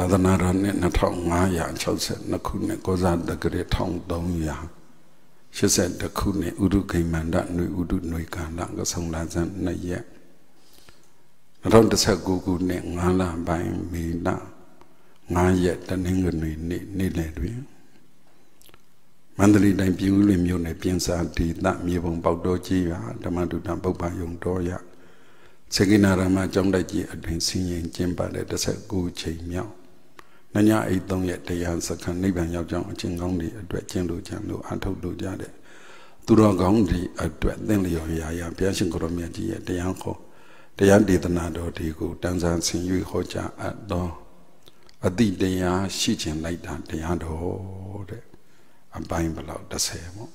သာသနာတော်နှစ်2562ခုနှစ်ကောဇာတက္ကရာ1382ခုနှစ်ဥဒုခိမန္တຫນွေဥဒုຫນွေကာလကဆုံလာဇန်2ရက်2019ခုနှစ်5လပိုင်းမေလ9ရက်တနင်္ဂနွေနေ့နေ့လယ်တွင်မန္တလေးတိုင်းပြည်ဦးလွင်မြို့နယ်ပြင်စာဒေသမြေပုံပေါက်တော်ကြီးရာဓမ္မတုတ္တပုပ္ပယုံတော်ရစေကိနာရမကျောင်းတိုက်ကြီးအတွင်ဆင်းရင်ကျင်းပတဲ့19ချိန်မြောက် နညာအိတ်သုံးရက်တရားစခန်းနိဗ္ဗာန်ရောက်ကြောင်းအချင်းကောင်းတွေအတွက်ကျင့်လို့ကြံလို့အထုတ်လို့ကြတဲ့သူတော်ကောင်းတွေအတွက်သင်လျော်ရာရာဘုရားရှင်ကိုရောမြတ်ကြီးရဲ့တရားခေါ်တရားဒေသနာတော်ဒီကိုတန်ဆန်းဆင်၍ဟောကြားအပ်သောအတိတရားရှိခြင်းလိုက်တာတရားတော်တဲ့အပိုင်းဘလောက်30ပေါ့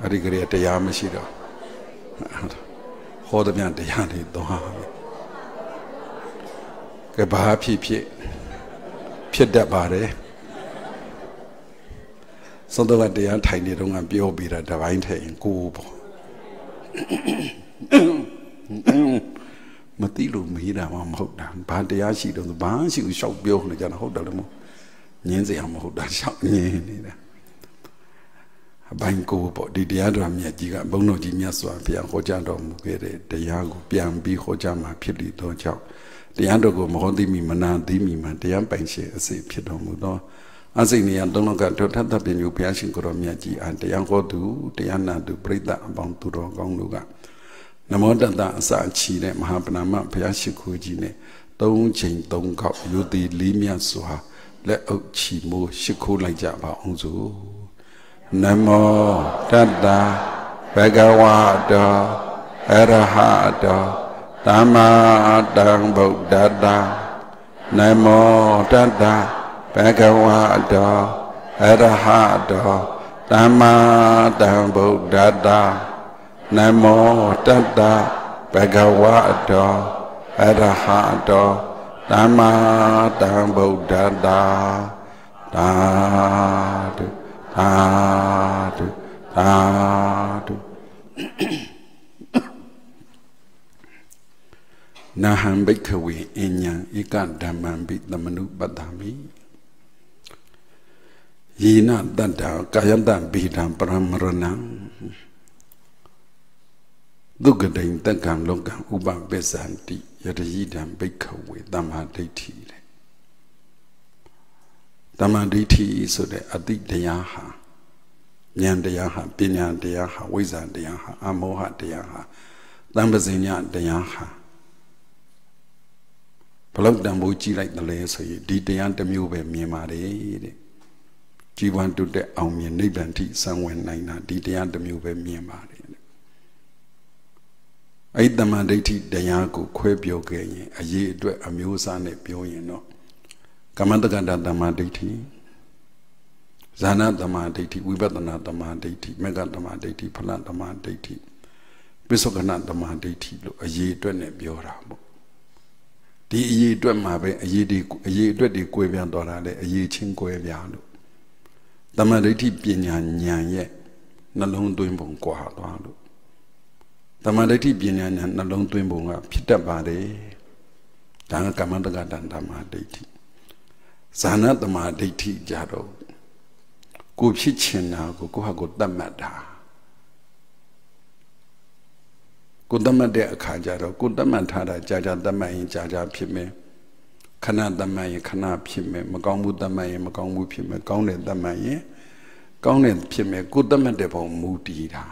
အဲ့ဒီကလေးတရားမရှိတော့ဟောတဲ့ပြန်တရားတွေသွားပြီ ကဘာဖြစ်ဖြစ်ဖြစ်တတ်ပါတယ်သောတကတရားထိုင်နေတော့ကပြောပြတာတပိုင်းထိုင်ကိုပေါ့မသိလို့မေးတာမှမဟုတ်တာဘာတရားရှိတော့ဘာရှိဘူးရှောက်ပြောနေကြတာဟုတ်တယ်လို့မငင်းစရာမဟုတ်တာရှောက်ငင်းနေတာအပိုင်းကိုပေါ့ဒီတရားတော်မြတ်ကြီးကဘုန်းတော်ကြီးမြတ်စွာဘုရားဟောကြားတော်မူခဲ့တဲ့တရားကိုပြန်ပြီးဟောကြားမှာဖြစ်လိသောကြောင့် တရားတော်ကိုမဟုတ်သိမိမနာသိမိမှတရားပိုင်ရှင်အစိဖြစ်တော်မူသောအစိနေယသုံးလောကတောထသပင်မျိုးဘုရားရှင်ကိုရောမြတ်ကြီးအားတရားဟောသူတရားနာသူပြိဿအပေါင်းသူတော်ကောင်းတို့ကနမောတတအစချီတဲ့မဟာပဏာမဘုရားရှိခိုးကြီးနဲ့သုံးချိန်သုံးခေါက်ယူသည်လေးမြတ်စွာလက်အုပ်ချီမိုးရှိခိုးလိုက်ကြပါအောင်စို့နမောတတဘဂဝတောအရဟတော သမ္မာတံဗုဒ္ဓတံနမောတတဘဂဝတောအရဟတောသမ္မာတံဗုဒ္ဓတံနမောတတဘဂဝတောအရဟတောသမ္မာတံဗုဒ္ဓတံသာဓုသာဓုသာဓု နာဟံဘိခဝေအញ្ញံဧကဓမ္မံဘိသမနုပတ္တမိယေနတတ္တကာယတဗေဒံပရမရဏံဒုက္ကတိန်တက္ကံလောကံဥပပစ္ဆန္တိယတယိတံဘိခဝေတမ္မာဒိဋ္ဌိလေတမ္မာဒိဋ္ဌိဆိုတဲ့အတိတရားဟာဉာဏ်တရားဟာပညာတရားဟာဝိဇ္ဇာတရားဟာအမောဟတရားဟာတံပဇင်ညတရားဟာဘ လောက်တန်ဖိုးကြည့်လိုက်တယ်လဲဆိုရင်ဒီတရားတစ်မျိုးပဲမြင်ပါတယ်တဲ့ជីវံတုတဲ့အောင်မြင်နိဗ္ဗာန်ထိစံဝင်နိုင်တာဒီတရားတစ်မျိုးပဲမြင်ပါတယ်တဲ့အဲ့ဒီတမန်ဒိဋ္ဌိတရားကိုခွဲပြောခဲ့ရင်အရေးအတွက်အမျိုးအစားနဲ့ပြောရင်တော့ကမ္မတက္ကတာတမန်ဒိဋ္ဌိဇာနာတမန်ဒိဋ္ဌိဝိပဿနာတမန်ဒိဋ္ဌိမေဃတမန်ဒိဋ္ဌိဖလတမန်ဒိဋ္ဌိပိဿကနာတမန်ဒိဋ္ဌိလို့အရေးအတွက်နဲ့ပြောတာပေါ့ ဒီအရေးအတွက်မှာပဲအရေးဒီအရေးအတွက်ဒီကွဲပြားသွားတာလေအရေးချင်းကွဲပြားလို့တမန်ဒိဋ္ဌိပညာဉာဏ်ရဲ့နှလုံးသွင်းပုံကွာသွားလို့တမန်ဒိဋ္ဌိပညာဉာဏ်နှလုံးသွင်းပုံကဖြစ်တတ်ပါတယ်ဒါကကမ္မတက္ကတန်တမဒိဋ္ဌိဇာနာတမဒိဋ္ဌိကြတော့ကိုဖြစ်ချင်တာကိုကိုဟာကိုတတ်မှတ်တာ ကိုတတ်မှတ်တဲ့အခါကျတော့ကိုတတ်မှတ်ထားတာကြာကြာတတ်မှတ်ရင်ကြာကြာဖြစ်မယ်ခဏတတ်မှတ်ရင်ခဏဖြစ်မယ်မကောင်းဘူးတတ်မှတ်ရင်မကောင်းဘူးဖြစ်မယ်ကောင်းတယ်တတ်မှတ်ရင်ကောင်းတယ်ဖြစ်မယ်ကိုတတ်မှတ်တဲ့ပုံမူတည်တာ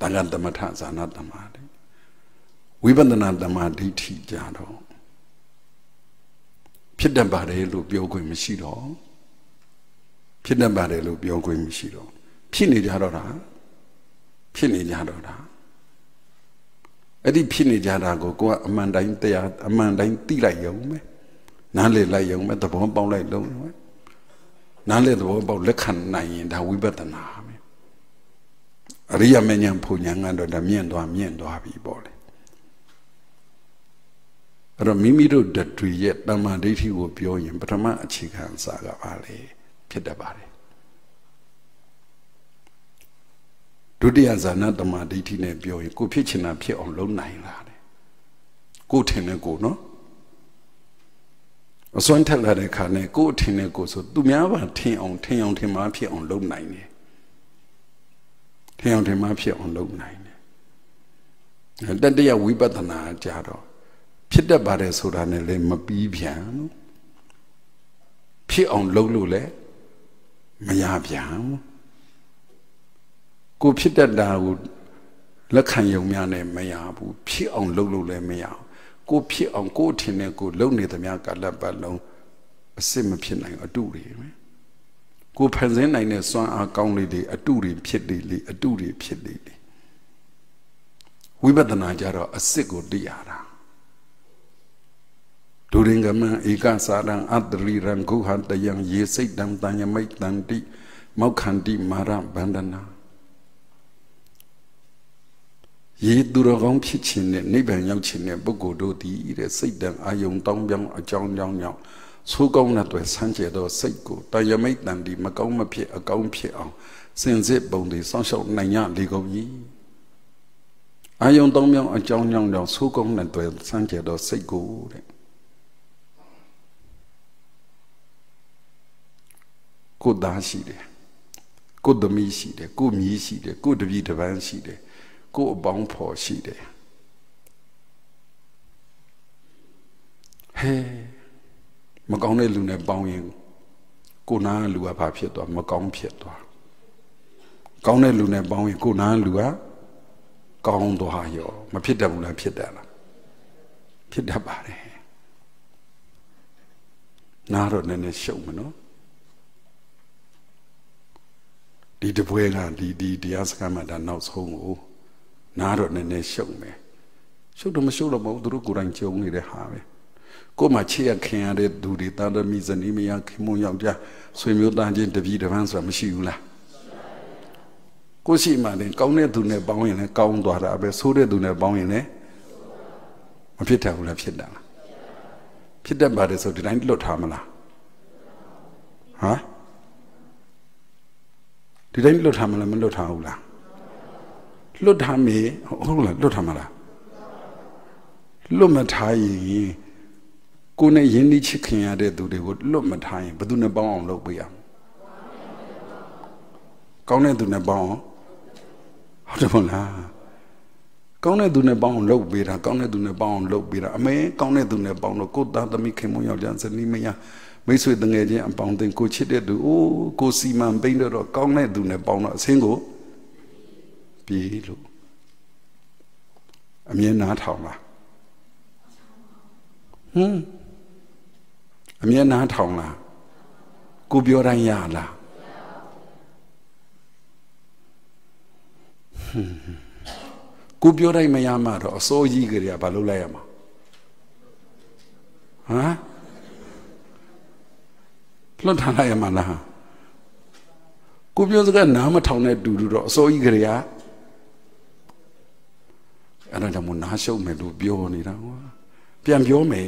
ဒါကသမထဇာနာတမတိဝိပဿနာတမဒိဋ္ဌိကြတော့ဖြစ်တတ်ပါတယ်လို့ပြောခွင့်မရှိတော့ဖြစ်တတ်ပါတယ်လို့ပြောခွင့်မရှိတော့ဖြစ်နေကြတော့တာဖြစ်နေကြတော့တာ အဲ့ဒီဖြစ်နေကြတာကိုကိုကအမှန်တိုင်းတရားအမှန်တိုင်းသိလိုက်ရုံပဲနားလေလိုက်ရုံပဲသဘောပေါက်လိုက်လုံးပဲနားလေသဘောပေါက်လက်ခံနိုင်ရင်ဒါဝိပဿနာပဲအရိယမဉ္ဇဉ်ဖူညာကတော့ဒါမြင့်သွားမြင့်သွားပြီပေါ့လေအဲ့တော့မိမိတို့ဓာတ်တွေရဲ့တမ္မာဒိဋ္ဌိကိုပြောရင်ပထမအခြေခံအစာကပါလေဖြစ်တတ်ပါတယ် ဒုတိယဇာနာတမဒိဋ္ဌိနဲ့ပြောရင်ကိုဖြစ်ချင်တာဖြစ်အောင်လုပ်နိုင်လားတဲ့ကိုထင်တဲ့ကိုနော်အစွမ်းထက်လာတဲ့ခါနဲ့ကိုထင်တဲ့ကိုဆိုသူများပါထင်အောင်ထင်အောင်ထင်မှဖြစ်အောင်လုပ်နိုင်တယ်ထင်အောင်ထင်မှဖြစ်အောင်လုပ်နိုင်တယ်တတရဝိပဿနာကြတော့ဖြစ်တတ်ပါတယ်ဆိုတာနဲ့လည်းမပြီးပြန်ဖြစ်အောင်လုပ်လို့လည်းမရပြန် ကိုဖြစ်တတ်တာကိုလက်ခံယုံများနဲ့မရဘူးဖြစ်အောင်လုပ်လို့လည်းမရဘူးကိုဖြစ်အောင်ကိုထင်တဲ့ကိုလုံနေသမျှကာလပတ်လုံးအစစ်မဖြစ်နိုင်အတုတွေပဲကိုဖန်ဆင်းနိုင်တဲ့စွမ်းအားကောင်းလေးတွေအတုတွေဖြစ်လေလေအတုတွေဖြစ်လေလေဝိပဿနာကြတော့အစစ်ကိုသိရတာဒုရင်ကမံဧကစာရံအတ္တရိရံဂုဟတယံယေစိတ်တံတညမိတ်တံတိမောက္ခန္တိမာရဗန္ဒနာ ရေသူတော်ကောင်းဖြစ်ခြင်းနဲ့နိဗ္ဗာန်ရောက်ခြင်းနဲ့ပုဂ္ဂိုလ်တို့သည်တဲ့စိတ်တံအာယုံတောင်းပြောင်းအကြောင်းကြောင်းကြောင့်သိုးကောင်းတဲ့တွေဆန်းကျဲသောစိတ်ကိုတယမိတ်တန်ဒီမကောင်းမဖြစ်အကောင်းဖြစ်အောင်စင်စစ်ပုံတွေစောင့်ရှောက်နိုင်ရလေကုန်၏အာယုံတောင်းပြောင်းအကြောင်းကြောင်းကြောင့်သိုးကောင်းတဲ့တွေဆန်းကျဲသောစိတ်ကိုတဲ့ကိုသားရှိတယ်ကိုသမီးရှိတယ်ကိုမြီးရှိတယ်ကိုတပည့်တပန်းရှိတယ် ကိုယ်အပေါင်းဖော်ရှိတယ်ဟဲမကောင်းတဲ့လူနဲ့ပေါင်းရင်ကိုနာလူကဘာဖြစ်သွားမကောင်းဖြစ်သွားကောင်းတဲ့လူနဲ့ပေါင်းရင်ကိုနာလူကကောင်းသွားရောမဖြစ်တတ်ဘူးလားဖြစ်တတ်လားဖြစ်တတ်ပါတယ်နားတော့နည်းနည်းရှုံမနော်ဒီတပွဲကဒီဒီတရားစခန်းမှာဒါနောက်ဆုံးကို နားတော့နည်းနည်းရှုံမယ်ရှုပ်တော့မရှုပ်တော့မဟုတ်သူတို့ကိုယ်တိုင်ကြုံနေတဲ့ဟာပဲကိုယ်မှာချစ်ရခင်ရတဲ့သူတွေတာသမီဇနီးမယားခင်မွန်းယောက်ျားဆွေမျိုးသားချင်းတပည့်တပန်းဆိုတာမရှိဘူးလားကိုရှိမှလည်းကောင်းတဲ့သူနဲ့ပေါင်းရင်လည်းကောင်းသွားတာပဲဆိုးတဲ့သူနဲ့ပေါင်းရင်လည်းမဖြစ်တတ်ဘူးလားဖြစ်တာလားဖြစ်တတ်ပါတယ်ဆိုဒီတိုင်းလွတ်ထားမလားဟမ်ဒီတိုင်းလွတ်ထားမလားမလွတ်ထားဘူးလား လွတ်ထားမေဟုတ်လားလွတ်ထားမလားလွတ်မထားရင်ကိုယ်နဲ့ယဉ်နှီးချစ်ခင်ရတဲ့သူတွေကိုလွတ်မထားရင်ဘယ်သူနဲ့ပေါင်းအောင်လုပ်ပေးရမလဲကောင်းတဲ့သူနဲ့ပေါင်းအောင်ဟုတ်တယ်မလားကောင်းတဲ့သူနဲ့ပေါင်းအောင်လုပ်ပေးတာကောင်းတဲ့သူနဲ့ပေါင်းအောင်လုပ်ပေးတာအမေကောင်းတဲ့သူနဲ့ပေါင်းတော့ကိုယ်သားသမီးခင်မွန်းယောက်ျားဇနီးမယားမိတ်ဆွေတငယ်ချင်းအပေါင်းအသင်းကိုချစ်တဲ့သူအိုးကိုစီမံပိန်းတော့ကောင်းတဲ့သူနဲ့ပေါင်းတော့အစင်းကို ပြေးလို့အမြင်နားထောင်လားဟမ်အမြင်နားထောင်လားကိုပြောတိုင်းရလားကိုပြောတိုင်းမရမှတော့အစိုးကြီးကလေးကဘာလုပ်လိုက်ရမှာဟမ်လွတ်ထားလိုက်ရမှာလားကိုပြောစကားနားမထောင်တဲ့တူတူတော့အစိုးကြီးကလေးက အဲ့ဒါကြောင့်မနားရှုံမယ်လို့ပြောနေတာကွာပြန်ပြောမယ်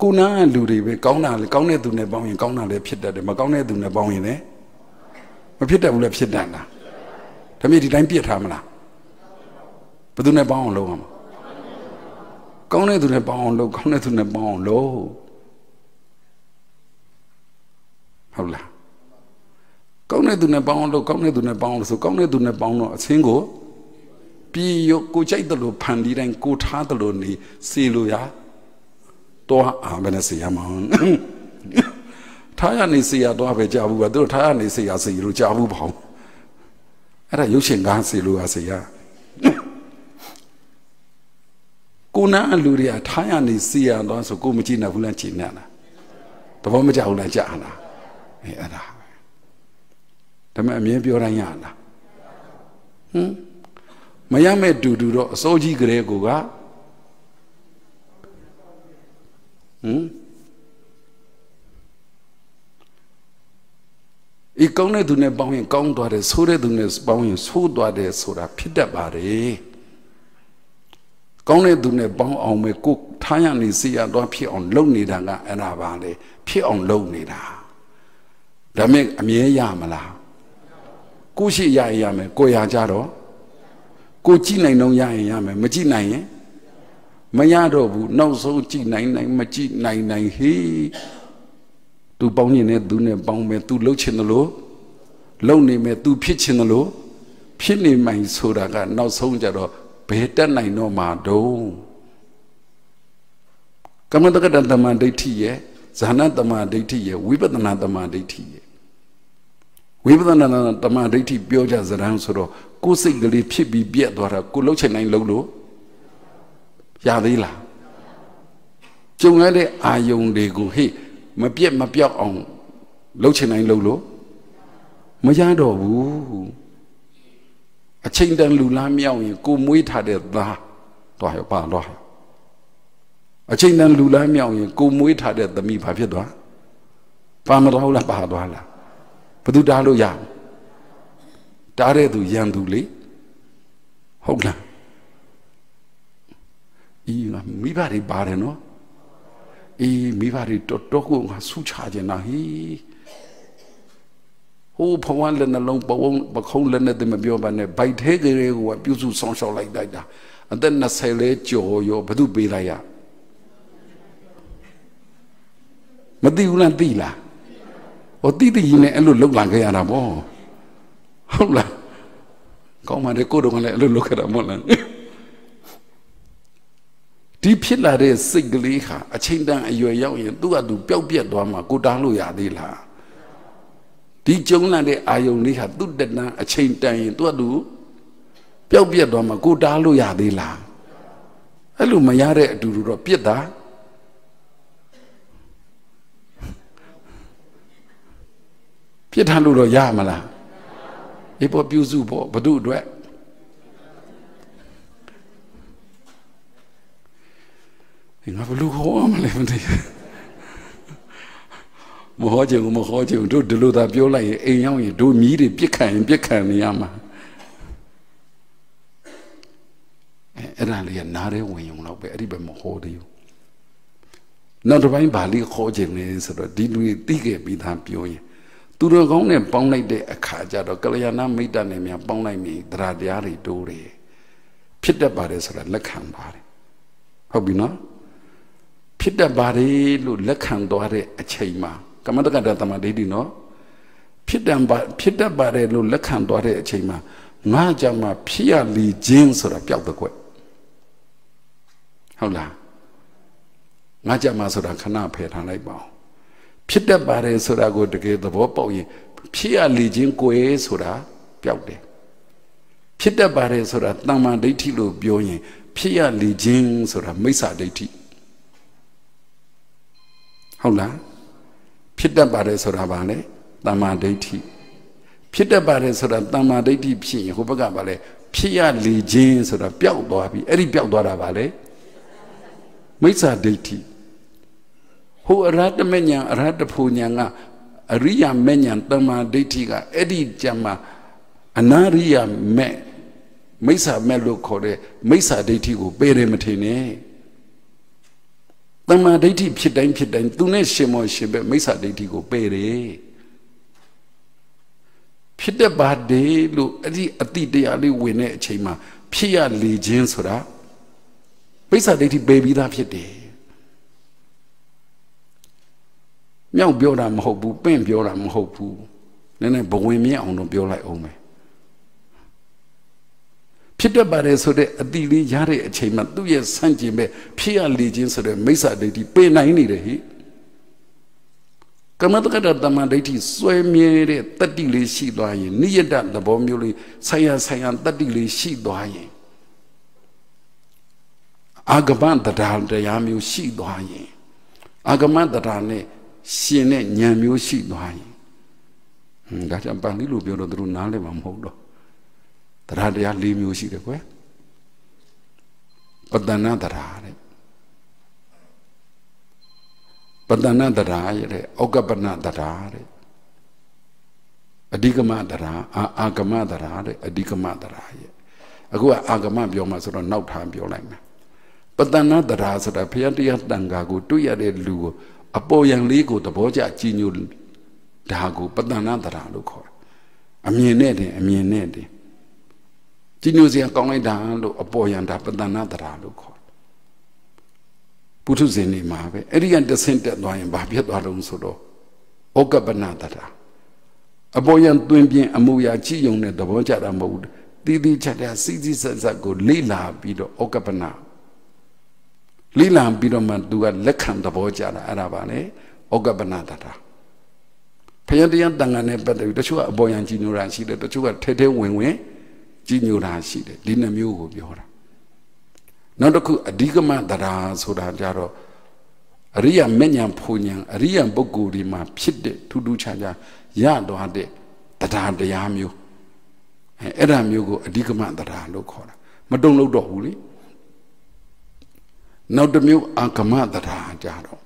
ကိုနားလူတွေပဲကောင်းတာလေကောင်းတဲ့သူနဲ့ပေါင်းရင်ကောင်းတာလည်းဖြစ်တတ်တယ်မကောင်းတဲ့သူနဲ့ပေါင်းရင်လည်းမဖြစ်တတ်ဘူးလည်းဖြစ်တတ်တာဒါမြည်ဒီတိုင်းပြစ်ထားမလားဘယ်သူနဲ့ပေါင်းအောင်လုပ်အောင်ကောင်းတဲ့သူနဲ့ပေါင်းအောင်လုပ်ကောင်းတဲ့သူနဲ့ပေါင်းအောင်လုပ်ဟုတ်လား ကောင်းတဲ့သူနဲ့ပေါင်းလို့ကောင်းတဲ့သူနဲ့ပေါင်းလို့ဆိုကောင်းတဲ့သူနဲ့ပေါင်းတော့အချင်းကိုပြီးရကိုကြိုက်တယ်လို့ဖန်တီးတိုင်းကိုထားတယ်လို့နေစေလို့ရတော့အာဘယ်နဲ့စေရမှာထားရနေစေရတော့ပဲကြာဘူးကသူတို့ထားရနေစေရစေလို့ကြာဘူးပေါ့အဲ့ဒါရုပ်ရှင်ကားစေလို့ရစေရကိုနာအလူတွေကထားရနေစေရတော့ဆိုကိုမကြည့်နိုင်ဘူးလားကြည့်နေလားတဘောမကြဘူးလားကြာလားအဲအဲ့ဒါ ဒါပေမဲ့အမြင်ပြောတိုင်းရလားဟမ်မရမဲ့တူတူတော့အစိုးကြီးကလေးကိုကဟမ်ဤကောင်းတဲ့သူနဲ့ပေါင်းရင်ကောင်းသွားတယ်ဆိုးတဲ့သူနဲ့ပေါင်းရင်ဆိုးသွားတယ်ဆိုတာဖြစ်တတ်ပါတယ်ကောင်းတဲ့သူနဲ့ပေါင်းအောင်ပဲကိုထားရနေစီရတော့ဖြစ်အောင်လုပ်နေတာကအဲ့ဒါပါလေဖြစ်အောင်လုပ်နေတာဒါမဲ့အမြဲရမလား ကိုရှိရရမယ်ကိုရကြတော့ကိုကြည့်နိုင်တော့ရရင်ရမယ်မကြည့်နိုင်ရင်မရတော့ဘူးနောက်ဆုံးကြည့်နိုင်နိုင်မကြည့်နိုင်နိုင်ဟေးသူပေါင်းနေတဲ့သူနဲ့ပေါင်းမယ်သူလှုပ်ချင်တယ်လို့လှုပ်နေမယ်သူဖြစ်ချင်တယ်လို့ဖြစ်နေမှန်ဆိုတာကနောက်ဆုံးကြတော့ဘယ်တက်နိုင်တော့မှာတုံးကမ္မတက္ကတတမဒိဋ္ဌိရဲ့ဇာနာတမဒိဋ္ဌိရဲ့ဝိပဿနာတမဒိဋ္ဌိရဲ့ ဝိပဿနာတမဒိဋ္ဌိပြောကြစရန်ဆိုတော့ကိုယ်စိတ်ကလေးဖြစ်ပြီးပြက်သွားတာကိုလှုပ်ချင်နိုင်လို့လို့ရသေးလားကြုံရတဲ့အာယုန်တွေကိုဟေ့မပြက်မပြောက်အောင်လှုပ်ချင်နိုင်လို့လို့မရတော့ဘူးအချိန်တန်လူလားမြောက်ရင်ကိုမွေးထားတဲ့သားသွားရပါတော့အချိန်တန်လူလားမြောက်ရင်ကိုမွေးထားတဲ့သမီးဘာဖြစ်သွားပါမတော်လားပါသွားလား ဘယ်သူတားလို့ရတားတဲ့သူရန်သူလေဟုတ်လားအီးငါမိဘတွေပါတယ်နော်အေးမိဘတွေတော်တော်ကိုငါဆူချခြင်းနာဟီဟိုဘဝလည်းနှလုံးပဝုံပခုံးလည်းနဲ့တမပြောပါနဲ့ဗိုက်သေးကလေးကပြုစုဆောင်ရှောက်လိုက်တိုက်တာအသက်20လဲကျော်ရောဘသူပေးလိုက်ရမသိဘူးလားသိလား ဟိုတိတိကြီးနဲ့အဲ့လိုလှုပ်လာခဲ့ရတာပေါ့ဟုတ်လားကောင်းပါတယ်ကိုယ်တော်ကလည်းအဲ့လိုလုပ်ခဲ့တာမဟုတ်လားဒီဖြစ်လာတဲ့စိတ်ကလေးဟာအချိန်တန်အရွယ်ရောက်ရင်သူ့ဟာသူပျောက်ပြက်သွားမှာကိုတားလို့ရသေးလားဒီကျုံလာတဲ့အာယုန်လေးဟာသူ့တတန်အချိန်တန်ရင်သူ့ဟာသူပျောက်ပြက်သွားမှာကိုတားလို့ရသေးလားအဲ့လိုမရတဲ့အတူတူတော့ပြစ်တာ ပြစ်ထားလို့တော့ရမလားအေးပေါ်ပြုစုပေါ်ဘု து အတွက်ငါဘလူဟောမလဲမသိမဟောချင်ဘူးမဟောချင်ဘူးတို့ဒီလိုသာပြောလိုက်ရင်အိမ်ရောက်ရင်တို့မြည်တွေပြစ်ခံရင်ပြစ်ခံနေရမှာအဲအဲ့ဒါလေးကနားရဲဝင်ုံတော့ပဲအဲ့ဒီပဲမဟောသေးဘူးနောက်တစ်ပိုင်းဗာလိခေါ်ခြင်းလဲဆိုတော့ဒီလူသိခဲ့ပြီးသားပြောရင် သူတော်ကောင်းနဲ့ပေါင်းလိုက်တဲ့အခါကျတော့ကလျာဏမိတ်တနဲ့များပေါင်းလိုက်ပြီတရားတရားတွေတိုးတယ်ဖြစ်တတ်ပါတယ်ဆိုတာလက်ခံပါတယ်ဟုတ်ပြီနော်ဖြစ်တတ်ပါတယ်လို့လက်ခံသွားတဲ့အချိန်မှာကမ္မတက္ကတာတမဒိဋ္ဌိနော်ဖြစ်တတ်ပါဖြစ်တတ်ပါတယ်လို့လက်ခံသွားတဲ့အချိန်မှာငါကြမှာဖြစ်ရလီခြင်းဆိုတာပျောက်တဲ့ကွဟုတ်လားငါကြမှာဆိုတာခဏဖယ်ထားလိုက်ပါဦး ဖြစ်တတ်ပါတယ်ဆိုတာကိုတကယ်သဘောပေါက်ရင်ဖြစ်ရလီခြင်းကိုယ်ဆိုတာပျောက်တယ်ဖြစ်တတ်ပါတယ်ဆိုတာတမ္မာဒိဋ္ဌိလို့ပြောရင် ဖြစ်ရလီခြင်းဆိုတာမိစ္ဆာဒိဋ္ဌိဟုတ်လားဖြစ်တတ်ပါတယ်ဆိုတာဗာလဲတမ္မာဒိဋ္ဌိဖြစ်တတ်ပါတယ်ဆိုတာတမ္မာဒိဋ္ဌိဖြစ်ရင်ဟိုဘက်ကဗာလဲဖြစ်ရလေခြင်းဆိုတာပျောက်သွားပြီအဲ့ဒီပျောက်သွားတာဗာလဲမိစ္ဆာဒိဋ္ဌိ ဟိုအရဟတမဉ္ဇဉ်အရဟတဖူဉ္ဇဉ်ကအရိယာမဉ္ဇဉ်တမ္မာဒိဋ္ဌိကအဲ့ဒီကြမှာအနာရိယာမဲ့မိစ္ဆာမဲ့လို့ခေါ်တဲ့မိစ္ဆာဒိဋ္ဌိကိုပယ်တယ်မထင်နဲ့တမ္မာဒိဋ္ဌိဖြစ်တိုင်းဖြစ်တိုင်းသူနဲ့ရှင်မောရှင်ပဲမိစ္ဆာဒိဋ္ဌိကိုပယ်တယ်ဖြစ်တဲ့ပါတယ်လို့အဲ့ဒီအတိတရားလေးဝင်တဲ့အချိန်မှာဖြစ်ရလေခြင်းဆိုတာမိစ္ဆာဒိဋ္ဌိပယ်ပြီးသားဖြစ်တယ် မြောက်ပြောတာမဟုတ်ဘူးပင့်ပြောတာမဟုတ်ဘူးနည်းနည်းဘဝင်မြင့်အောင်တော့ပြောလိုက်အောင်မယ်ဖြစ်တတ်ပါတယ်ဆိုတဲ့အတိလေးရတဲ့အချိန်မှာသူ့ရဲ့ဆန့်ကျင်ပဲဖြစ်ရလေခြင်းဆိုတဲ့မိစ္ဆာဒိဋ္ဌိပေနိုင်နေတယ်ဟိကမ္မတက္ကတတမန်ဒိဋ္ဌိစွဲမြဲတဲ့တတ္တိလေးရှိသွားရင်နိယတသဘောမျိုးလေးဆိုင်ရဆိုင်ရတတ္တိလေးရှိသွားရင်အာဂမတရားတရားမျိုးရှိသွားရင်အာဂမတရားနဲ့ ရှင်တဲ့ဉာဏ်မျိုးရှိသွားရင်ဒါကြောင့်ပန်လိလို့ပြောတော့သူတို့နားလည်မှာမဟုတ်တော့တရားတရား၄မျိုးရှိတယ်ကွယ်ပတ္တနာတရားတဲ့ပတ္တနာတရားရဲ့ဩကပနတရားတဲ့အဓိကမတရားအာအာဂမတရားတဲ့အဓိကမတရားရဲ့အခုကအာဂမပြောမှဆိုတော့နောက်ထားပြောလိုက်မယ်ပတ္တနာတရားဆိုတာဘုရားတရားတန်ခါကိုတွေ့ရတဲ့လူကို အပေါ်ယံလေးကိုသဘောကျကြည်ညိုဒါကိုပတ္တနာတရားလို့ခေါ်တယ်အမြင်နဲ့တင်အမြင်နဲ့တင်ကြီးညိုစရာကောင်းလိုက်တာလို့အပေါ်ယံတာပတနာတရာလို့ခေါ်ပုထုဇဉ်နေမှာပဲအဲ့ဒီကတဆင့်တက်သွားရင်ဘာဖြစ်သွားတော့ဆိုတော့ဩကပနာတရာအပေါ်ယံတွင်ပြင်အမှုရာကြည်ယုံတဲ့သဘောကြတာမဟုတ်ဘူးတီးတီးချက်ချက်စီးစီးဆက်ဆက်ကိုလိလာပြီးတော့ဩကပနာ လိလာပြီးတော့မှသူကလက်ခံသဘောကြတာအဲ့ဒါပါလေဩကပနာတရာဖယံတရားတန်ခါနဲ့ပတ်သက်ပြီးတချို့ကအပေါ်ယံကြည်ညိုတာရှိတယ်တချို့ကထဲထဲဝင်ဝင်ကြည်ညိုတာရှိတယ်ဒီနှမျိုးကိုပြောတာနောက်တစ်ခုအဓိကမတရားဆိုတာကြတော့အရိယာမဉ္ဇဉ်ဖူဉ္ဇဉ်အရိယာပုဂ္ဂိုလ်ဒီမှာဖြစ်တဲ့ထူးထူးခြားခြားရသွားတဲ့တရားတရားမျိုးအဲအဲ့ဒါမျိုးကိုအဓိကမတရားလို့ခေါ်တာမတုံလို့တော့ဘူးလေ နောက်တစ်မျိုးအာဂမတရားကြတော့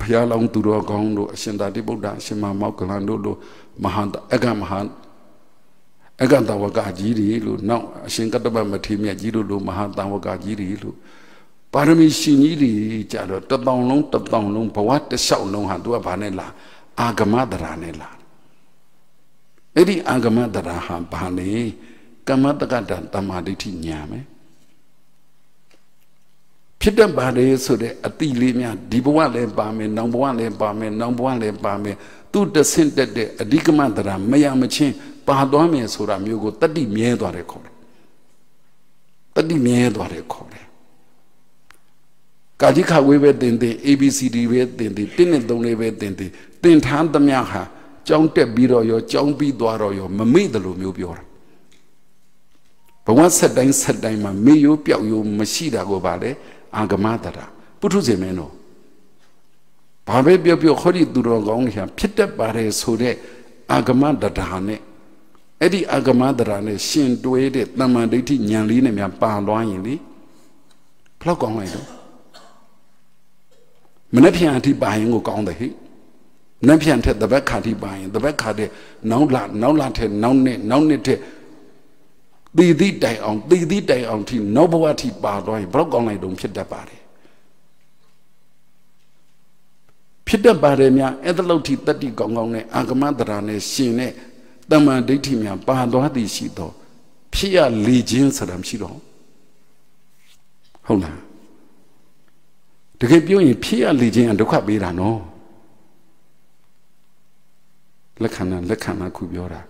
ဘုရားလောင်းသူတော်ကောင်းတို့အရှင်သာတိဗုဒ္ဓအရှင်မမောက္ကလန်တို့လိုမဟာအကမဟာအကတဝကကြီးတွေလို့နောက်အရှင်ကတ္တပမထေမြတ်ကြီးတို့လိုမဟာတဝကကြီးတွေလို့ပါရမီရှင်ကြီးတွေကြတော့တပေါင်လုံးတပေါင်လုံးဘဝတစ်လျှောက်လုံးဟာသူကဘာနဲ့လာအာဂမတရာနဲ့လာအဲ့ဒီအာဂမတရာဟာဘာလဲကမ္မတက္ကတတမာဒိဋ္ဌိညာမယ် ဖြစ်တတ်ပါတယ်ဆိုတဲ့အတိလေးများဒီဘဝလည်းပါမယ်နောင်ဘဝလည်းပါမယ်နောင်ဘဝလည်းပါမယ်သူတဆင့်တက်တဲ့အဓိကမတရာမရမချင်းပါသွားမယ်ဆိုတာမျိုးကိုတတိမြဲသွားတယ်ခေါ်တယ်တတိမြဲသွားတယ်ခေါ်တယ်ကာကြီးခဝေးပဲတင်တင် ABCD ပဲတင်တင်တင်းနဲ့သုံးလေးပဲတင်တင်တင်ထမ်းသမျှဟာကြောင်းတက်ပြီးတော့ရောကြောင်းပြီးသွားတော့ရောမမေ့တယ်လို့မျိုးပြောတာဘဝဆက်တိုင်းဆက်တိုင်းမှာမေ့ရိုးပြောက်ရိုးမရှိတာကိုပါလေ အာဂမတရာပုထုဇဉ်မင်းတို့ဘာပဲပြောပြောခေါ်ဒီသူတော်ကောင်းတွေဟာဖြစ်တတ်ပါတယ်ဆိုတဲ့အာဂမတရားနဲ့အဲ့ဒီအာဂမတရာနဲ့ရှင်တွဲတဲ့တမ္မာဒိဋ္ဌိဉာဏ်လေးနဲ့များပါသွားရင်လေဘလောက်ကောင်းလိုက်တော့မနှက်ဖြန်အထိပါရင်ကိုကောင်းတယ်ဟိနှက်ဖြန်ထက်တပတ်ခါထိပါရင်တပတ်ခါတဲ့နောက်လာနောက်လာထက်နောက်နှစ်နောက်နှစ်ထက် တည်သည့်တိုင်အောင်တည်သည့်တိုင်အောင်ထိနောက်ဘဝထိပါသွားရင်ဘလောက်ကောင်းလိုက်တုံဖြစ်တတ်ပါတယ်ဖြစ်တတ်ပါတယ်များအဲ့ဒါလို့ထိတတ္တိကောင်းကောင်းနဲ့အာဂမတရာနဲ့ရှင်နဲ့တမန်ဒိဋ္ဌိများပါသွားသည်ရှိတော့ဖြစ်ရလေခြင်းဆိုတာမရှိတော့ဟုတ်လားတကယ်ပြောရင်ဖြစ်ရလေခြင်းအဒုက္ခပေးတာနော်လက်ခံတာလက်ခံတာခုပြောတာ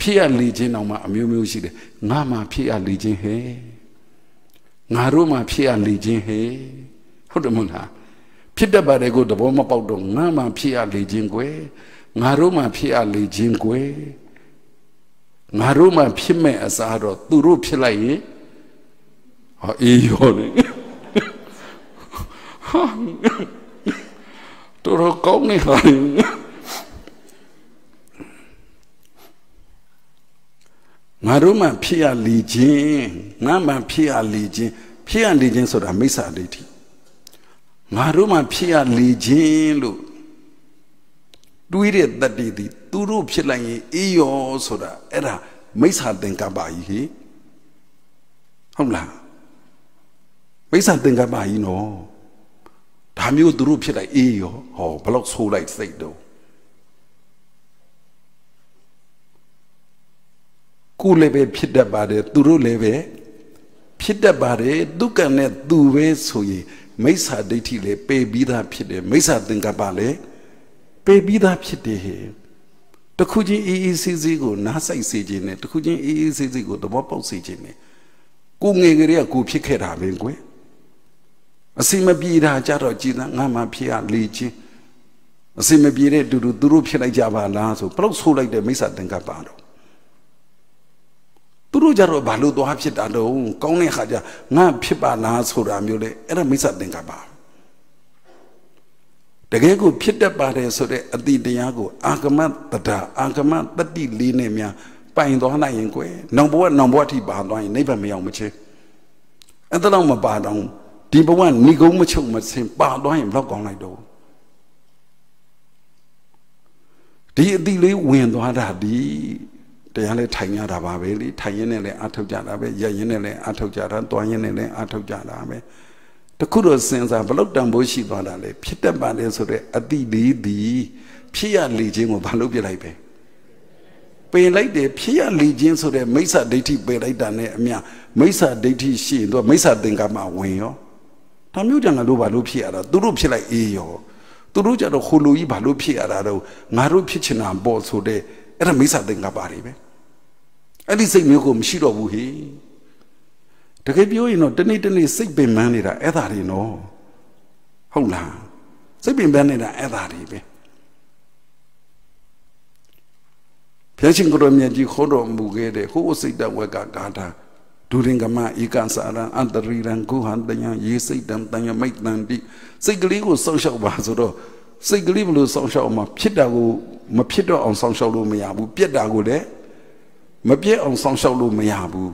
ဖြစ်ရလေခြင်းတော့မှအမျိုးမျိုးရှိတယ်ငါမှဖြစ်ရလေခြင်းဟဲ့ငါတို့မှဖြစ်ရလေခြင်းဟဲ့ဟုတ်တယ်မဟုတ်လားဖြစ်တတ်ပါတယ်ကိုသဘောမပေါက်တော့ငါမှဖြစ်ရလေခြင်းကွယ်ငါတို့မှဖြစ်ရလေခြင်းကွယ်ငါတို့မှဖြစ်မဲ့အစားတော့သူတို့ဖြစ်လိုက်ရင်ဟောအေးရောလေတော်တော်ကောင်းနေဟာ ငါတို့မှဖြစ်ရလေခြင်းငါမှဖြစ်ရလေခြင်းဖြစ်ရလေခြင်းဆိုတာမိစ္ဆာဒိဋ္ဌိငါတို့မှဖြစ်ရလေခြင်းလို့တွေးတဲ့တတ္တိသည်သူတို့ဖြစ်လိုက်ရင်အေးရောဆိုတာအဲ့ဒါမိစ္ဆာသင်္ကပ္ပကြီးဟိဟုတ်လားမိစ္ဆာသင်္ကပ္ပကြီးနော်ဒါမျိုးသူတို့ဖြစ်လိုက်အေးရောဟောဘလောက်ဆိုးလိုက်စိတ်တော့ ကိုလည်းပဲဖြစ်တတ်ပါတယ်သူတို့လည်းပဲဖြစ်တတ်ပါတယ်သူကံနဲ့သူပဲဆိုရင်မိစ္ဆာဒိဋ္ဌိလည်းပေပြီးသားဖြစ်တယ်မိစ္ဆာသင်္ကပ္ပလည်းပေပြီးသားဖြစ်တယ်ဟဲ့တခုချင်းအေးအေးဆေးဆေးကိုနားဆိုင်စေခြင်းနဲ့တခုချင်းအေးအေးဆေးဆေးကိုသဘောပေါက်စေခြင်းနဲ့ကိုငယ်ကလေးကကိုဖြစ်ခဲ့တာပဲကွယ်အစိမပြေတာကြတော့ကြည်သားငါမှဖြစ်ရလေချင်းအစိမပြေတဲ့တူတူသူတို့ဖြစ်လိုက်ကြပါလားဆိုပလုတ်ဆိုးလိုက်တဲ့မိစ္ဆာသင်္ကပ္ပတော့သူ တို့ကြတော့ဘာလို့သွားဖြစ်တာတော့ကောင်းတဲ့ခါကျငါဖြစ်ပါလားဆိုတာမျိုးလေအဲ့ဒါမိစ္ဆာသင်္ကပ္ပတကယ်ကိုဖြစ်တတ်ပါတယ်ဆိုတဲ့အတိတရားကိုအာဂမတတာအာဂမတတိလေးနဲ့များပိုင်သွားနိုင်ရင်ကွယ်နောင်ဘဝနောင်ဘဝထိပါသွားရင်နိဗ္ဗာန်မရောက်မချင်းအဲ့ဒါတော့မပါတော့ဒီဘဝဏီကုံမချုပ်မစင်ပါသွားရင်ဘလောက်ကောင်းလိုက်တော့ဒီအတိလေးဝင်သွားတာဒီ တရားလဲထိုင်ရတာပါပဲလေထိုင်ရင်းနဲ့လည်းအထုတ်ကြတာပဲရက်ရင်းနဲ့လည်းအထုတ်ကြတာတွားရင်းနဲ့လည်းအထုတ်ကြတာပဲတခုတော့စဉ်းစားဘလို့တန်ဖိုးရှိသွားတာလဲဖြစ်တတ်ပါတယ်ဆိုတော့အတိလေးဒီဖြစ်ရလေခြင်းကိုဘာလို့ပြလိုက်ပဲပယ်လိုက်တယ်ဖြစ်ရလေခြင်းဆိုတဲ့မိစ္ဆာဒိဋ္ဌိပယ်လိုက်တာနဲ့အမြမိစ္ဆာဒိဋ္ဌိရှိရင်သူကမိစ္ဆာသင်္ကပ္ပဝင်ရောဒါမျိုးကြောင့်ငါတို့ဘာလို့ဖြစ်ရတာသူတို့ဖြစ်လိုက်အေးရောသူတို့ကြတော့ခိုလိုကြီးဘာလို့ဖြစ်ရတာတော့ငါတို့ဖြစ်ချင်တာပေါ့ဆိုတဲ့ အဲ့ဒါမိစ္ဆာသင်္ကပ္ပတွေပဲအဲ့ဒီစိတ်မျိုးကိုမရှိတော့ဘူးဟေ့တကယ်ပြောရင်တော့တနေ့တနေ့စိတ်ပင်ပန်းနေတာအဲ့ဒါတွေနော်ဟုတ်လားစိတ်ပင်ပန်းနေတာအဲ့ဒါတွေပဲဘုရားရှင်ကိုရောမြတ်ကြီးခေါ်တော်မူခဲ့တဲ့ဟိုးစိတ်တဝက်ကဂါထာဒုရင်ကမဧကစာရံအတရိရံကုဟံတယံရေစိတ်တံတယံမိတ်တံတိစိတ်ကလေးကိုစောင့်ရှောက်ပါဆိုတော့ စိတ်ကလေးဘလို့စောင့်ရှောက်မှဖြစ်တာကိုမဖြစ်တော့အောင်စောင့်ရှောက်လို့မရဘူးပြက်တာကိုလည်းမပြက်အောင်စောင့်ရှောက်လို့မရဘူး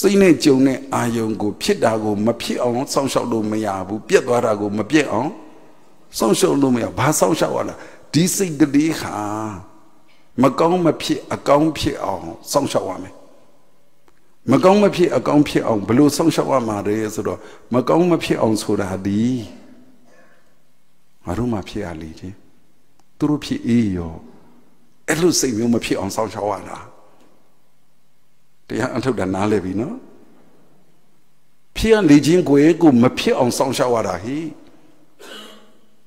စိတ်နဲ့ကြုံတဲ့အာယုံကိုဖြစ်တာကိုမဖြစ်အောင်စောင့်ရှောက်လို့မရဘူးပြက်သွားတာကိုမပြက်အောင်စောင့်ရှောက်လို့မရဘာစောင့်ရှောက်ရလားဒီစိတ်ကလေးဟာမကောင်းမဖြစ်အကောင်းဖြစ်အောင်စောင့်ရှောက်ရမယ်မကောင်းမဖြစ်အကောင်းဖြစ်အောင်ဘလို့စောင့်ရှောက်ရမှာလဲဆိုတော့မကောင်းမဖြစ်အောင်ဆိုတာဒီ ငါတို့မှဖြစ်ရလေချင်းသူတို့ဖြစ်အေးရောအဲ့လိုစိတ်မျိုးမဖြစ်အောင်စောင့်ရှောက်ရတာတရားအထုတ်တာနားလဲပြီနော်ဖြစ်ရလေချင်းကိုယ်ကိုမဖြစ်အောင်စောင့်ရှောက်ရတာဟိ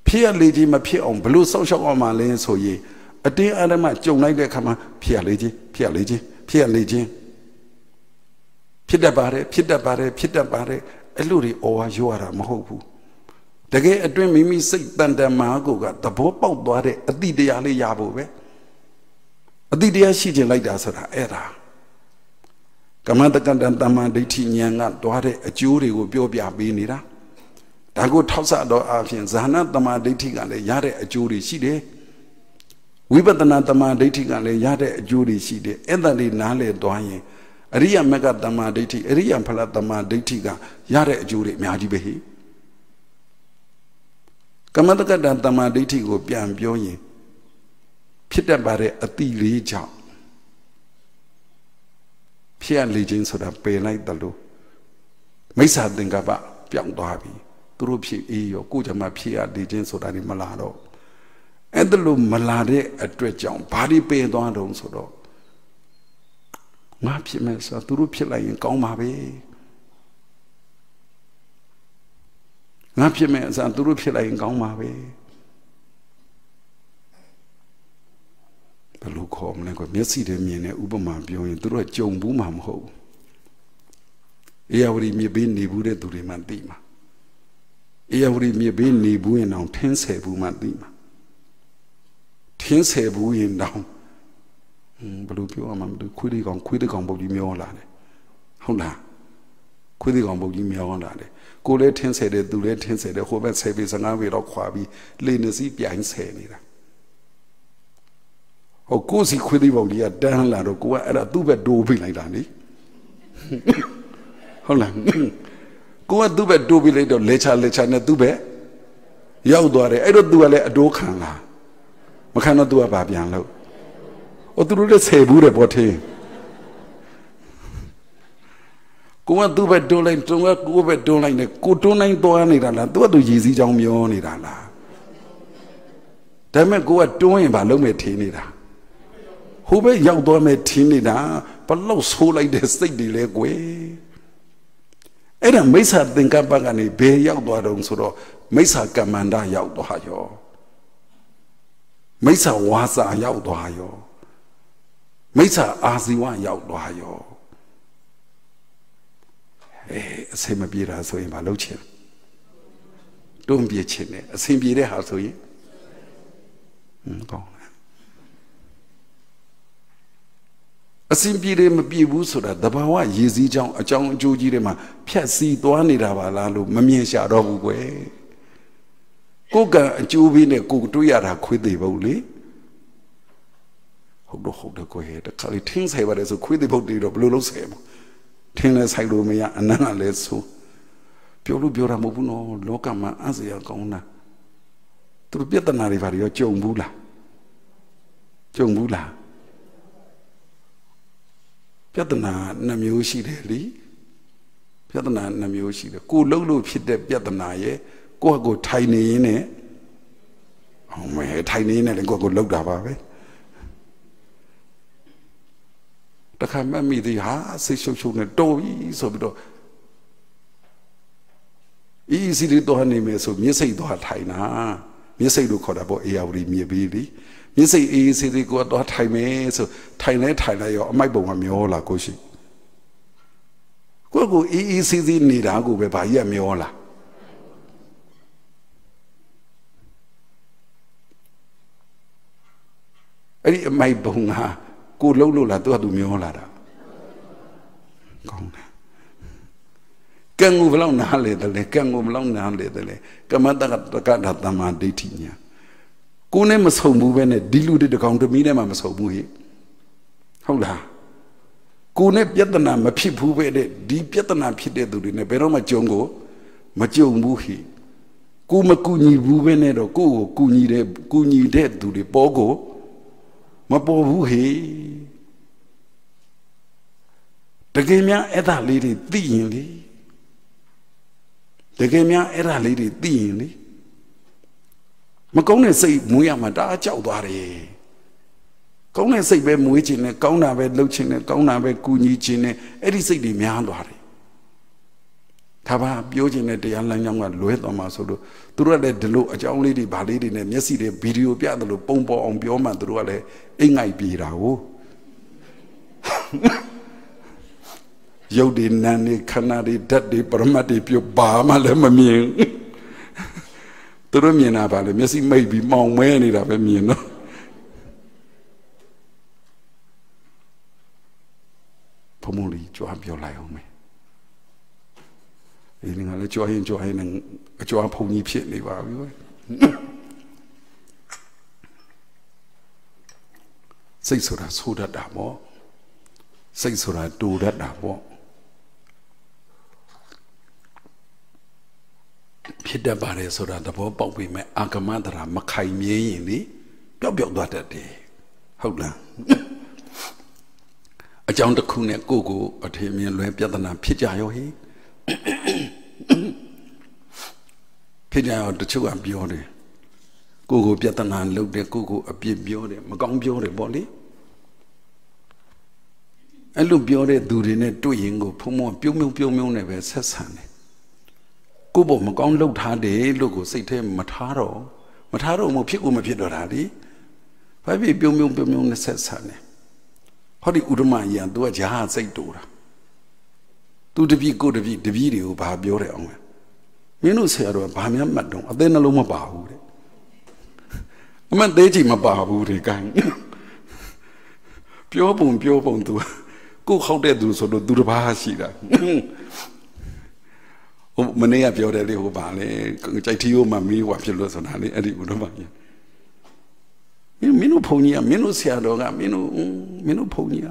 ဖြစ်ရလေချင်းမဖြစ်အောင်ဘလို့စောင့်ရှောက်ရမှာလဲဆိုရင်အတင်းအဓမ္မကြုံလိုက်တဲ့အခါမှာဖြစ်ရလေချင်းဖြစ်ရလေချင်းဖြစ်ရလေချင်းဖြစ်တတ်ပါတယ်ဖြစ်တတ်ပါတယ်ဖြစ်တတ်ပါတယ်အဲ့လိုတွေအော်ဝါရောရတာမဟုတ်ဘူး တကယ်အတွင်းမိမိစိတ်တန်တမာကိုကသဘောပေါက်သွားတဲ့အတိတရားလေးရဖို့ပဲအတိတရားရှိခြင်းလိုက်တာဆိုတာအဲ့ဒါကမ္မတက္ကတတမန်ဒိဋ္ဌိဉာဏ်ကတွားတဲ့အကျိုးတွေကိုပြောပြပေးနေတာဒါကိုထောက်ဆတော့အဖြစ်ဇာနာတမန်ဒိဋ္ဌိကလည်းရတဲ့အကျိုးတွေရှိတယ်ဝိပဿနာတမန်ဒိဋ္ဌိကလည်းရတဲ့အကျိုးတွေရှိတယ်အဲ့ဒါလေးနားလည်သွားရင်အရိယမကတမန်ဒိဋ္ဌိအရိယဖလတမန်ဒိဋ္ဌိကရတဲ့အကျိုးတွေအများကြီးပဲဟိ ကမ္မတက္ကတတမန်ဒိဋ္ဌိကို ပြန်ပြောရင်ဖြစ်တတ်ပါတဲ့အတိလေးကြောင့်ဖြစ်ရလေခြင်းဆိုတာပယ်လိုက်တယ်လို့မိစ္ဆာသင်္ကပ္ပပြောင်းသွားပြီသူတို့ဖြစ်အေးရောကိုယ်ကြမှာဖြစ်ရလေခြင်းဆိုတာဒီမလာတော့အဲ့ဒါလို့မလာတဲ့အတွက်ကြောင့်ဘာဒီပယ်သွားတုံးဆိုတော့ငါဖြစ်မယ်ဆိုသူတို့ဖြစ်လိုက်ရင်ကောင်းပါပဲ ငါဖြစ်မယ်အစားသူတို့ဖြစ်လိုက်ရင်ကောင်းပါပဲဘယ်လိုခေါ်မလဲကွမျက်စိတွေမြင်တဲ့ဥပမာပြောရင်သူတို့ကကြုံဘူးမှမဟုတ်ဘူးအေယဝရီမြေဘေးနေဘူးတဲ့သူတွေမှသိမှာအေယဝရီမြေဘေးနေဘူးရင်တော့ထင်းဆယ်ဘူးမှသိမှာထင်းဆယ်ဘူးရင်တော့ဘယ်လိုပြောရမှာမသိခွေးတွေကောင်ခွေးတွေကောင်ပုတ်ကြီးမျောလာတယ်ဟုတ်လားခွေးတွေကောင်ပုတ်ကြီးမျောလာတယ် ကိုလည်းထင်းဆယ်တယ်သူလည်းထင်းဆယ်တယ်ဟိုဘက်ဆယ်ပြီး15ပေတော့ခွာပြီးလေနစီပြိုင်ဆယ်နေတာဟိုကိုစီခွေးတွေပုံကြီးကတန်းလာတော့ကိုကအဲ့ဒါသူ့ဘက်ဒိုးပြလိုက်တာလေဟုတ်လားကိုကသူ့ဘက်ဒိုးပြလိုက်တော့လေချာလေချာနဲ့သူ့ဘက်ရောက်သွားတယ်အဲ့တော့သူကလည်းအတိုးခံလာမခံတော့သူကဘာပြန်လို့ဟိုသူတို့လည်းဆယ်ဘူးတယ်ပေါ့ထင်း ကိုကသူ့ဘက်တွန်းလိုက်တွန်းကကိုဘက်တွန်းလိုက်နေကိုတွန်းနိုင်သွားနေတာလားသူကသူရည်စည်းချောင်းမျောနေတာလားဒါပေမဲ့ကိုကတွန်းရင်ဘာလုပ်မဲ့ထင်းနေတာဟိုဘက်ရောက်သွားမဲ့ထင်းနေတာဘလောက်ဆိုးလိုက်တဲ့စိတ်တွေလဲကွယ်အဲ့ဒါမိစ္ဆာသင်္ကပ္ပကနေဘယ်ရောက်သွားတုံးဆိုတော့မိစ္ဆာကမ္မန္တရောက်သွားရောမိစ္ဆာဝါစာရောက်သွားရောမိစ္ဆာအာဇီဝရောက်သွားရော အဲအစင်မပြေတာဆိုရင်မလုပ်ချင်တွန်းပြေချင်တယ်အစင်ပြေတဲ့ဟာဆိုရင်ဟွန်းကောင်းအစင်ပြေတယ်မပြေဘူးဆိုတာတဘာဝရည်စည်းကြောင်းအကြောင်းအကျိုးကြီးတွေမှာဖြတ်စီသွားနေတာပါလားလို့မမြင်ရှာတော့ဘူးကွယ်ကိုကအကျိုးပေးနဲ့ကိုတွေးရတာခွေးသေးဘူးလေဟုတ်တော့ဟုတ်တယ်ကိုဟဲ့တခါလေးထင်းဆိုင်ပါတယ်ဆိုခွေးသေးပုတ်တွေတော့ဘယ်လိုလုပ်ဆဲမ ထင်းလဲဆိုင်လို့မရအနမ်းကလည်းဆိုပြောလို့ပြောတာမဟုတ်ဘူးနော်လောကမှာအစရာကောင်းတာသူတို့ပြဿနာတွေဘာတွေရောကြုံဘူးလားကြုံဘူးလားပြဿနာနှမျိုးရှိတယ်လीပြဿနာနှမျိုးရှိတယ်ကိုလှုပ်လို့ဖြစ်တဲ့ပြဿနာရဲ့ကိုယ့်ကိုထိုင်နေရင်းနဲ့ဟောမဲထိုင်နေရင်းနဲ့လည်းကိုယ့်ကိုလှုပ်တာပါပဲ တခါမှတ်မိသေးဟာစိတ်ရှုပ်ရှုပ်နေတော်ပြီဆိုပြီးတော့ဤစီရီတော့နေမယ်ဆိုမျက်စိတော့ထိုင်တာမျက်စိလို့ခေါ်တာပေါ့အေယာဝတီမြေပြီးလीမျက်စိအေးစီရီကတော့ထိုင်မယ်ဆိုထိုင်လဲထိုင်လဲရောအမိုက်ပုံကမျောလာကိုရှိကိုကိုအေးအေးစီစီနေတာကိုပဲဗာကြီးကမျောလာအဲ့ဒီအမိုက်ပုံက ကိုလှုပ်လို့လားသူကသူမျောလာတာကောင်းတယ်ကံကိုဘယ်လောက်နားလေတယ်လဲကံကိုဘယ်လောက်နားလေတယ်လဲကမတကတကတာတမဒိဋ္ဌိညာကိုနဲ့မဆုံဘူးပဲနဲ့ဒီလူတွေတကောင်တမီးနဲ့မှမဆုံဘူးဟိဟုတ်လားကိုနဲ့ပြဿနာမဖြစ်ဘူးပဲတဲ့ဒီပြဿနာဖြစ်တဲ့သူတွေနဲ့ဘယ်တော့မှကြုံကိုမကြုံဘူးဟိကိုမကူညီဘူးပဲနဲ့တော့ကိုကိုကူညီတဲ့ကူညီတဲ့သူတွေပေါ်ကို မပေါ်ဘူးဟေတကယ်များအဲ့ဒါလေးတွေသိရင်လေတကယ်များအဲ့ဒါလေးတွေသိရင်လေမကောင်းတဲ့စိတ်မွေးရမှာတအားကြောက်သွားတယ်ကောင်းတဲ့စိတ်ပဲမွေးခြင်းနဲ့ကောင်းတာပဲလုပ်ခြင်းနဲ့ကောင်းတာပဲကူညီခြင်းနဲ့အဲ့ဒီစိတ်တွေများသွားတယ် ဒါပါပြောခြင်းနဲ့တရားလမ်းကြောင်းကလွဲသွားမှာဆိုလို့သူတို့ကလည်းဒီလိုအကြောင်းလေးတွေဗာလေးတွေနဲ့မျက်စိတွေဗီဒီယိုပြတယ်လို့ပုံပေါ်အောင်ပြောမှသူတို့ကလည်းအိမ်ငိုက်ပြေတာကိုရုပ်တွေနာမ်တွေခန္ဓာတွေဓာတ်တွေပရမတ်တွေပြောဘာမှလည်းမမြင်သူတို့မြင်တာပါလေမျက်စိမိတ်ပြီးမောင်မဲနေတာပဲမြင်တော့ဖမိုးလီကြွားပြောလိုက်အောင်မယ် ဒီငါလည်းကြွားရင်ကြွားရင်အကြွားဖုန်ကြီးဖြစ်နေပါပြီစိတ်ဆိုတာဆိုးတတ်တာပေါ့စိတ်ဆိုတာတူတတ်တာပေါ့ဖြစ်တတ်ပါတယ်ဆိုတာသဘောပေါက်ပြီမဲ့အာဂမတရာမခိုင်မြဲရင်လေပျောက်ပျောက်သွားတတ်တယ်ဟုတ်လားအကြောင်းတစ်ခုနဲ့ကိုကိုအထင်မြင်လွဲပြဿနာဖြစ်ကြရောဟိ ဖြစ်ကြရောတချို့ကပြောတယ်ကိုကိုပြဿနာလုပ်တယ်ကိုကိုအပြစ်ပြောတယ်မကောင်းပြောတယ်ပေါ့လေအဲ့လိုပြောတဲ့သူတွေနဲ့တွေ့ရင်ကိုဖုံဖုံပြုံးပြုံးပြုံးပြုံးနဲ့ပဲဆက်ဆံတယ်ကိုပေါ့မကောင်းလုပ်ထားတယ်လို့ကိုစိတ်ထဲမထားတော့မထားတော့မဖြစ်ကိုမဖြစ်တော့တာလေဘာဖြစ်ပြုံးပြုံးပြုံးပြုံးနဲ့ဆက်ဆံတယ်ဟောဒီဥဒမကြီးကသူကဂျာစိတ်တူတာ သူတပည့်ကိုတပည့်တပည့်တွေကိုဘာပြောတယ်အောင်လဲမင်းတို့ဆရာတော်ဘာမှမှတ်တော့အသေးနှလုံးမပါဘူးတဲ့အမှန်သေးချင်မပါဘူးဒီကိုင်းပြောပုံပြောပုံသူကိုဟောက်တဲ့သူဆိုတော့သူတစ်ပါးရှိတာဟိုမနေ့ကပြောတယ်လေဟိုပါလေကြိုက်ထီးဟိုမှမီးဟွာဖြစ်လို့ဆိုတာလေအဲ့ဒီဥဒ္ဓမကြီးမင်းမင်းတို့ဖုန်ကြီးကမင်းတို့ဆရာတော်ကမင်းတို့မင်းတို့ဖုန်ကြီးက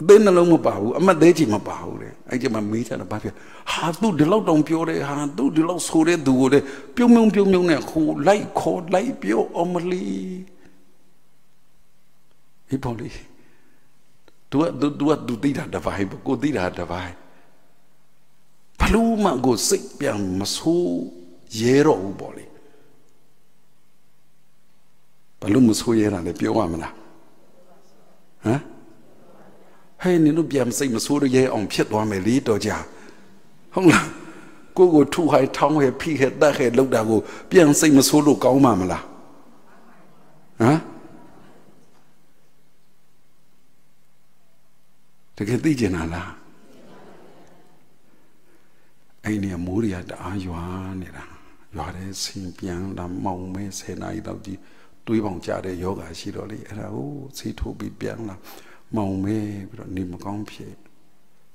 အသေးနှလုံးမပါဘူးအမတ်သေးချီမပါဘူးတဲ့အဲ့ကျမှမေးချင်တာဘာဖြစ်ဟာသူဒီလောက်တောင်ပြောတယ်ဟာသူဒီလောက်ဆိုတဲ့သူကိုလေပြုံပြုံပြုံပြုံနဲ့ခိုလိုက်ခေါ်လိုက်ပြောအောင်မလီဒီပေါ်လေသူကသူကသူသိတာတပိုင်းပေါ့ကိုသိတာတပိုင်းဘလို့မှကိုစိတ်ပြန်မဆိုးရဲတော့ဘူးပေါ့လေဘလို့မဆိုးရဲတာလဲပြောရမလားဟမ် ဟဲ့နင်တို့ပြန်စိတ်မဆိုးရဲအောင်ဖြစ်သွားမယ်လေတော်ကြဟုတ်လားကိုကိုထူဟိုင်ထောင်းဟဲဖိဟဲတက်ဟဲလောက်တာကိုပြန်စိတ်မဆိုးလို့ကောင်းမှာမလားဟမ်တကယ်သိကျင်တာလားအဲ့ဒီမိုးရီကတအားရွာနေတာရွာတဲ့ဆင်ပြန်လာမောင်မဲဆယ်နာရီတော့ဒီတွေးပေါင်ကြတဲ့ယောဂါရှိတော့လေအဲ့ဒါကိုဆေးထိုးပြီးပြန်လာ မောင်မဲပြီးတော့နေမကောင်းဖြစ်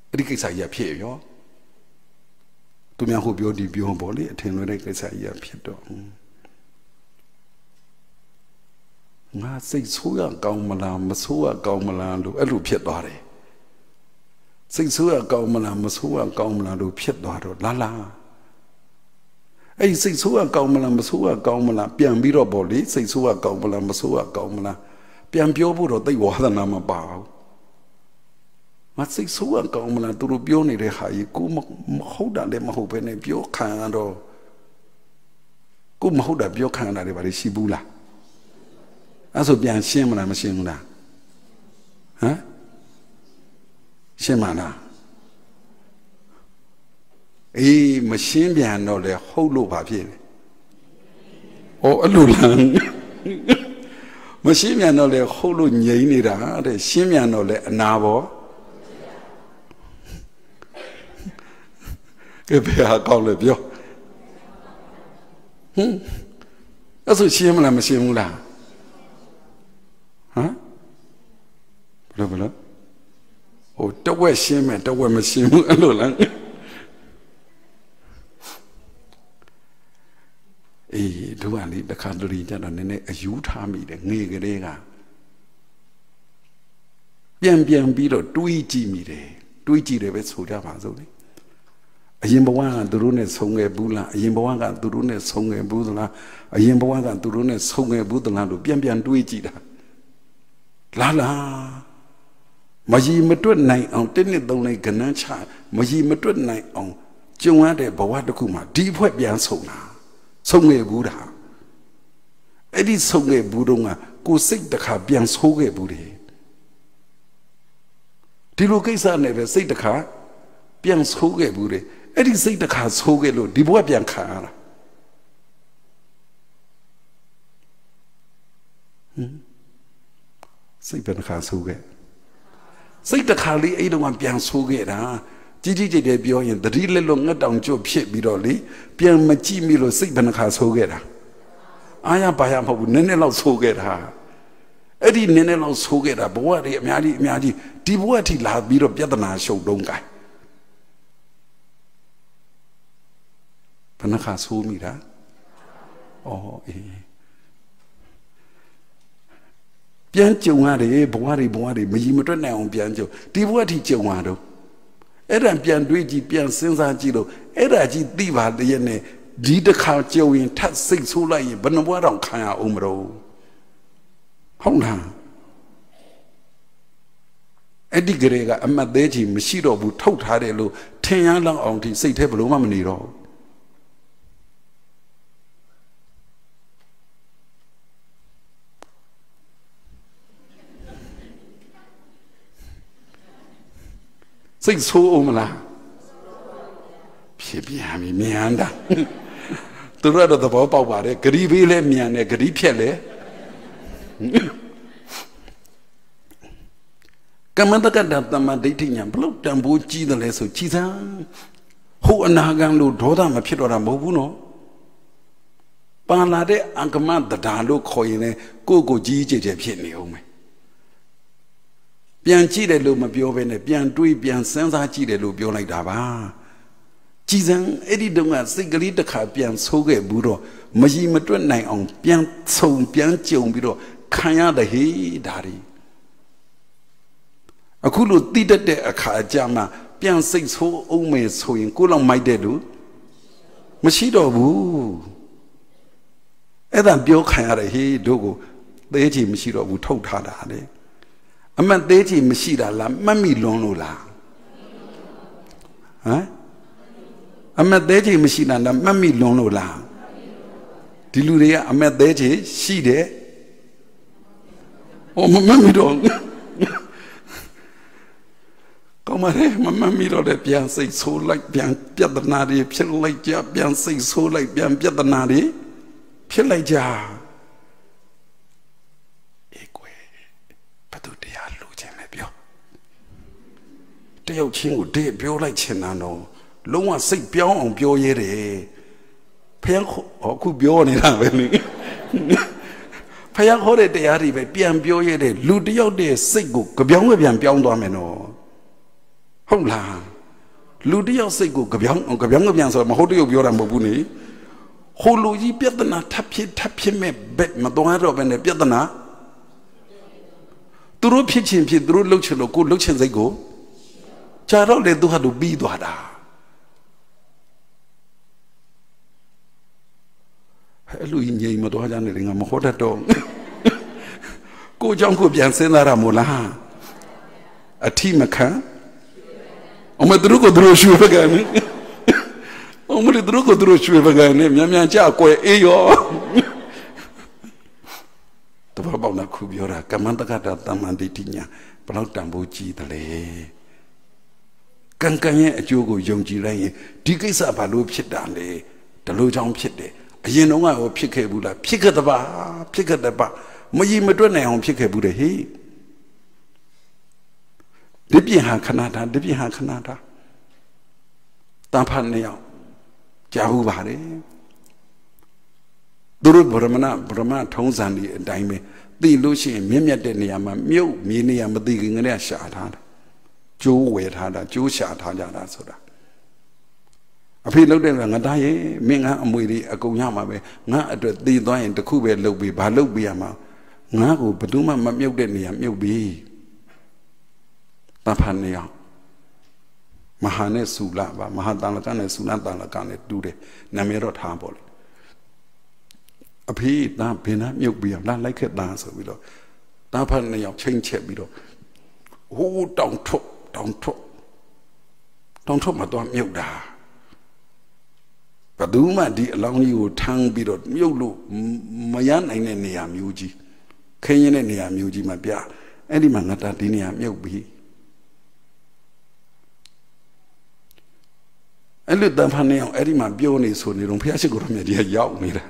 အဲ့ဒီကိစ္စကြီးဖြစ်ရောသူများဟိုပြောဒီပြောပေါ့လေအထင်လွဲတဲ့ကိစ္စကြီးဖြစ်တော့ငါစိတ်ဆိုးရကောင်းမလားမဆိုးရကောင်းမလားလို့အဲ့လိုဖြစ်သွားတယ်စိတ်ဆိုးရကောင်းမလားမဆိုးရကောင်းမလားလို့ဖြစ်သွားတော့လာလာအဲ့စိတ်ဆိုးရကောင်းမလားမဆိုးရကောင်းမလားပြန်ပြီးတော့ပေါ့လေစိတ်ဆိုးရကောင်းမလားမဆိုးရကောင်းမလား ပြန်ပြောဖို့တော့သိဝါသနာမပါဘူးမစိတ်ဆိုးရကောင်းမလားသူတို့ပြောနေတဲ့ဟာကြီးကိုမဟုတ်တာလည်းမဟုတ်ဘဲနဲ့ပြောခံရတော့ကိုမဟုတ်တာပြောခံရတာတွေဘာတွေရှိဘူးလားအဲ့ဆိုပြန်ရှင်းမလားမရှင်းဘူးလားဟမ်ရှင်းမလားအေးမရှင်းပြန်တော့လေဟုတ်လို့ပါဖြစ်တယ်။အော်အဲ့လိုလား မရှင်းပြန်တော့လေဟုတ်လို့ငြိမ်နေတာတဲ့ရှင်းပြန်တော့လေအနာဘောကဲဘယ်ဟာကောက်လဲပြောဟင်အဲ့ဆိုရှင်းမလားမရှင်းဘူးလားဟမ်ဘယ်လိုဘယ်လိုဟိုတဝက်ရှင်းမယ်တဝက်မရှင်းဘူးအဲ့လိုလား အေးတို့ကလေတခါတလေကြတော့နည်းနည်းအယူထားမိတယ်ငေကလေးကပြန်ပြန်ပြီးတော့တွေးကြည့်မိတယ်တွေးကြည့်တယ်ပဲဆိုကြပါစို့လေအရင်ဘဝကသူတို့နဲ့ဆုံခဲ့ဘူးလားအရင်ဘဝကသူတို့နဲ့ဆုံခဲ့ဘူးသလားအရင်ဘဝကသူတို့နဲ့ဆုံခဲ့ဘူးသလားလို့ပြန်ပြန်တွေးကြည့်တာလာလာမကြီးမတွက်နိုင်အောင်တင်းနှစ်သုံးလိုက်ကနန်းချမကြီးမတွက်နိုင်အောင်ကျုံရတဲ့ဘဝတစ်ခုမှာဒီဖွဲ့ပြန်ဆုံတာ ဆုံခဲ့ဘူးတာအဲ့ဒီဆုံခဲ့ဘူးတော့ကကိုစိတ်တစ်ခါပြန်ဆိုးခဲ့ဘူးတယ်ဒီလိုကိစ္စနဲ့ပဲစိတ်တစ်ခါပြန်ဆိုးခဲ့ဘူးတယ်အဲ့ဒီစိတ်တစ်ခါဆိုးခဲ့လို့ဒီဘဝပြန်ခံရတာဟင်စိတ်ပြန်ခါဆိုးခဲ့စိတ်တစ်ခါလေးအဲ့တော့ပြန်ဆိုးခဲ့တာ ကြီးကြီးကျယ်ကျယ်ပြောရင်တတိလက်လို့ငတ်တောင်ကျွတ်ဖြစ်ပြီးတော့လေပြန်မကြည့်မိလို့စိတ်ဘယ်နှခါဆိုးခဲ့တာအာရပါရမဟုတ်ဘူးနည်းနည်းလောက်ဆိုးခဲ့တာအဲ့ဒီနည်းနည်းလောက်ဆိုးခဲ့တာဘဝတွေအများကြီးအများကြီးဒီဘဝအထိလာပြီးတော့ပြဿနာရှုပ်တုံးကိုင်ဘယ်နှခါဆိုးမိတာအော်အေးပြန်ကြုံရတယ်ဘဝတွေဘဝတွေမကြီးမတွက်နိုင်အောင်ပြန်ကြုံဒီဘဝအထိကြုံရတော့ အဲ့ဒါပြန်တွေးကြည့်ပြန်စဉ်းစားကြည့်လို့အဲ့ဒါကြီးသိပါတည်းနဲ့ဒီတစ်ခါကြုံရင်ထပ်စိတ်ဆိုးလိုက်ရင်ဘယ်နှဘွားတောင်ခံရအောင်မလို့ဟုတ်လားအဲ့ဒီကလေးကအမတ်သေးချီမရှိတော့ဘူးထုတ်ထားတယ်လို့ထင်ရလောက်အောင်ဒီစိတ်ထဲဘလို့မှမနေတော့ဘူး စိတ်ဆိုးအောင်မလားဖြစ်ပြန်ပြီမြန်တာသူတို့တော့သဘောပေါက်ပါတယ်ဂရီဘေးလဲမြန်တယ်ဂရီဖြက်လဲကမ္မတက္ကတတမဒိဋ္ဌိညာဘလို့တန်ဖိုးကြီးတယ်လဲဆိုကြည်စမ်းဟိုအနာဂံလို့ဒေါသမဖြစ်တော့တာမဟုတ်ဘူးနော်ပါလာတဲ့အင်္ဂမတဒါလို့ခေါ်ရင်လေကိုကိုကြီးကြီးကျယ်ကျယ်ဖြစ်နေအောင်မယ် ပြန်ကြည့်တယ်လို့မပြောဘဲနဲ့ပြန်တွေးပြန်စဉ်းစားကြည့်တယ်လို့ပြောလိုက်တာပါကြည်စံအဲ့ဒီတုန်းကစိတ်ကလေးတစ်ခါပြန်ဆိုးခဲ့ဘူးတော့မကြီးမတွက်နိုင်အောင် ပြန်ဆုံပြန်ကြုံပြီးတော့ခံရတဲ့ဟေးဒါတွေအခုလို့တိတတ်တဲ့အခါကြမှာပြန်စိတ်ဆိုးအောင်မယ်ဆိုရင်ကိုလောက်မိုက်တဲ့လူမရှိတော့ဘူးအဲ့ဒါပြောခံရတဲ့ဟေးတို့ကိုသေးချီမရှိတော့ဘူးထုတ်ထားတာလေ အမှတ်သေးချီမရှိတာလားမှတ်မိလွန်လို့လားဟမ်အမက်သေးချေမရှိတာလားမှတ်မိလွန်လို့လားဒီလူတွေကအမက်သေးချေရှိတယ်ဟောမမှတ်မိတော့ကောင်းပါလေမမှတ်မိတော့လည်းပြန်စိတ်ဆိုးလိုက်ပြန်ပြဿနာတွေဖြစ်လိုက်ကြပြန်စိတ်ဆိုးလိုက်ပြန်ပြဿနာတွေဖြစ်လိုက်ကြအေးကွယ်ဘသူတရားလူချင်းလည်းပြော တယောက်ချင်းကိုတည့်ပြောလိုက်ချင်တာတော့လုံးဝစိတ်ပြောင်းအောင်ပြောရဲတယ်ဖះအခုပြောနေတာပဲလေဖះခေါ်တဲ့တရားတွေပဲပြန်ပြောရဲတယ်လူတယောက်တည်းစိတ်ကိုကြပြောင်းကပြန်ပြောင်းသွားမယ်နော်ဟုတ်လားလူတယောက်စိတ်ကိုကြပြောင်းကြပြောင်းကပြန်ဆိုမဟုတ်တယောက်ပြောတာမဟုတ်ဘူးနေဟိုလူကြီးပြဿနာထပ်ဖြစ်ထပ်ဖြစ်မဲ့ဘက်မတော်တော့ဘဲနဲ့ပြဿနာသူတို့ဖြစ်ချင်းဖြစ်သူတို့လှုပ်ချင်လို့ကိုလှုပ်ချင်စိတ်ကို ကြာတော့လေသူဟာသူပြီးသွားတာအဲ့လိုငြိမ်မသွားကြနဲ့ငါမဟောတတ်တော့ကိုเจ้าကိုပြန်စဉ်းစားရမို့လားအထိမခံအမတို့ကိုတို့ရွှေပကနေအမတို့ကိုတို့ရွှေပကနေမြန်မြန်ကြကွယ်အေးရောတဘာပေါနာခုပြောတာကမ္မတက္ကတာတမ္မန္တိတိညာဘလောက်တန်ဖိုးကြီးတယ်လေ ကံကံရဲ့အကျိုးကိုယုံကြည်လိုက်ရင်ဒီကိစ္စဘာလို့ဖြစ်တာလဲဒီလိုကြောင့်ဖြစ်တယ်အရင်တော့ကဟိုဖြစ်ခဲ့ဘူးလားဖြစ်ခဲ့တပါဖြစ်ခဲ့တပါမကြီးမတွက်နိုင်အောင်ဖြစ်ခဲ့ဘူးတဲ့ဟေးဒီပြင်ဟာခဏတာဒီပြင်ဟာခဏတာတန်ဖတ်နေအောင်ကြားဘူးပါတယ်သူတို့ဗရမဏဗရမထုံးစံဒီအတိုင်းပဲသိလို့ရှိရင်မြင့်မြတ်တဲ့နေရာမှာမြုပ်မြေနေရာမသိခင်ကလေးရှာထားတာ ကျိုးဝယ်ထားတာကျိုးရှာထားကြတာဆိုတာအဖေလုပ်တယ်ကငါသားရဲ့မင်းကအမွေတွေအကုန်ရမှာပဲငါအတွက်တည်သွားရင်တခုပဲလုပ်ပြီးဘာလုပ်ပြီးရမှာငါ့ကိုဘယ်သူမှမမြုပ်တဲ့နေရာမြုပ်ပြီးတဖန်နေအောင်မဟာနဲ့ဆူလာပါမဟာတန်လကနဲ့ဆူလာတန်လကနဲ့တူတယ်နာမည်တော့ထားပါလေအဖေသားဘင်းသားမြုပ်ပြီးအောင်လာလိုက်ခဲ့သားဆိုပြီးတော့တာဖတ်နေအောင်ချိန်ချက်ပြီးတော့ဟိုးတောင်ထုတ် တောင်ထုတ်တောင်ထုတ်မှတော့မြုပ်တာဘယ်သူမှဒီအလောင်းကြီးကိုထမ်းပြီးတော့မြုပ်လို့မရနိုင်တဲ့နေရာမျိုးကြီးခင်းရင်တဲ့နေရာမျိုးကြီးမှာပြအဲ့ဒီမှာငါတာဒီနေရာမြုပ်ပြီးအဲ့လိုတန်ဖန်နေအောင်အဲ့ဒီမှာပြောနေဆိုနေတော့ဘုရားရှိခိုးတော်မြတ်ကြီးကရောက်နေတာ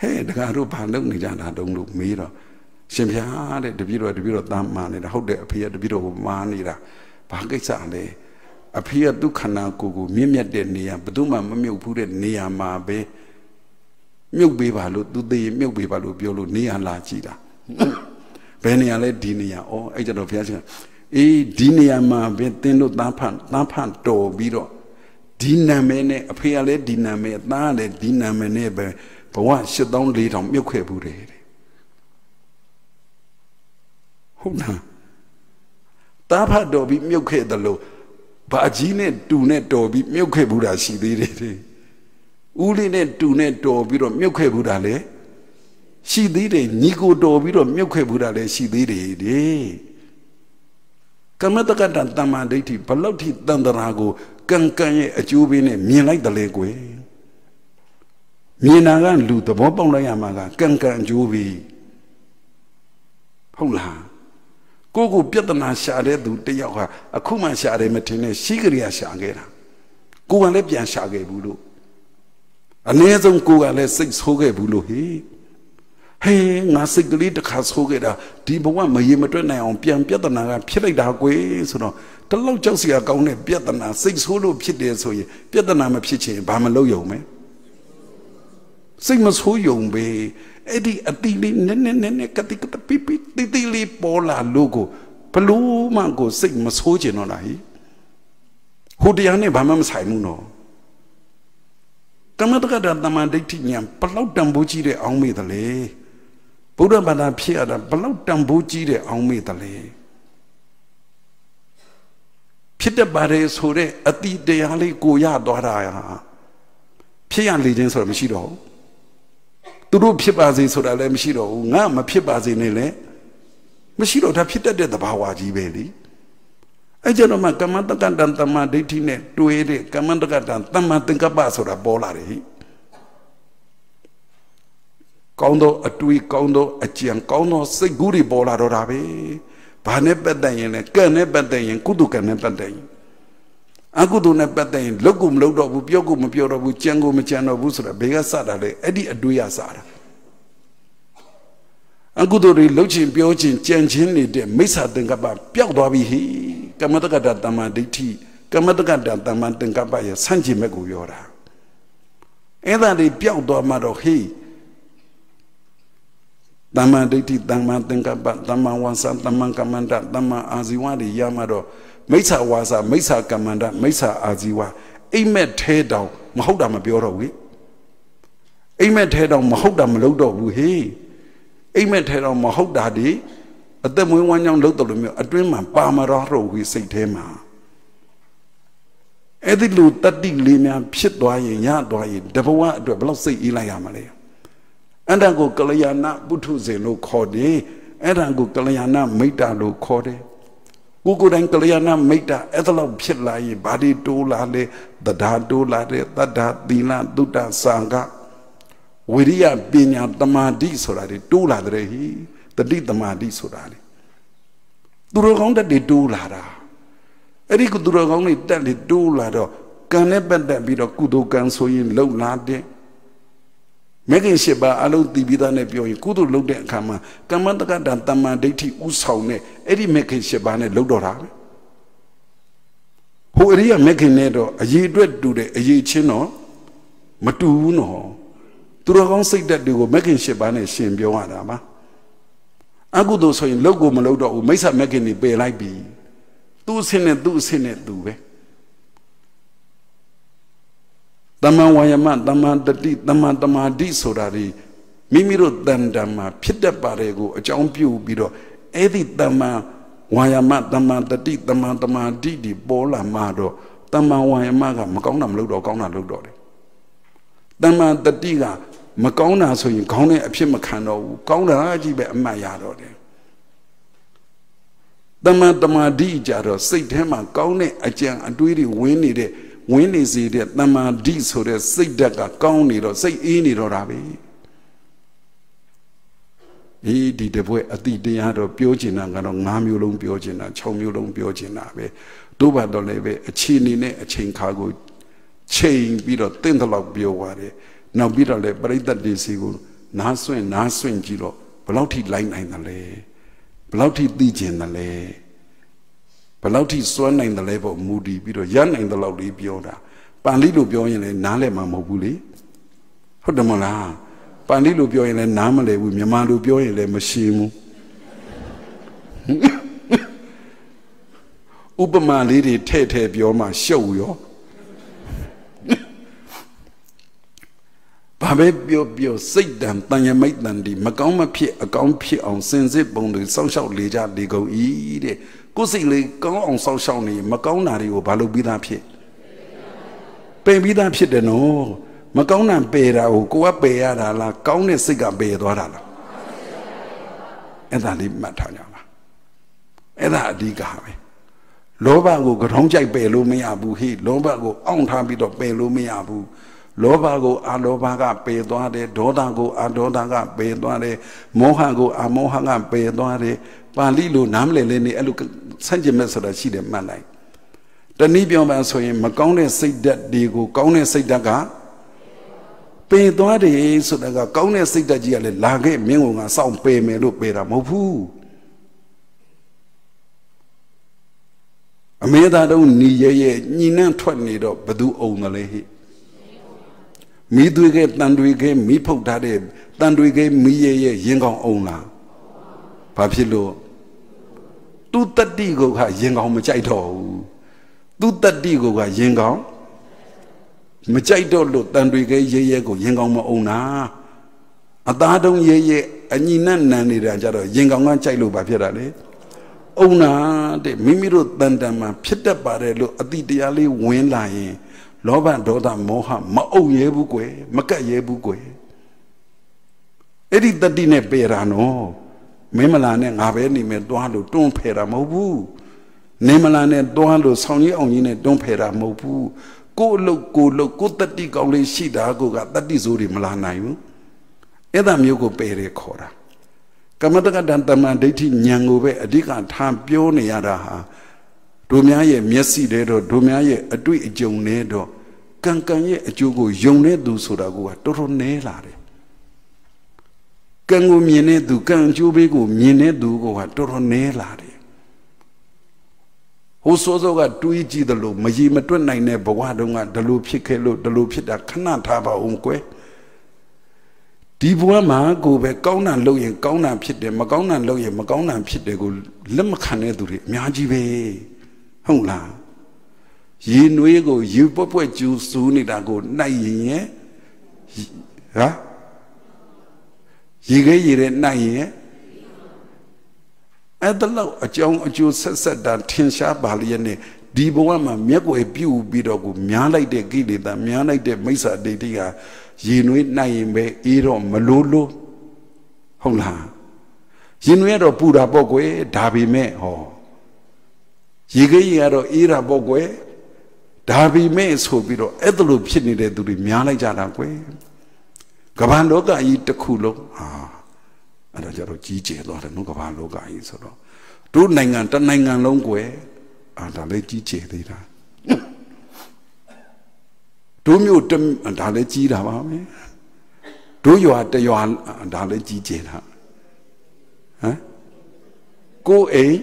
ဟဲ့တကားတို့ဘာလုပ်နေကြတာတုံးလို့မေးတော့ ရှင်ဘုရားတဲ့တပည့်တော်တပည့်တော်တမ်းမာနေတာဟုတ်တယ်အဖေကတပည့်တော်ကိုမာနေတာဘာကိစ္စလဲအဖေကဒုက္ခနာကိုကိုမြင့်မြတ်တဲ့နေရာဘယ်သူမှမမြုပ်ဘူးတဲ့နေရာမှာပဲမြုပ်ပေးပါလို့သူသေးမြုပ်ပေးပါလို့ပြောလို့နေရာလာကြည့်တာဘယ်နေရာလဲဒီနေရာဩအဲ့ကြတော့ဘုရားရှင်အေးဒီနေရာမှာပဲတင်းတို့သားဖန်သားဖန်တော်ပြီးတော့ဒီနာမည်နဲ့အဖေကလည်းဒီနာမည်သားလည်းဒီနာမည်နဲ့ပဲဘဝ8400မြုပ်ခဲ့ဘူးတဲ့ ဟုတ်လားတားဖတ်တော်ပြီးမြုပ်ခဲ့တယ်လို့ဘာကြီးနဲ့တူနဲ့တော်ပြီးမြုပ်ခဲ့ဘူးတာရှိသေးတယ်တဲ့ဦးလေးနဲ့တူနဲ့တော်ပြီးတော့မြုပ်ခဲ့ဘူးတာလေရှိသေးတယ်ညီကိုတော်ပြီးတော့မြုပ်ခဲ့ဘူးတာလည်းရှိသေးတယ်တဲ့ကမ္မတက္ကတတမ္မာဒိဋ္ဌိဘလောက်ထိတန်တရာကိုကံကံရဲ့အကျိုးပေးနဲ့မြင်လိုက်တယ်လေကွယ်မြင်တာကလူသဘောပေါက်လိုက်ရမှာကကံကံအကျိုးပေးဟုတ်လား ကိုကိုပြဿနာရှာတဲ့သူတယောက်ဟာအခုမှရှာတယ်မထင်နဲ့ရှိကြရရှာခဲ့တာကိုကလည်းပြန်ရှာခဲ့ဘူးလို့အနည်းဆုံးကိုကလည်းစိတ်ဆိုးခဲ့ဘူးလို့ဟေးဟေးငါစိတ်ကလေးတစ်ခါဆိုးခဲ့တာဒီဘဝမရေမတွက်နိုင်အောင်ပြန်ပြဿနာကဖြစ်လိုက်တာကွယ်ဆိုတော့တလောက်ကြောက်စရာကောင်းတဲ့ပြဿနာစိတ်ဆိုးလို့ဖြစ်တယ်ဆိုရင်ပြဿနာမဖြစ်ချင်ဘာမလုပ်ရုံပဲစိတ်မဆိုးယုံပဲ အဲ့ဒီအတိလေးနည်းနည်းနည်းနည်းကတိကတပိပိတိတိလေးပေါ်လာလို့ကိုဘလို့မှကိုစိတ်မဆိုးကျင်တော့လားဟိဟိုတရားနဲ့ဘာမှမဆိုင်ဘူးနော်ကမ္မတက္ကတာတမန်ဒိဋ္ဌိညာဘလောက်တန်ဖိုးကြီးတဲ့အောင်းမေ့တယ်လေဗုဒ္ဓဘာသာဖြစ်ရတာဘလောက်တန်ဖိုးကြီးတဲ့အောင်းမေ့တယ်လေဖြစ်တတ်ပါတယ်ဆိုတဲ့အတိတရားလေးကိုရသွားတာဖြစ်ရလေခြင်းဆိုတာမရှိတော့ဘူး သူတို့ဖြစ်ပါစေဆိုတာလည်းမရှိတော့ဘူးငါမဖြစ်ပါစေနဲ့လည်းမရှိတော့ဒါဖြစ်တတ်တဲ့သဘာဝကြီးပဲလေအဲကြတော့မှကမ္မတက္ကတံတမ္မာဒိဋ္ဌိနဲ့တွေးတဲ့ကမ္မတက္ကတံတမ္မာသင်္ကပ္ပဆိုတာပေါ်လာတယ်ဟိကောင်းသောအတွေးကောင်းသောအကြံကောင်းသောစိတ်ကူးတွေပေါ်လာတော့တာပဲဘာနဲ့ပတ်သက်ရင်လဲကံနဲ့ပတ်သက်ရင်ကုသကံနဲ့ပတ်သက်ရင် အကုသိုလ်နဲ့ပတ်သက်ရင်လုတ်ကိုမလုတ်တော့ဘူးပြောကိုမပြောတော့ဘူးကြံကိုမကြံတော့ဘူးဆိုတာဘေကစတာလေအဲ့ဒီအတွေးရစတာအကုသိုလ်တွေလုတ်ချင်ပြောချင်ကြံချင်းနေတဲ့မိစ္ဆာသင်္ကပ္ပပျောက်သွားပြီဟိကမ္မတက္ကတာတမ္မာဒိဋ္ဌိကမ္မတက္ကတာတမ္မာသင်္ကပ္ပရဲ့ဆန့်ကျင်ဘက်ကိုပြောတာအဲ့ဒါတွေပျောက်သွားမှတော့ဟိတမ္မာဒိဋ္ဌိတမ္မာသင်္ကပ္ပတမ္မာဝါစာတမ္မာကမ္မန္တတမ္မာအာဇီဝတွေရမှတော့ မိစ္ဆာဝါစာမိစ္ဆာကမ္မန္တမိစ္ဆာအာဇီဝအိမ်မက်ထဲတောင်မဟုတ်တာမပြောတော့ဘူးအိမ်မက်ထဲတောင်မဟုတ်တာမလုပ်တော့ဘူးဟေးအိမ်မက်ထဲတောင်မဟုတ်တာဒီအသက်မွေးဝမ်းကြောင်းလုပ်တယ်လို့မျိုးအတွင်းမှာပါမရောတော့ဘူးစိတ်ထဲမှာအဲ့ဒီလိုတတိလေးများဖြစ်သွားရင်ရသွားရင်တဘဝအတွက်ဘယ်လောက်စိတ်အေးလိုက်ရမလဲအဲ့ဒါကိုကလျာဏပုထုဇဉ်လို့ခေါ်တယ်အဲ့ဒါကိုကလျာဏမိတ္တလို့ခေါ်တယ် ကိုကိုယ်တိုင်ကလျာဏမိတ်တာအဲ့ဒါလောက်ဖြစ်လာရင်ဘာဒီတိုးလာလဲတရားတိုးလာတဲ့တတ္တာသီလသုတ္တစံကဝိရိယပညာတမာတိဆိုတာတွေတိုးလာတဲ့ဟိတတိတမာတိဆိုတာလေသူတို့ကောင်းတဲ့တွေတိုးလာတာအဲ့ဒီကုသိုလ်ကောင်းတွေတက်လေတိုးလာတော့ကံနဲ့ပတ်သက်ပြီးတော့ကုသိုလ်ကံဆိုရင်လှုပ်လာတဲ့ မဂ္ဂင်၈ပါးအလုံးတည်ပြီးသားနဲ့ပြောရင်ကုသိုလ်လုပ်တဲ့အခါမှာကမ္မတက္ကတံတမ္မာဒိဋ္ဌိဥဆောင်တဲ့အဲ့ဒီမဂ္ဂင်၈ပါးနဲ့လှုပ်တော့တာပဲဟိုအရိယမဂ္ဂင်နဲ့တော့အရေးအတွက်တူတယ်အရေးချင်းတော့မတူဘူးနော်သူတော်ကောင်းစိတ်ဓာတ်တွေကိုမဂ္ဂင်၈ပါးနဲ့ရှင်ပြောရတာပါအကုသိုလ်ဆိုရင်လုပ်ကိုမလုပ်တော့ဘူးမိစ္ဆာမဂ္ဂင်တွေပယ်လိုက်ပြီသူ့အဆင့်နဲ့သူ့အဆင့်နဲ့သူပဲ တမန်ဝါယမတမန်တတိတမန်တမာတိဆိုတာဒီမိမိတို့တန်တမှာဖြစ်တတ်ပါတယ်ကိုအကြောင်းပြုပြီးတော့အဲ့ဒီတမန်ဝါယမတမန်တတိတမန်တမာတိဒီပေါ်လာမှတော့တမန်ဝါယမကမကောင်းတာမလုပ်တော့ကောင်းတာလုပ်တော့တယ်တမန်တတိကမကောင်းတာဆိုရင်ခေါင်းနဲ့အဖြစ်မခံတော့ဘူးကောင်းတာကြီးပဲအမှတ်ရတော့တယ်တမန်တမာတိကြတော့စိတ်ထဲမှာကောင်းတဲ့အကြံအတွေးတွေဝင်နေတဲ့ ဝင်းနေစေတဲ့တမာတိဆိုတဲ့စိတ်ဓာတ်ကကောင်းနေတော့စိတ်အေးနေတော့တာပဲဒီဒီတပွဲအတိတရားတော့ပြောချင်တာကတော့၅မျိုးလုံးပြောချင်တာ၆မျိုးလုံးပြောချင်တာပဲတို့ဘာတော့လည်းပဲအချိန်နေနဲ့အချိန်ခါကိုချိန်ပြီးတော့တင့်တယ်လို့ပြောပါတယ်နောက်ပြီးတော့လည်းပရိသတ်တွေစီကိုနားဆွင့်နားဆွင့်ကြည့်တော့ဘယ်လောက်ထိလိုက်နိုင်တယ်လဲဘယ်လောက်ထိသိကျင်တယ်လဲ ဘယ်လောက်ထိစွမ်းနိုင်တယ်လဲပေါ့မူတည်ပြီးတော့ရနိုင်တယ်လို့လေးပြောတာပန်လိလို့ပြောရင်လည်းနားလည်မှာမဟုတ်ဘူးလေဟုတ်တယ်မလားပန်လိလို့ပြောရင်လည်းနားမလည်ဘူးမြန်မာလိုပြောရင်လည်းမရှင်းဘူးဥပမာလေးတွေထဲ့ထဲ့ပြောမှရှုပ်ရောဘာပဲပြောပြောစိတ်တံတန်ရမိတ်တန်ဒီမကောင်းမဖြစ်အကောင်းဖြစ်အောင်စင်စစ်ပုံတွေစောင့်ရှောက်လေကြလေကုန်ဤတဲ့ ကိုယ်စိတ်လေးကောင်းအောင်စောင့်ရှောက်နေမကောင်းတာတွေကိုဘာလို့ပြီးသားဖြစ်ပယ်ပြီးသားဖြစ်တယ်နော်မကောင်းတာပယ်တာကိုကိုကပယ်ရတာလားကောင်းတဲ့စိတ်ကပယ်သွားတာလားအဲ့ဒါလေးမှတ်ထားကြပါအဲ့ဒါအဓိကပဲလောဘကိုကြောင်းကြိုက်ပယ်လို့မရဘူးဟိလောဘကိုအောင့်ထားပြီးတော့ပယ်လို့မရဘူးလောဘကိုအာလောဘကပယ်သွားတယ်ဒေါသကိုအာဒေါသကပယ်သွားတယ်မောဟကိုအာမောဟကပယ်သွားတယ် ပါဠိလိုနားမလည်လဲနေအဲ့လိုဆန့်ကျင်မဲ့ဆိုတာရှိတယ်မှတ်လိုက်တနည်းပြောမှဆိုရင် မကောင်းတဲ့စိတ်ဓာတ်တွေကိုကောင်းတဲ့စိတ်ဓာတ်ကပယ်သွားတယ်ဆိုတာကကောင်းတဲ့စိတ်ဓာတ်ကြီးကလည်းလာခဲ့မင်းကငါစောင့်ပယ်မယ်လို့ပယ်တာမဟုတ်ဘူးအမေသာတော့ညီရဲ့ရဲ့ညီနှံ့ထွက်နေတော့ဘသူအုံတယ်လေဟိမိသွေးကတန်တွေကမိဖုတ်ထားတဲ့တန်တွေကမိရဲ့ရဲ့ရင်ကောင်အောင်လား ဘာဖြစ်လို့သူတတ္တိကိုကရင်ကောင်မကြိုက်တော့ဘူးသူတတ္တိကိုကရင်ကောင်မကြိုက်တော့လို့တန်တွေကရဲရဲကိုရင်ကောင်မအောင်တာအသားတုံးရဲရဲအညီနဲ့နန်နေတာကြတော့ရင်ကောင်ကကြိုက်လို့ဘာဖြစ်တာလဲအုံနာတဲ့မိမိတို့တန်တန်မှာဖြစ်တတ်ပါတယ်လို့အတိတရားလေးဝင်လာရင်လောဘဒေါသမောဟမအုပ်ရဲဘူးကွယ်မကတ်ရဲဘူးကွယ်အဲ့ဒီတတိနဲ့ပေတာနော် မင်းမလာနဲ့ငါပဲနေမယ်တွားလို့တွန်းဖယ်တာမဟုတ်ဘူးနေမလာနဲ့တွားလို့ဆောင်းကြီးအောင်ကြီးနဲ့တွန်းဖယ်တာမဟုတ်ဘူးကိုအလုတ်ကိုလုတ်ကိုတတိကောင်းလေးရှိတာကိုကတတိဆိုးတွေမလာနိုင်ဘူးအဲ့ဒါမျိုးကိုပယ်ရခေါ်တာကမ္မတက္ကတံတမန်ဒိဋ္ဌိဉာဏ်ကိုပဲအဓိကထားပြောနေရတာဟာတို့များရဲ့မျက်စိတဲတော့တို့များရဲ့အတွေ့အကြုံနဲ့တော့ကံကံရဲ့အကျိုးကိုယုံတဲ့သူဆိုတာကတော်တော်နည်းလာတယ် ကံကိုမြင်တဲ့သူကံအကျိုးပေးကိုမြင်တဲ့သူကတော်တော်နည်းလာတယ်ဟိုစောစောကတွေးကြည့်တယ်လို့မကြီးမတွက်နိုင်တဲ့ဘဝတုန်းကဒီလိုဖြစ်ခဲ့လို့ဒီလိုဖြစ်တာခဏထားပါဦးကွယ်ဒီဘဝမှာကိုပဲကောင်းတာလုပ်ရင်ကောင်းတာဖြစ်တယ်မကောင်းတာလုပ်ရင်မကောင်းတာဖြစ်တယ်ကိုလက်မခံတဲ့သူတွေအများကြီးပဲဟုတ်လားရေနွေးကိုယူပွက်ပွက်ကျူးစူးနေတာကိုနှိုက်ရင်ရဲ့ဟာ ရေခဲရေတဲ့နှိုက်ရင်အဲ့ဒါလောက်အကြောင်းအကျိုးဆက်ဆက်တာထင်ရှားပါလျက်နဲ့ဒီဘဝမှာမျက်ွယ်ပြုတ်ပြီးတော့ကိုများလိုက်တဲ့ကိလေသာများလိုက်တဲ့မိစ္ဆာဒိဋ္ဌိဟာရေနွေးနှိုက်ရင်ပဲအေးတော့မလို့လို့ဟုတ်လားရင်နွေးတော့ပူတာပေါ့ကွယ်ဒါပေမဲ့ဟောရေခဲရေကတော့အေးတာပေါ့ကွယ်ဒါပေမဲ့ဆိုပြီးတော့အဲ့လိုဖြစ်နေတဲ့သူတွေများလိုက်ကြတာကွယ် ကမ္ဘာလောကကြီးတစ်ခုလုံးဟာအဲ့ဒါကြတော့ကြီးကျယ်သွားတယ်နော်ကမ္ဘာလောကကြီးဆိုတော့တို့နိုင်ငံတနိုင်ငံလုံးကွယ်အာဒါလည်းကြီးကျယ်သေးတာတို့မျိုးတဒါလည်းကြီးတာပါပဲတို့ရွာတရွာဒါလည်းကြီးကျယ်တာဟမ်ကိုအိမ်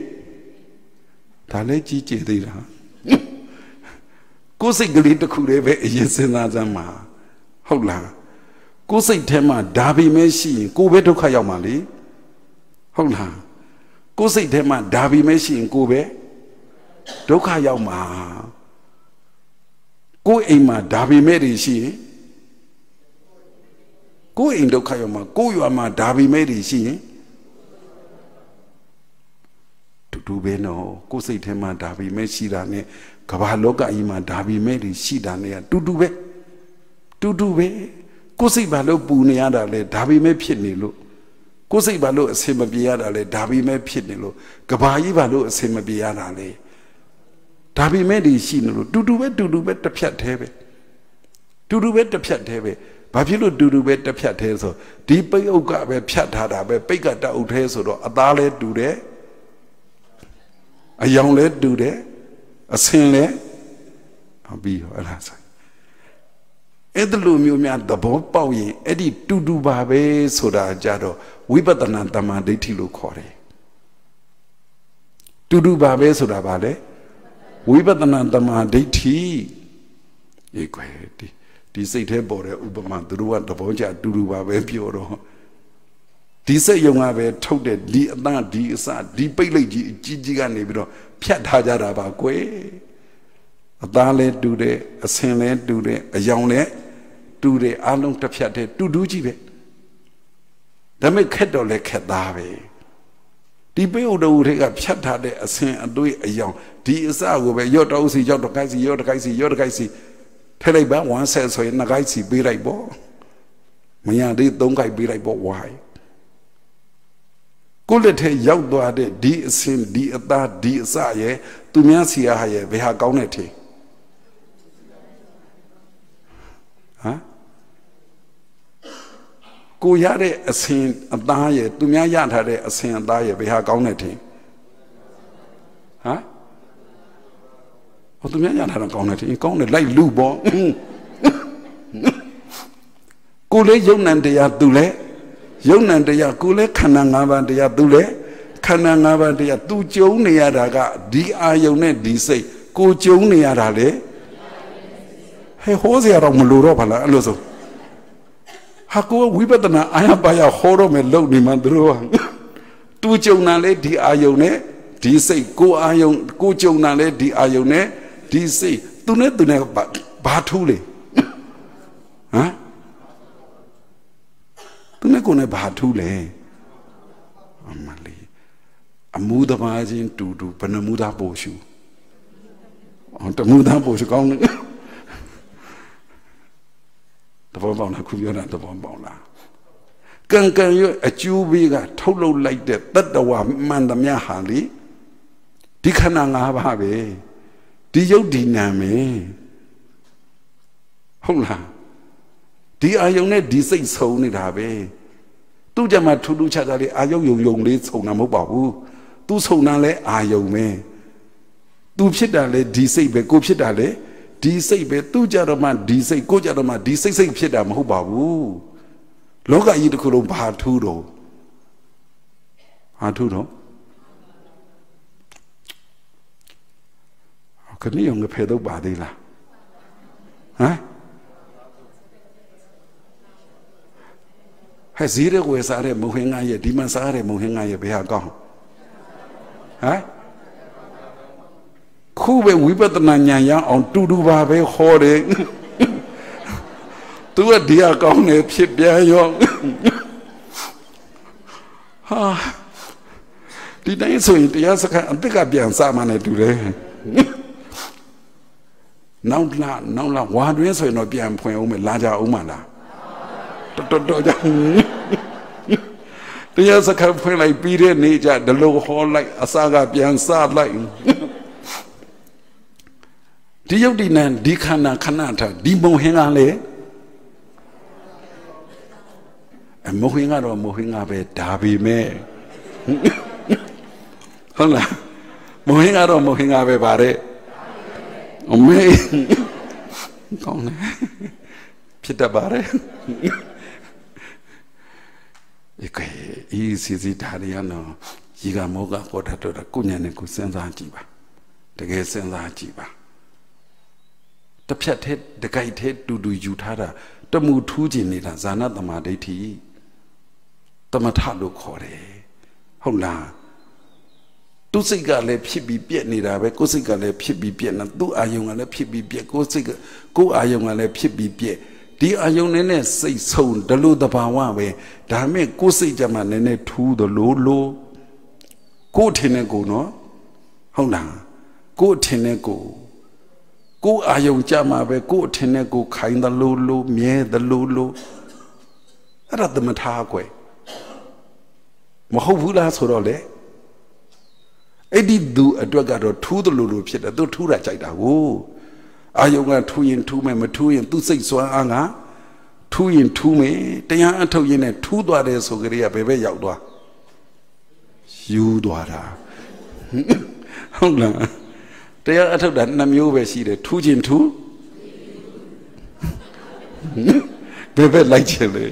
ဒါလည်းကြီးကျယ်သေးတာကိုစိတ်ကလေးတစ်ခုလေးပဲအရင်စဉ်းစားစမ်းမှာဟုတ်လား ကိုစိတ်ထဲမှာဒါပေမဲ့ရှိရင်ကိုပဲဒုက္ခရောက်မှာလေဟုတ်လားကိုစိတ်ထဲမှာဒါပေမဲ့ရှိရင်ကိုပဲဒုက္ခရောက်မှာကိုအိမ်မှာဒါပေမဲ့တွေရှိရင်ကိုအိမ်ဒုက္ခရောက်မှာကိုရွာမှာဒါပေမဲ့တွေရှိရင်တူတူပဲနော်ကိုစိတ်ထဲမှာဒါပေမဲ့ရှိတာ ਨੇ ကမ္ဘာလောကကြီးမှာဒါပေမဲ့တွေရှိတာ ਨੇ တူတူပဲတူတူပဲ ကိုစိတ်ဘာလို့ပူနေရတာလဲဒါပေမဲ့ဖြစ်နေလို့ကိုစိတ်ဘာလို့အစင်မပြေရတာလဲဒါပေမဲ့ဖြစ်နေလို့ကဘာကြီးဘာလို့အစင်မပြေရတာလဲဒါပေမဲ့ဒီရှိနေလို့တူတူပဲတူတူပဲတစ်ဖြတ်သေးပဲတူတူပဲတစ်ဖြတ်သေးပဲဘာဖြစ်လို့တူတူပဲတစ်ဖြတ်သေးဆိုဒီပိတ်အုပ်ကပဲဖြတ်ထားတာပဲပိတ်ကတအုပ်သေးဆိုတော့အသားလဲတူတယ်အယောင်လဲတူတယ်အစင်လဲပြီးဟောလားဆို အဲ့ဒီလိုမျိုးများသဘောပေါက်ရင်အဲ့ဒီတူတူပါပဲဆိုတာကြတော့ဝိပဿနာတမန်ဒိဋ္ဌိလို့ခေါ်တယ်တူတူပါပဲဆိုတာဗာလေဝိပဿနာတမန်ဒိဋ္ဌိအေးကွယ်ဒီဒီစိတ်ထဲပေါ်တဲ့ဥပမာသူတို့ကသဘောကျတူတူပါပဲပြောတော့ဒီစိတ်ယုံကပဲထုတ်တဲ့ဒီအတန်ဒီအစဒီပိတ်လိုက်ကြီးအကြီးကြီးကနေပြီးတော့ဖြတ်ထားကြတာပါကွယ်အသားလဲတူတယ်အဆင်လဲတူတယ်အယောင်လဲ တူတယ်အလုံးတစ်ဖြတ်တည်းတူတူကြီးပဲဒါမဲ့ခက်တော့လဲခက်သားပဲဒီပိဥဒ္ဓဝတွေကဖြတ်ထားတဲ့အဆင်အတွေးအယောင်ဒီအစကိုပဲရော့တောက်စီရော့တကိုက်စီရော့တကိုက်စီရော့တကိုက်စီထဲလိုက်ပါဝမ်းဆက်ဆိုရင်နှစ်ကိုက်စီပေးလိုက်ပေါ့မရသေးသုံးကိုက်ပေးလိုက်ပေါ့ဝိုင်းကိုလက်ထဲရောက်သွားတဲ့ဒီအစင်ဒီအသားဒီအစရဲ့သူများစီအားရဲ့ဘယ်ဟာကောင်းတဲ့ထင်ဟမ် ကိုရတဲ့အစင်အသားရဲ့သူများရထားတဲ့အစင်အသားရဲ့ဘယ်ဟာကောင်းတဲ့ထင်ဟမ်ဟောသူများရထားတာကောင်းတယ်ထင်ကောင်းတယ်လိုက်လူပေါ့ကိုလေးယုံနံတရားသူလည်းယုံနံတရားကိုလည်းခန္ဓာ၅ပါးတရားသူလည်းခန္ဓာ၅ပါးတရားသူကြုံနေရတာကဒီအာယုံနဲ့ဒီစိတ်ကိုကြုံနေရတာလေဟဲ့ဟောစရာတော့မလိုတော့ပါလားအဲ့လိုဆို ဟာကိုဝိပဿနာအာရပါရဟောတော့မယ်လုံနေမှသူတို့ကသူကြုံတာလေဒီအာယုံနဲ့ဒီစိတ်ကိုအာယုံကိုကြုံတာလေဒီအာယုံနဲ့ဒီစိတ်သူနဲ့သူနဲ့ဘာထူးလေဟမ်သူနဲ့ကိုနဲ့ဘာထူးလဲအမလေးအမှုသမားချင်းတူတူဘယ်နှမှုသားပို့ရှူအော်တမှုသားပို့ရှူကောင်းတယ်သ ဘောပေါက်လားခုပြောတာသဘောပေါက်လားကံကံရအကျိုးပေးကထုတ်လုပ်လိုက်တဲ့တတ္တဝမှန်သမျှဟာလေဒီခန္ဓာ၅ပါးပဲဒီယုတ်ဒီနာမယ်ဟုတ်လားဒီအာယုံနဲ့ဒီစိတ်ဆုံးနေတာပဲသူ့ကြမှာထူးထူးခြားခြားလေးအာယုံယုံယုံလေးဆုံးတာမဟုတ်ပါဘူးသူဆုံးတာလဲအာယုံပဲသူဖြစ်တာလဲဒီစိတ်ပဲကိုဖြစ်တာလဲ ဒီစိတ်ပဲသူကြတော့မှဒီစိတ်ကိုကြတော့မှဒီစိတ်စိတ်ဖြစ်တာမဟုတ်ပါဘူးလောကကြီးတစ်ခုလုံးဘာထူးတော့ဘာထူးတော့ခဏရုံငဖယ်တော့ပါသေးလားဟမ်ဟဲ့ဇီးရဲဝယ်စားတဲ့မုံဟင်းငါရဲ့ဒီမှာစားတဲ့မုံဟင်းငါရဲ့ဘယ်ဟာကောင်းဟမ် ခုပဲဝိပဿနာဉာဏ်ရအောင်တူတူပါပဲဟောတယ်သူကဒီအကောင်းနေဖြစ်ပြန်ရောဟာဒီတိုင်းဆိုရင်တရားစခန်းအစ်ကပြန်စမှနဲ့တူတယ်နောက်လာနောက်လာဝါတွင်းဆိုရင်တော့ပြန်ဖွင့်အောင်မယ်လာကြအောင်မလားတော်တော်တော်ကြောင့်တရားစခန်းဖွင့်လိုက်ပြီးတဲ့နေ့ကျဒလို့ဟောလိုက်အစာကပြန်စလိုက် ဒီယုတ်ဒီနံဒီခန္ဓာခဏထဒီမုံဟင်းကလေအမုံဟင်းကတော့မုံဟင်းကပဲဒါပေမဲ့ဟုတ်လားမဟင်းကတော့မဟင်းကပဲပါတဲ့အမေကောင်းတယ်ဖြစ်တတ်ပါတယ်ဒီကေဤစီစီဒါရီယနော်ဤကမောကပေါ်တတ်တော့ကုညာနဲ့ကိုစဉ်းစားကြည့်ပါတကယ်စဉ်းစားကြည့်ပါ တစ်ဖြတ်ထဲတကြိုက်ထဲတူတူယူထားတာတမှုထူးကျင်နေတာဇာနာတမာဒိဋ္ဌိတမထလို့ခေါ်တယ်ဟုတ်လားသူစိတ်ကလည်းဖြစ်ပြီးပြက်နေတာပဲကိုယ်စိတ်ကလည်းဖြစ်ပြီးပြက်နေသူ့အာယုံကလည်းဖြစ်ပြီးပြက်ကိုယ်စိတ်ကကိုယ်အာယုံကလည်းဖြစ်ပြီးပြက်ဒီအာယုံနဲ့နဲ့စိတ်ဆုံးဒလို့တဘာဝပဲဒါမဲ့ကိုယ်စိတ်ကြမှာနည်းနည်းထူးသလိုလိုကိုယ်ထင်တဲ့ကိုနော်ဟုတ်လားကိုယ်ထင်တဲ့ကို ကိုယ်အာယုံကြမှာပဲကိုယ်အထင်နဲ့ကိုယ်ခိုင်းသလိုလိုမြဲသလိုလိုအဲ့ဒါသမထာကွယ်မဟုတ်ဘူးလားဆိုတော့လေအဲ့ဒီသူအတွက်ကတော့ထူးသလိုလိုဖြစ်တယ်သူထူးတာကြိုက်တာကိုအာယုံကထူးရင်ထူးမယ်မထူးရင်သူစိတ်စွမ်းအားကထူးရင်ထူးမယ်တရားအထုတ်ရင်နဲ့ထူးသွားတယ်ဆိုကြရဘယ်ဘက်ရောက်သွားယူသွားတာဟုတ်လား တရားအထုတ်တာနှစ်မျိုးပဲရှိတယ်ထူးခြင်းထူးဘယ်ဘက်လိုက်ချင်လဲ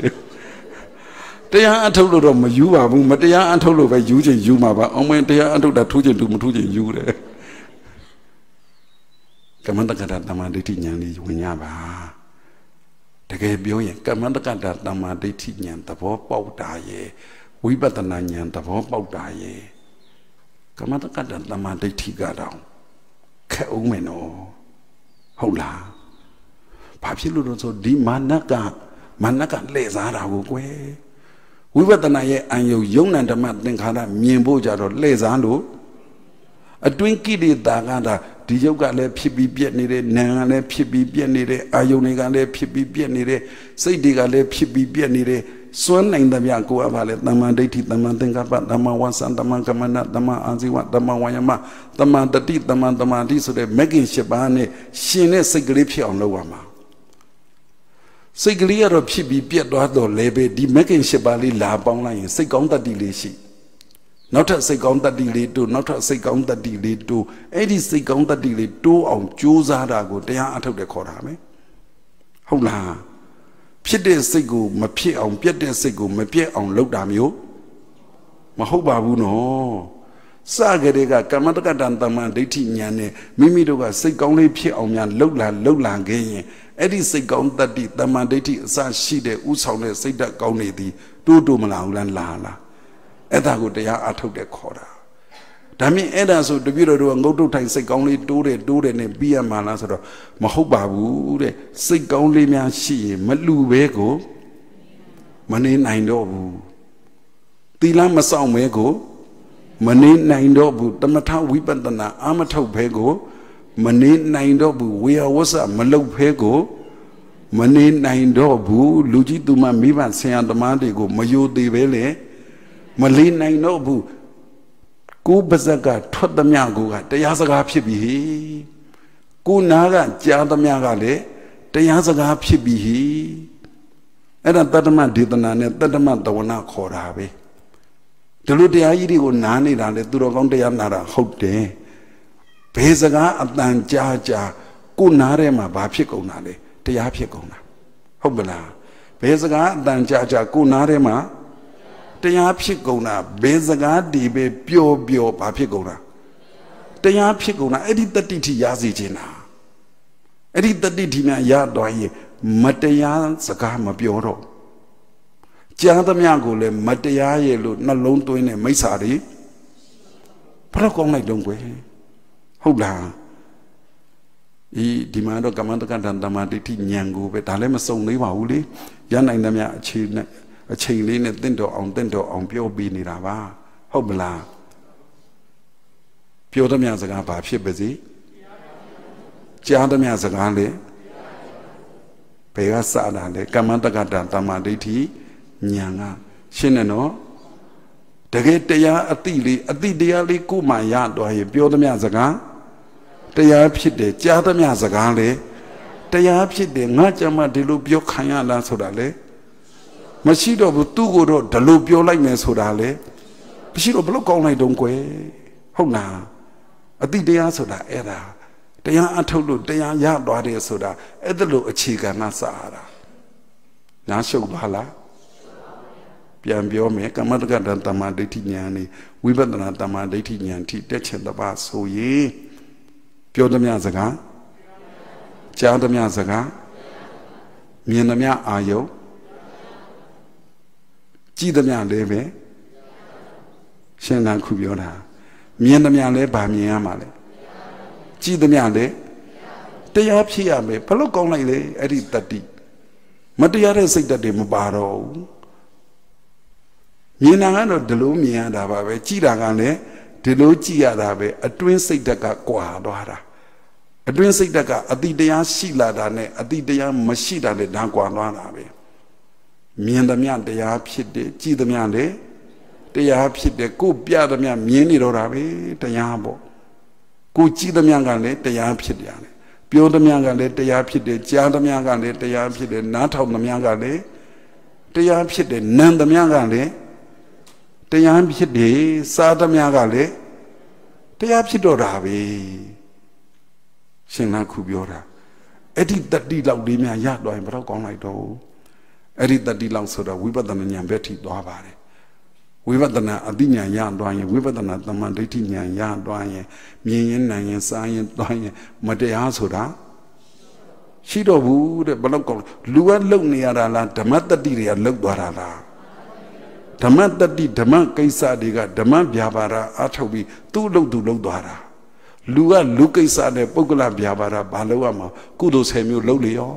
တရားအထုတ်လို့တော့မယူပါဘူးမတရားအထုတ်လို့ပဲယူခြင်းယူမှာပါအောင်မင်းတရားအထုတ်တာထူးခြင်းထူးမထူးခြင်းယူတယ်ကမ္မတက္ကတာတမ္မာဒိဋ္ဌိဉာဏ်လေးဝင်ရပါတကယ်ပြောရင်ကမ္မတက္ကတာတမ္မာဒိဋ္ဌိဉာဏ်သဘောပေါက်တာရဲ့ဝိပဿနာဉာဏ်သဘောပေါက်တာရဲ့ကမ္မတက္ကတာတမ္မာဒိဋ္ဌိကတော့ ခက်အောင်မယ်နော်ဟုတ်လားဘာဖြစ်လို့လဲဆိုဒီမာနကမာနကလှည့်စားတာကိုကွယ်ဝိပဿနာရဲ့အံယုံယုံနံဓမ္မသင်္ခါရမြင်ဖို့ကြတော့လှည့်စားလို့အတွင်းကိလေသာကတာဒီယုတ်ကလည်းဖြစ်ပြီးပြက်နေတယ်နာကလည်းဖြစ်ပြီးပြက်နေတယ်အာယုန်တွေကလည်းဖြစ်ပြီးပြက်နေတယ်စိတ်တွေကလည်းဖြစ်ပြီးပြက်နေတယ် စွမ်းနိုင်သမျှကိုယ်ကပါလေတမ္မာဒိဋ္ဌိတမ္မာသင်္ကပ္ပတမ္မာဝါစံတမ္မာကမ္မနာတမ္မာအာဇီဝတမ္မာဝါယမတမ္မာတတိတမ္မာတမာတိဆိုတဲ့မဂ်ကင်၈ပါးနဲ့ရှင်တဲ့စိတ်ကလေးဖြစ်အောင်လုပ်ရမှာစိတ်ကလေးကတော့ဖြစ်ပြီးပြက်သွားတော့လည်းပဲဒီမဂ်ကင်၈ပါးလေးလာပေါင်းလိုက်ရင်စိတ်ကောင်းတတ္တိလေးရှိနောက်ထပ်စိတ်ကောင်းတတ္တိလေးတိုးနောက်ထပ်စိတ်ကောင်းတတ္တိလေးတိုးအဲ့ဒီစိတ်ကောင်းတတ္တိလေးတိုးအောင်ကြိုးစားတာကိုတရားအထုတ်တယ်ခေါ်တာမယ်ဟုတ်လား ဖြစ်တဲ့စိတ်ကိုမဖြစ်အောင်ပြက်တဲ့စိတ်ကိုမပြက်အောင်လုပ်တာမျိုးမဟုတ်ပါဘူးနော်စကြတဲ့ကကမ္မတက္ကတံတမန်ဒိဋ္ဌိဉာဏ်နဲ့မိမိတို့ကစိတ်ကောင်းလေးဖြစ်အောင်များလှုပ်လာလှုပ်လာခဲ့ရင်အဲ့ဒီစိတ်ကောင်းတတ္တိတမန်ဒိဋ္ဌိအစရှိတဲ့ဥဆောင်တဲ့စိတ်ဓာတ်ကောင်းနေသည်တိုးတိုးမလာဘူးလားလာလားအဲ့ဒါကိုတရားအထုတ်တဲ့ခေါ်တာ ဒါမြင်အဲ့ဒါဆိုတပြည့်တော်တို့ကငုတ်တုတ်ထိုင်စိတ်ကောင်းလေးတိုးတယ်တိုးတယ်နဲ့ပြီးရမှာလားဆိုတော့မဟုတ်ပါဘူးတဲ့စိတ်ကောင်းလေးများရှိရင်မလူပဲကိုမနေနိုင်တော့ဘူးသီလမဆောင်ပဲကိုမနေနိုင်တော့ဘူးတမထဝိပဿနာအာမထုတ်ဘဲကိုမနေနိုင်တော့ဘူးဝေယဝဆမလုတ်ဘဲကိုမနေနိုင်တော့ဘူးလူကြီးသူမမိဘဆရာသမားတွေကိုမယိုသေးပဲလေမလေးနိုင်တော့ဘူး ကိုပါဇက်ကထွက်သမျှကိုကတရားစကားဖြစ်ပြီကိုနာကကြားသမျှကလည်းတရားစကားဖြစ်ပြီအဲ့ဒါတတ္တမဒေသနာနဲ့တတ္တမတဝနာခေါ်တာပဲဒီလိုတရားကြီးတွေကိုနားနေတာလေသူတော်ကောင်းတရားနာတာဟုတ်တယ်ဘယ်စကားအတန်ကြားကြားကိုနားထဲမှာဘာဖြစ်ကုန်တာလဲတရားဖြစ်ကုန်တာဟုတ်ပလားဘယ်စကားအတန်ကြားကြားကိုနားထဲမှာ တရားဖြစ်ကုန်တာဘယ်စကားဒီပဲပျော်ပျော်ဘာဖြစ်ကုန်တာတရားဖြစ်ကုန်တာအဲ့ဒီတတိထိရစီခြင်းတာအဲ့ဒီတတိထိများရသွားရင်မတရားစကားမပြောတော့ကြားသမျှကိုလည်းမတရားရဲ့လို့နှလုံးသွင်းတဲ့မိစ္ဆာတွေဘယ်တော့ကောင်းလိုက်တုံးကွယ်ဟုတ်လားဒီဒီမှာတော့ကမ္မတက္ကတံတမတိဋ္ဌိဉာဏ်ကိုပဲဒါလည်းမစုံသေးပါဘူးလေရနိုင်သမျှအခြေနဲ့ အချိန်လေးနဲ့တင့်တော်အောင်တင့်တော်အောင်ပြောပြီးနေတာပါဟုတ်မလားပြောသမျှစကားဘာဖြစ်ပါစေကြားသမျှစကားလေဘယ်ကစတာလဲကမ္မတက္ကတာတမ္မာဒိဋ္ဌိညာကရှင်းတယ်နော်တကယ်တရားအတိလေးအတိတရားလေးကိုမှရတော့ရင်ပြောသမျှစကားတရားဖြစ်တယ်ကြားသမျှစကားလေတရားဖြစ်တယ်ငါကြမှာဒီလိုပြောခံရလားဆိုတာလေ မရှိတော့ဘူးသူ့ကိုတော့ဒီလိုပြောလိုက်မယ်ဆိုတာလေမရှိတော့ဘလို့ကောင်းလိုက်တုံးကွယ်ဟုတ်လားအတိတရားဆိုတာအဲ့ဒါတရားအထုတ်လို့တရားရသွားတယ်ဆိုတာအဲ့ဒါလို့အခြေခံကစရတာနားရှုပ်ပါလားပြန်ပြောမယ်ကမ္မတက္ကတတမ္မာဒိဋ္ဌိဉာဏ်နေဝိပဿနာတမ္မာဒိဋ္ဌိဉာဏ်ထိတက်ချင်တပါဆိုရင်ပြောသမျှစကားကြားသမျှစကားမြင်သမျှအာယု ကြည့်သမျှလည်းပဲရှင်းလန်းခုပြောတာမြင်သမျှလည်းဗာမြင်ရမှာလေကြည့်သမျှလည်းတရားဖြစ်ရမယ်ဘလို့ကောင်းလိုက်လေအဲ့ဒီတတိမတရားတဲ့စိတ်ဓာတ်တွေမပါတော့ဘူးမြင်တာကတော့ဒီလိုမြင်ရတာပါပဲကြည့်တာကလည်းဒီလိုကြည့်ရတာပဲအတွင်းစိတ်ဓာတ်ကကွာသွားတာအတွင်းစိတ်ဓာတ်ကအတိတရားရှိလာတာနဲ့အတိတရားမရှိတာနဲ့ဓာကွာသွားတာပဲ မြင်သမျှတရားဖြစ်တယ်ကြည့်သမျှလည်းတရားဖြစ်တယ်ကိုပြသမျှမြင်နေတော့တာပဲတရားပေါ့ကိုကြည့်သမျှကလည်းတရားဖြစ်တယ်ပြောသမျှကလည်းတရားဖြစ်တယ်ကြားသမျှကလည်းတရားဖြစ်တယ်နားထောင်သမျှကလည်းတရားဖြစ်တယ်နံသမျှကလည်းတရားဖြစ်တယ်စားသမျှကလည်းတရားဖြစ်တော့တာပဲရှင်နာခုပြောတာအဲ့ဒီတတိလောက်လေးများရတော့ရင်ဘယ်တော့ကောင်းလိုက်တော့ အဲ့ဒီတတိလောက်ဆိုတော့ဝိပဿနာဉာဏ်ဘက်ထိသွားပါတယ်ဝိပဿနာအသိဉာဏ်ရသွားရင်ဝိပဿနာတမန်ဒိဋ္ဌိဉာဏ်ရသွားရင်မြင်ရင်နိုင်ရင်စားရင်သွားရင်မတရားဆိုတာရှိတော့ဘူးတဲ့ဘယ်တော့ကောင်းလူကလုံနေရတာလားဓမ္မတတိတွေကလုံသွားတာလားဓမ္မတတိဓမ္မကိစ္စတွေကဓမ္မဗျာပါဒအထုတ်ပြီးသူ့လုံသူလုံသွားတာလူကလူကိစ္စနဲ့ပုဂ္ဂလဗျာပါဒဘာလို့ရမှာကုသိုလ်10မျိုးလုပ်လေရော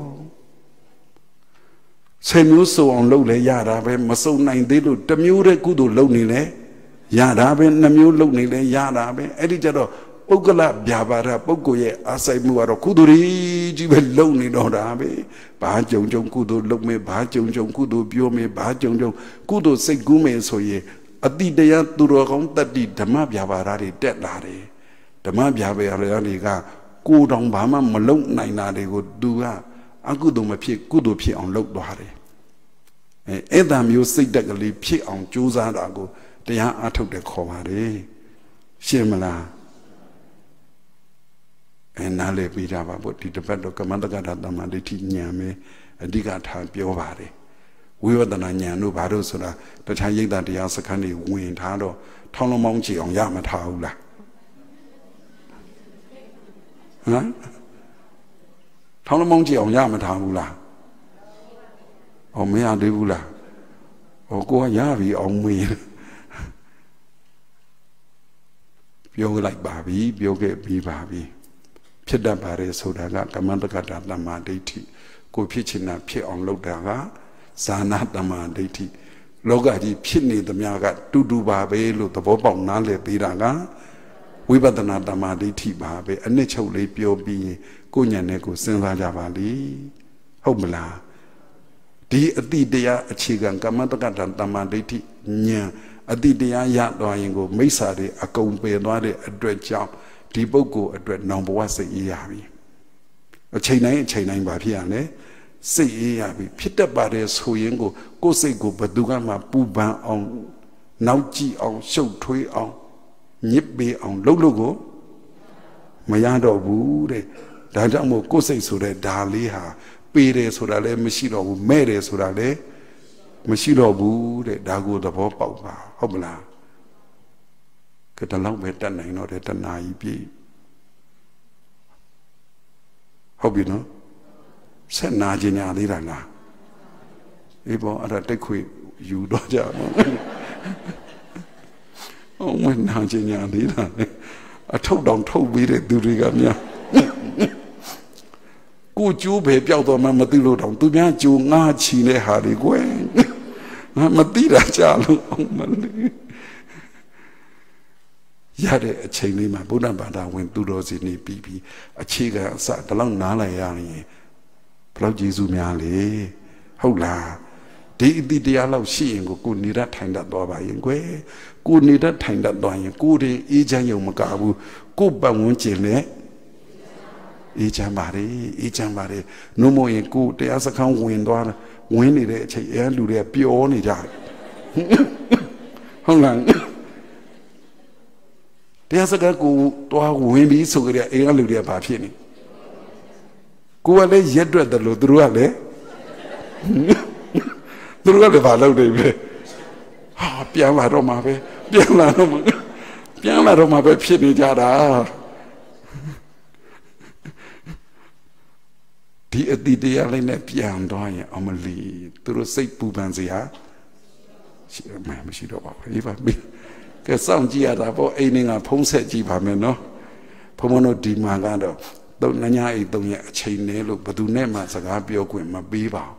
10မျိုးစုံအောင်လုပ်လဲရတာပဲမစုံနိုင်သေးလို့တစ်မျိုးတည်းကုသိုလ်လုပ်နေလဲရတာပဲနှမျိုးလုပ်နေလဲရတာပဲအဲ့ဒီကြတော့ပုဂ္ဂလဗျာပါဒပုဂ္ဂိုလ်ရဲ့အားဆိုင်မှုကတော့ကုသိုလ်ကြီးပဲလုပ်နေတော့တာပဲဘာကြုံကြုံကုသိုလ်လုပ်မယ်ဘာကြုံကြုံကုသိုလ်ပြောမယ်ဘာကြုံကြုံကုသိုလ်စိတ်ကူးမယ်ဆိုရင်အတိတရားသူတော်ကောင်းတတ္တိဓမ္မဗျာပါဒတွေတက်လာတယ်ဓမ္မဗျာပါဒတွေကကိုယ်တောင်ဘာမှမလုံနိုင်တာတွေကို तू က အကုသိုလ်မဖြစ်ကုသိုလ်ဖြစ်အောင်လုပ်သွားတယ်အဲအဲ့ဒါမျိုးစိတ်တက်ကလေးဖြစ်အောင်ကြိုးစားတာကိုတရားအားထုတ်တယ်ခေါ်ပါတယ်ရှင်းမလားအဲနားလည်ပြီးကြပါပေါ့ဒီတစ်ပတ်တော့ကမ္မတက္ကတာတမ္မာဒိဋ္ဌိဉာဏ်ပဲအဓိကထားပြောပါတယ်ဝိဝဒနာဉာဏ်တို့ဘာလို့ဆိုတာတခြားရိတ်တာတရားစခန်းတွေဝင်ထားတော့ထောင်းလုံးမောင်းကြည့်အောင်ရမထားဘူးလားဟမ် ထောင်းလုံးမောင်းကြည့်အောင်ရမထားဘူးလားဩမရသေးဘူးလားဩကိုကရပြီအောင်မင်းပြောလိုက်ပါပြီပြောခဲ့ပြီးပါပြီဖြစ်တတ်ပါတယ်ဆိုတာကကမ္မတက္ကတာတမ္မာဒိဋ္ဌိကိုဖြစ်ချင်တာဖြစ်အောင်လုပ်တာကဇာနာတမ္မာဒိဋ္ဌိလောကကြီးဖြစ်နေသမျှကတူတူပါပဲလို့သဘောပေါက်နားလည်ပေးတာကဝိပဿနာတမ္မာဒိဋ္ဌိပါပဲအနှစ်ချုပ်လေးပြောပြီးရင် ကိုညံနဲ့ကိုစဉ်းစားကြပါလိဟုတ်မလားဒီအတိတရားအခြေခံကမ္မတက္ကတာတမ္မာဒိဋ္ဌိဉာဏ်အတိတရားရသွားရင်ကိုမိစ္ဆာတွေအကုန်ပယ်သွားတဲ့အတွက်ကြောင့်ဒီပုဂ္ဂိုလ်အတွက်နောင်ဘဝစိတ်အေးရပြီအချိန်တိုင်းအချိန်တိုင်းဘာဖြစ်ရလဲစိတ်အေးရပြီဖြစ်တတ်ပါတယ်ဆိုရင်ကိုကိုယ်စိတ်ကိုဘယ်သူကမှပူပန်အောင်နောက်ကြည့်အောင်ရှုပ်ထွေးအောင်ညစ်ပေအောင်လှုပ်လို့ကိုမရတော့ဘူးတဲ့ ဒါကြောင့်မို့ကိုယ်စိတ်ဆိုတဲ့ဓာလေးဟာပေးတယ်ဆိုတာလည်းမရှိတော့ဘူးမဲ့တယ်ဆိုတာလည်းမရှိတော့ဘူးတဲ့ဒါကိုသဘောပေါက်ပါဟုတ်မလားကတလောက်ပဲတတ်နိုင်တော့တယ်တဏှာကြီးပြည့်ဟုတ်ပြီနော်ဆက်နာခြင်းညာသေးတာလားအေးပေါ့အဲ့ဒါတိတ်ခွေယူတော့ကြပါအောင်မနာခြင်းညာသေးတာအထုပ်တောင်ထုတ်ပြီးတဲ့သူတွေကများ ကိုကျိုးပဲပျောက်တော့မှမသိလို့တောင်သူများကျိုးငါချီတဲ့ဟာတွေကွယ်ငါမသိတာကြာလို့အောင်မလေးရတဲ့အချိန်လေးမှာဗုဒ္ဓဘာသာဝင် သူတော်စင်နေပြီးပြီးအခြေခံအစဒီလောက်နားလိုက်ရရင်ဘယ်လောက်ကျေးဇူးများလေဟုတ်လားဒီအတိတရားလောက်ရှိရင်ကိုကိုနေရထိုင်တတ်သွားပါရင်ကွယ်ကိုနေရထိုင်တတ်သွားရင်ကိုယ်ရင်အေးချမ်းရုံမကဘူးကိုပတ်ဝန်းကျင်နဲ့ အေးချမ်းပါလေအေးချမ်းပါလေနှုံးမရင်ကိုတရားစခန်းဝင်သွားဝင်နေတဲ့အချိန်အဲလူတွေကပျော်နေကြဟုတ်လားတရားစကားကိုတွားဝင်ပြီးဆိုကြတဲ့အိမ်ကလူတွေကဘာဖြစ်နေကိုကလည်းရက်တွက်တယ်လို့သူတို့ကလည်းသူတို့ကလည်းဘာလုပ်နေပြီဟာပြန်လာတော့မှာပဲပြန်လာတော့မှာပြန်လာတော့မှာပဲဖြစ်နေကြတာ ဒီအတိတရားလေးနဲ့ပြန်သွားရင်အမလီသူတို့စိတ်ပူပန်စရာရှိမှမရှိတော့ပါဘူးဒီပါပြီကဲစောင့်ကြည့်ရတာပေါ့အိမ်နေကဖုံးဆက်ကြည့်ပါမယ်နော်ဘုံဘုံတို့ဒီမှာကတော့သုံးညညအိမ်သုံးရက်အချိန်နဲ့လို့ဘယ်သူနဲ့မှစကားပြောခွင့်မပေးပါဘူး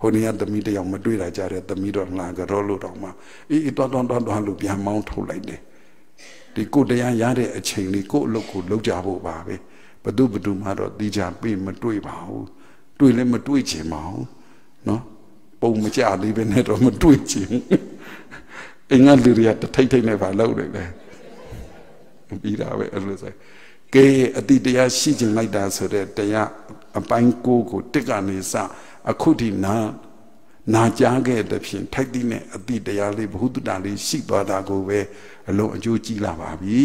ဟိုနေ့ကသမီးတယောက်မတွေ့တာကြတဲ့သမီးတော်လာကြောလို့တော့မှအေးအေးတွားတွားတွားတွားလို့ပြန်မောင်းထုတ်လိုက်တယ်ဒီကိုတရားရတဲ့အချိန်လေးကိုအလုပ်ကိုလုပ်ကြဖို့ပါပဲဘ သူဘသူမှတော့တီးကြပြေးမတွေ့ပါဘူးတွေ့လည်းမတွေ့ချင်ပါဘူးနော်ပုံမကြသေးပဲနဲ့တော့မတွေ့ချင်အင်္ဂလူတွေကတထိတ်ထိတ်နဲ့ပါလောက်နေတယ်ပြီးတာပဲအဲ့လိုဆိုကဲအတိတရားရှိကျင်လိုက်တာဆိုတဲ့တရားအပိုင်းကိုကိုတစ်ကနေစအခုထိနာနာကြားခဲ့တဲ့ဖြင့်ထိုက်တိနဲ့အတိတရားလေးဘ ഹു တုတ္တလေးရှိသွားတာကိုပဲအလုံးအကျိုးကြီးလာပါပြီ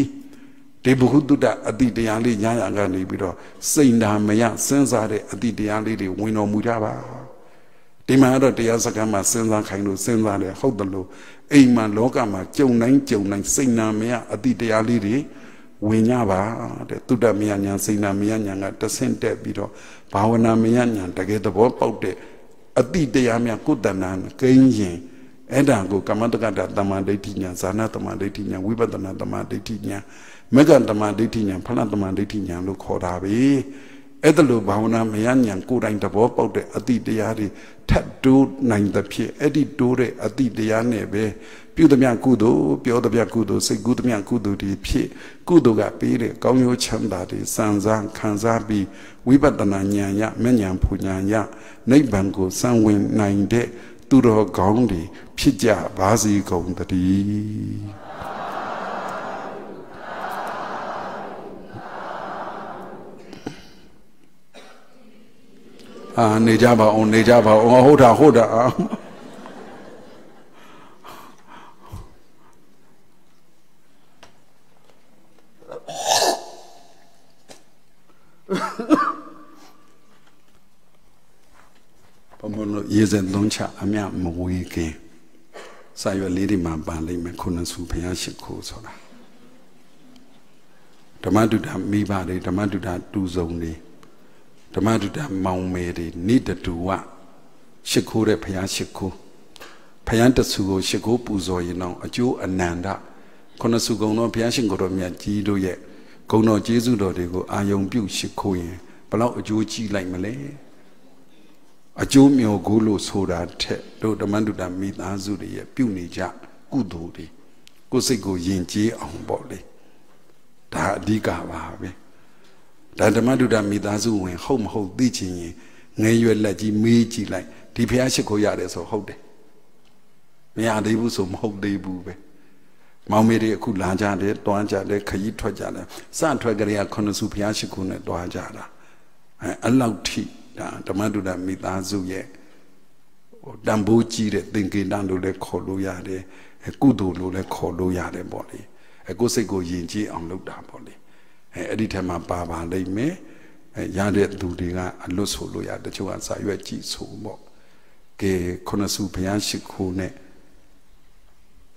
ဒီဘ ഹു တုတ္တအတိတရားလေးညာရကနေပြီးတော့စိတ်နာမရစဉ်းစားတဲ့အတိတရားလေးတွေဝင်တော်မူကြပါဒီမှာတော့တရားစကားမှာစဉ်းစားခိုင်းလို့စဉ်းစားတယ်ဟုတ်တယ်လို့အိမ်မှာလောကမှာကြုံတိုင်းကြုံတိုင်းစိတ်နာမရအတိတရားလေးတွေဝင်ကြပါတဲ့တုဒ္ဓမယညာစိတ်နာမယညာကတဆင့်တက်ပြီးတော့ဘာဝနာမယညာတကယ်သဘောပေါက်တဲ့အတိတရားများကုတ္တနာကိန်းရင်အဲ့ဒါကိုကမ္မတက္ကတာတမ္မာဒိဋ္ဌိညာဇာနာတမ္မာဒိဋ္ဌိညာဝိပဿနာတမ္မာဒိဋ္ဌိညာ မေကတမ္မာဒိဋ္ဌိညာဖလတမ္မာဒိဋ္ဌိညာလို့ခေါ်တာပဲအဲ့ဒါလိုဘာဝနာမယညာကိုယ်တိုင်သဘောပေါက်တဲ့အတိတရားတွေထပ်တိုးနိုင်သဖြင့်အဲ့ဒီတိုးတဲ့အတိတရားနဲ့ပဲပြုသမျှကုသိုလ်ပြောသမျှကုသိုလ်စိတ်ကူးသမျှကုသိုလ်တွေဖြစ်ကုသိုလ်ကပေးတဲ့ကောင်းကျိုးချမ်းသာတွေစံစားခံစားပြီးဝိပဿနာဉာဏ်ရမဉဏ်ဖူဉာဏ်ရနိဗ္ဗာန်ကိုစံဝင်နိုင်တဲ့သူတော်ကောင်းတွေဖြစ်ကြပါစေကုန်သတည်း အာနေကြပါအောင်နေကြပါအောင်ဟုတ်တာဟုတ်တာဘမလို့ရေစံသုံးချအမြမဝေးခင်စာရွက်လေးတွေမှာပါလိမ့်မယ်ခုနစုဘုရားရှိခိုးဆိုတာဓမ္မတုဒ္ဓမိဘတွေဓမ္မတုဒ္ဓတူစုံတွေ ဓမ္မတုဒ္ဓမောင်မယ်တွေနိတတူဝရှိခိုးတဲ့ဘုရားရှိခိုးဘုရားတဆူကိုရှိခိုးပူဇော်ရင်တော့အကျိုးအနန္တခုနစုကုံတော်ဘုရားရှင်ကိုယ်တော်မြတ်ကြီးတို့ရဲ့ဂုဏ်တော်ကျေးဇူးတော်တွေကိုအာယုံပြုရှိခိုးရင်ဘလောက်အကျိုးကြီးလိုက်မလဲအကျိုးမျှော်ကိုလို့ဆိုတာထက်တို့ဓမ္မတုဒ္ဓမိသားစုတွေရဲ့ပြုနေကြကုသိုလ်တွေကိုယ်စိတ်ကိုယဉ်ကျေးအောင်ပေါ့လေဒါအဓိကပါပဲ ဒါဓမ္မဒုဒမိသားစုဝင်ဟုတ်မဟုတ်သိချင်ရင်ငယ်ရွယ်လက်ကြီးမေးကြည့်လိုက်ဒီဖះရှိခိုးရတယ်ဆိုဟုတ်တယ်မရသေးဘူးဆိုမဟုတ်သေးဘူးပဲမောင်မေတွေအခုလာကြတယ်တွားကြတယ်ခရီးထွက်ကြတယ်စထွက်ကြရခုနှစ်စုဖះရှိခိုးနဲ့တွားကြတာအဲအဲ့လောက်ထိဒါဓမ္မဒုဒမိသားစုရဲ့ဟိုတန်ဖိုးကြီးတဲ့သင်္ကေတလို့လည်းခေါ်လို့ရတယ်ကုသိုလ်လို့လည်းခေါ်လို့ရတယ်ပေါ့လေအကိုစိတ်ကိုယဉ်ကျေးအောင်လုပ်တာပေါ့လေ အဲအဲ့ဒီထက်မှပါပါလိမ့်မယ်အဲရတဲ့သူတွေကအလွတ်ဆိုလို့ရတချို့ကစာရွက်ကြည့်ဆိုပေါ့ကဲခုနစုဘုရားရှိခိုးနဲ့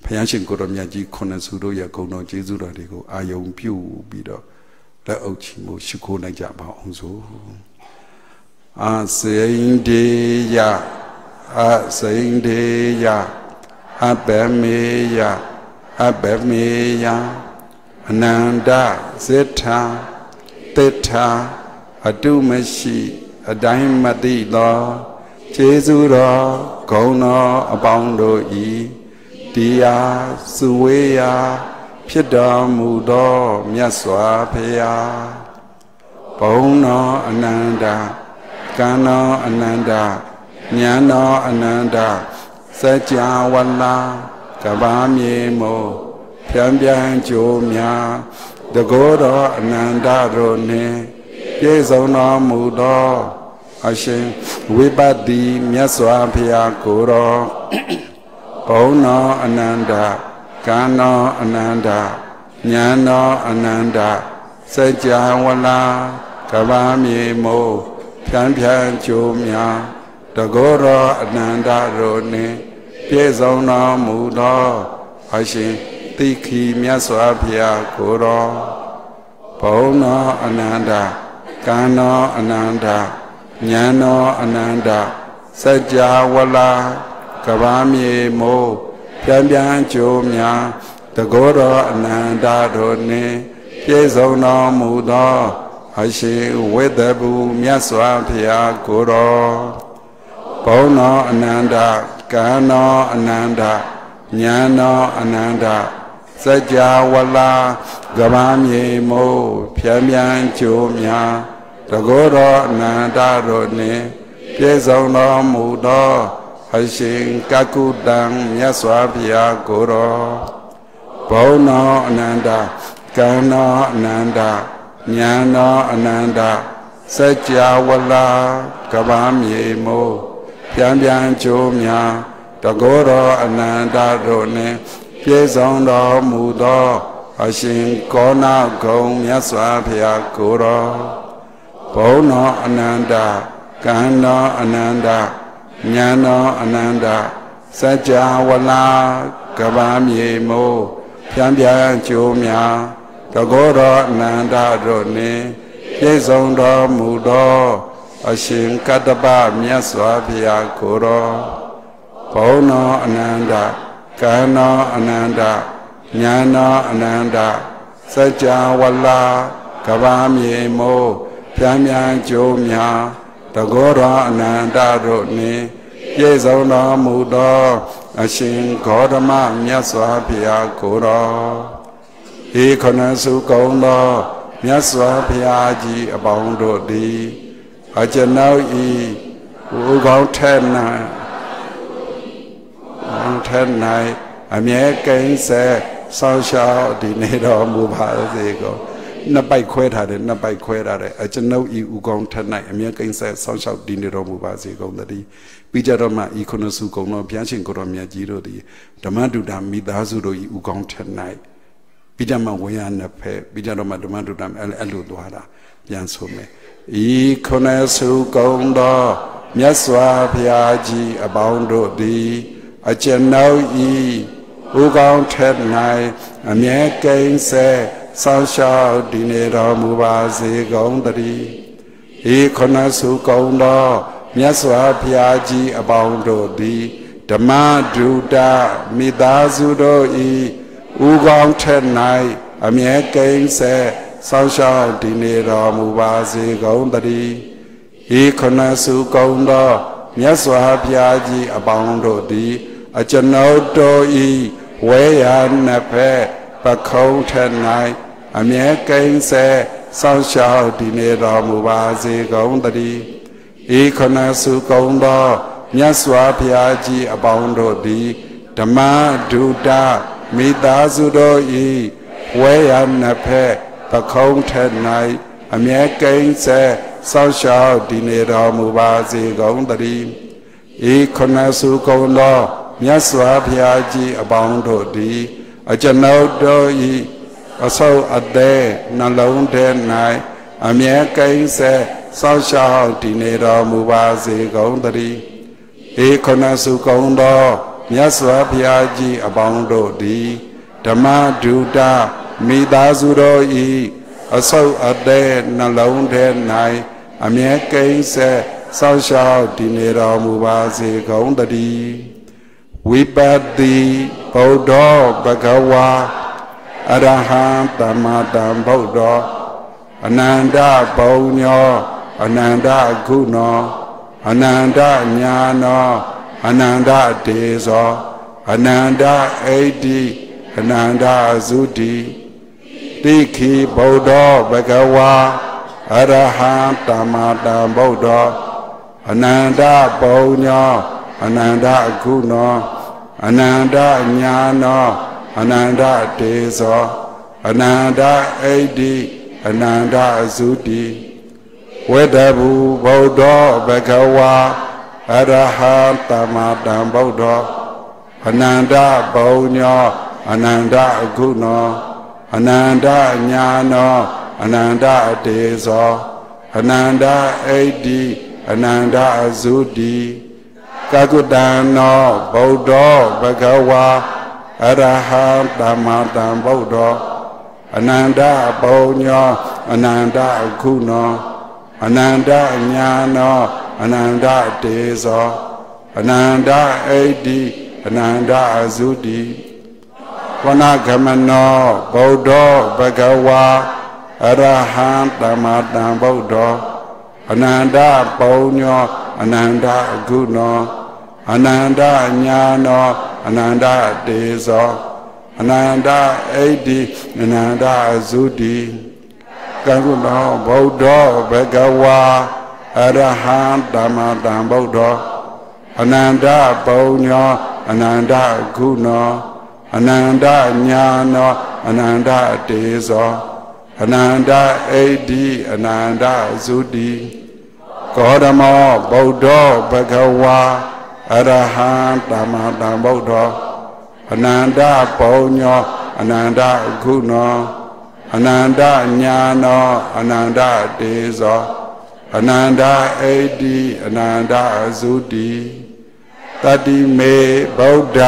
ဘုရားရှင်ကိုရမြတ်ကြီးခုနစုတို့ရဲ့ဂုဏ်တော်ကျေးဇူးတော်တွေကိုအာယုံပြုပြီးတော့လက်အုပ်ချီမှုရှိခိုးနိုင်ကြပါအောင်စို့အာစိန်တေယအာစိန်တေယအဘမေယအဘမေယ အနန္တဇစ္ထာတိထာအတုမရှိ အတိုင်းမသိသောကျေးဇူးတော်ဂုဏ်တော်အပေါင်းတို့ဤတရားစုဝေးရာဖြစ်တော်မူသောမြတ်စွာဘုရားဘုံတော်အနန္တကံတော်အနန္တဉာဏ်တော်အနန္တစัจ java လာကဘာမြေမို့ ဖြံပြန်ကြိုးများတကောတော်အနန္တတို့နှင့်ပြည့်စုံတော်မူသောအရှင်ဝိပတ္တိမြတ်စွာဘုရားကိုယ်တော်ဘုံတော်အနန္တကံတော်အနန္တဉာဏ်ဉာဏ်တော်အနန္တစัจ java ဝလာကဘာမြေမို့ဖြန်းဖြန်းကြိုးများတကောတော်အနန္တတို့နှင့်ပြည့်စုံတော်မူသောအရှင် တိခိမြတ်စွာဘုရားကိုယ်တော်ဘုံတော်အနန္တကံတော်အနန္တဉာဏ်တော်အနန္တစัจ java ဝလာကဘာမြေမို့ဖြန်းဖြန်းကြိုးများတကောတော်အနန္တတို့နှင့်ပြည့်စုံတော်မူသော အရှိဝိတဘူမြတ်စွာဘုရားကိုယ်တော်ဘုံတော်အနန္တကံတော်အနန္တဉာဏ်တော်အနန္တ စัจ java ဝလာကဘာမြေမို့ဖြန်းပြန်ကြိုးများတကောတော်အနန္တတို့နှင့်ပြည့်စုံတော်မူသောအရှင်ကကုတံမြတ်စွာဘုရားကိုယ်တော်ဘုံတော်အနန္တကံတော်အနန္တဉာဏ်တော်အနန္တစัจ java ဝလာကဘာမြေမို့ပြန်ပြန်ကြိုးများတကောတော်အနန္တတို့နှင့် ပြည့်စုံတော်မူသောအရှင်ကောနာဂုံမြတ်စွာဘုရားကိုယ်တော်ဘုံတော်အနန္တကံတော်အနန္တဉာဏ်တော်အနန္တစัจ java ဝလာကဘာမြေမို့ပြန်ပြန်ကြိုးများတကောတော်အနန္တတို့နှင့်ပြည့်စုံတော်မူသောအရှင်ကတ္တပမြတ်စွာဘုရားကိုယ်တော်ဘုံတော်အနန္တ ကံတော်အနန္တဉာဏ်တော်အနန္တစัจ java ဝလာကဘာမြေမို့ပြန်ပြန်ကြိုးများတကောတော်အနန္တတို့နှင့်ပြည့်စုံတော်မူသောအရှင်ဂေါတမမြတ်စွာဘုရားကိုယ်တော်ဧခဏစုကုံသောမြတ်စွာဘုရားကြီးအပေါင်းတို့သည်အကျွန်ုပ်ဤဘုကောင်းထက်၌ ထက်၌အမြဲကိန်းဆက်ဆောင်းရှောက်ဒီနေတော်မူပါစေကုန်နှစ်ပိုက်ခွဲထားတယ်နှစ်ပိုက်ခွဲထားတယ်အကျွန်ုပ်ဤဥကောင်းထက်၌အမြဲကိန်းဆက်ဆောင်းရှောက်ဒီနေတော်မူပါစေကုန်တည်းပြီးကြတော့မှဤခုနစုကုံတော်ဘုရားရှင်ကိုတော်မြတ်ကြီးတို့သည်ဓမ္မတုတာမိသားစုတို့ဤဥကောင်းထက်၌ပြီးကြမှာဝေယနှစ်ဖက်ပြီးကြတော့မှဓမ္မတုတ္တအဲ့အဲ့လိုသွားတာပြန်ဆိုမယ်ဤခုနှစ်စုကုံသောမြတ်စွာဘုရားကြီးအပေါင်းတို့သည် အကျွန်ုပ်ဤဥကောင်းထက်၌အမြဲကိန်းဆဲဆောင်းလျှောက်ဒီနေတော်မူပါစေကုန်တည်းဤခုနှစ်စုကုံသောမြတ်စွာဘုရားကြီးအပေါင်းတို့သည်ဓမ္မဒုတမိသားစုတို့ဤဥကောင်းထက်၌အမြဲကိန်းဆက်ဆောင်းရှောက်ဒီနေတော်မူပါစေကုန်တည်းဤခဏစုကုံသောမြတ်စွာဘုရားကြီးအပေါင်းတို့သည် အကျွန်ုပ်တို့ဤဝဲရနှစ်ဖက်ပခုံးထက်၌အမြဲကိန်းဆက်ဆောင်းရှောက်ဒီနေတော်မူပါစေကုန်တည်းဤခဏစုကုံသောမြတ်စွာဘုရားကြီးအပေါင်းတို့သည်ဓမ္မဒုတာမိသားစုတို့ဤဝဲရနှစ်ဖက်ပခုံးထက်၌အမြဲကိန်းဆက်စောင့်ရှောက်ဒီနေတော်မူပါစေကုန်တည်းဤခဏစုကုန်သော မြတ်စွာဘုရားကြီးအပေါင်းတို့သည်အကျွန်ုပ်တို့ဤအဆုပ်အသေးနှလုံးထဲ၌အမြဲကိန်းဆက်စောင့်ရှောက်ဒီနေတော်မူပါစေကုန်တည်းဧခဏစုကုန်သောမြတ်စွာဘုရားကြီးအပေါင်းတို့သည်ဓမ္မဒုတာမိသားစုတို့ဤအဆုပ်အသေးနှလုံးထဲ၌အမြဲကိန်းဆက်စောင့်ရှောက်တည်နေတော်မူပါစေကုန်တည်း ဝိပတ္တိဗုဒ္ဓဘဂဝါအရဟံသမ္မာတံဗုဒ္ဓအနန္တဘုံညောအနန္တကုဏောအနန္တညာနောအနန္တတေဇောအနန္တအိတိအနန္တသုတိတိခိဗုဒ္ဓဘဂဝါအရဟံတမ္မာတံဗုဒ္ဓအနန္တပုံညောအနန္တအခုနော အနန္တညာနောအနန္တတေဇောအနန္တအိတိအနန္တသုတိဝေဒဘူဗုဒ္ဓဘဂဝါအရဟံတမ္မာတံဗုဒ္ဓအနန္တဘုံညောအနန္တအခုနောအနန္တညာနောအနန္တတေဇောအနန္တအိဋ္ဌိအနန္တအဇုတိ ကကုတံနောဗုဒ္ဓောဘဂဝါအရဟံသမ္မာသမ္ဗုဒ္ဓောအနန္တပုံညောအနန္တခုနောအနန္တညာနောအနန္တတေဇောအနန္တအိဋ္ဌိအနန္တအဇုတိဝနဂမနောဗုဒ္ဓောဘဂဝါအရဟံသမ္မာသမ္ဗုဒ္ဓောအနန္တပုံညော အနန္တအခုနောအနန္တညာနောအနန္တတေဇောအနန္တအိဋ္ဌိအနန္တအဇုတိကံကုနောဗုဒ္ဓောဘဂဝါအရဟံသမ္မာသမ္ဗုဒ္ဓောအနန္တပုံညောအနန္တအခုနောအနန္တညာနောအနန္တတေဇောအနန္တအိဋ္ဌိအနန္တသုတိ ကောဓမောဗုဒ္ဓောဘဂဝါအရဟံသမ္မာသမ္ဗုဒ္ဓောအနန္တပုံညောအနန္တအခုနောအနန္တညာနောအနန္တတေဇောအနန္တအိဋ္ဌိအနန္တသုတိတတိမေဗုဒ္ဓ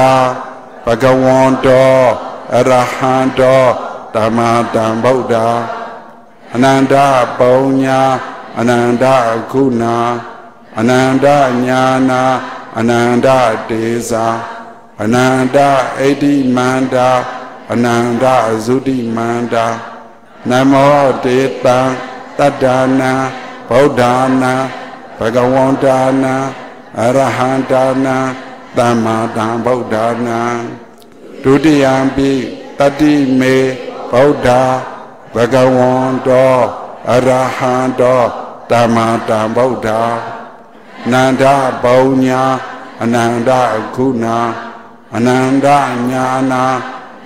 ဘဂဝန္တောအရဟံတောဓမ္မတံဗုဒ္ဓအနန္တပုံညာ အနန္တခုနာအနန္တညာနာအနန္တတေဇာအနန္တဣတိမန္တာအနန္တဇုတိမန္တာနမောတေတံတတ္တာနာဗုဒ္ဓနာဘဂဝန္တာနာအရဟန္တာနာသမ္မာတံဗုဒ္ဓနာဒုတိယံပိတတိမေဗုဒ္ဓဘဂဝန္တောအရဟံတော သမ္မာတံဗုဒ္ဓနန္ဒပုံညာအနန္တခုနာအနန္တညာနာ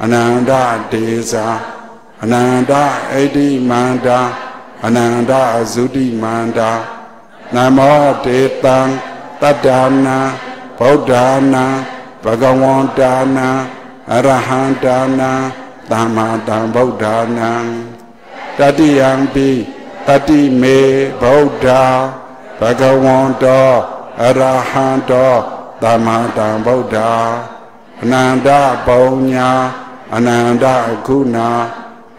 အနန္တဒေဇာအနန္တဣတိမန္တာအနန္တဇုတိမန္တာနမောတေတံတတ္တနာဗုဒ္ဓနာဘဂဝန္တာနာအရဟံတာနာသမ္မာသမ္ဗုဒ္ဓနာတတိယံပိ တတိမေဗုဒ္ဓဘဂဝန္တောအရဟံတောသမ္မာသမ္ဗုဒ္ဓအနန္တပုံညာအနန္တခုနာ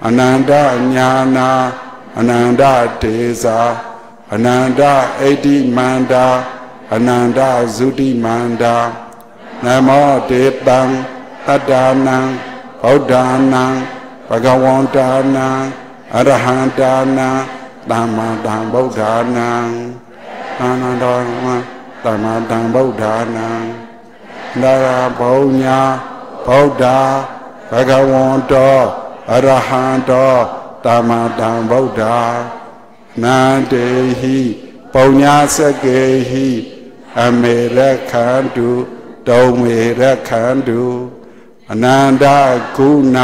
အနန္တညာနာအနန္တတေဇာအနန္တဣတိမန္တာအနန္တဇုတိမန္တာနမောတေတံတတ္တနံဗုဒ္ဓနာဘဂဝန္တာနာအရဟန္တာနာ သမ္မာသမ္ဗုဒ္ဓနာအာနန္တောသမ္မာသမ္ဗုဒ္ဓနာနာရဘုံညာဗုဒ္ဓဘဂဝန္တောအရဟံတောသမ္မာသမ္ဗုဒ္ဓနန္တေဟိပုံညာစကေဟိအမေရခန္တုတုံမေရခန္တုအနန္တကုဏ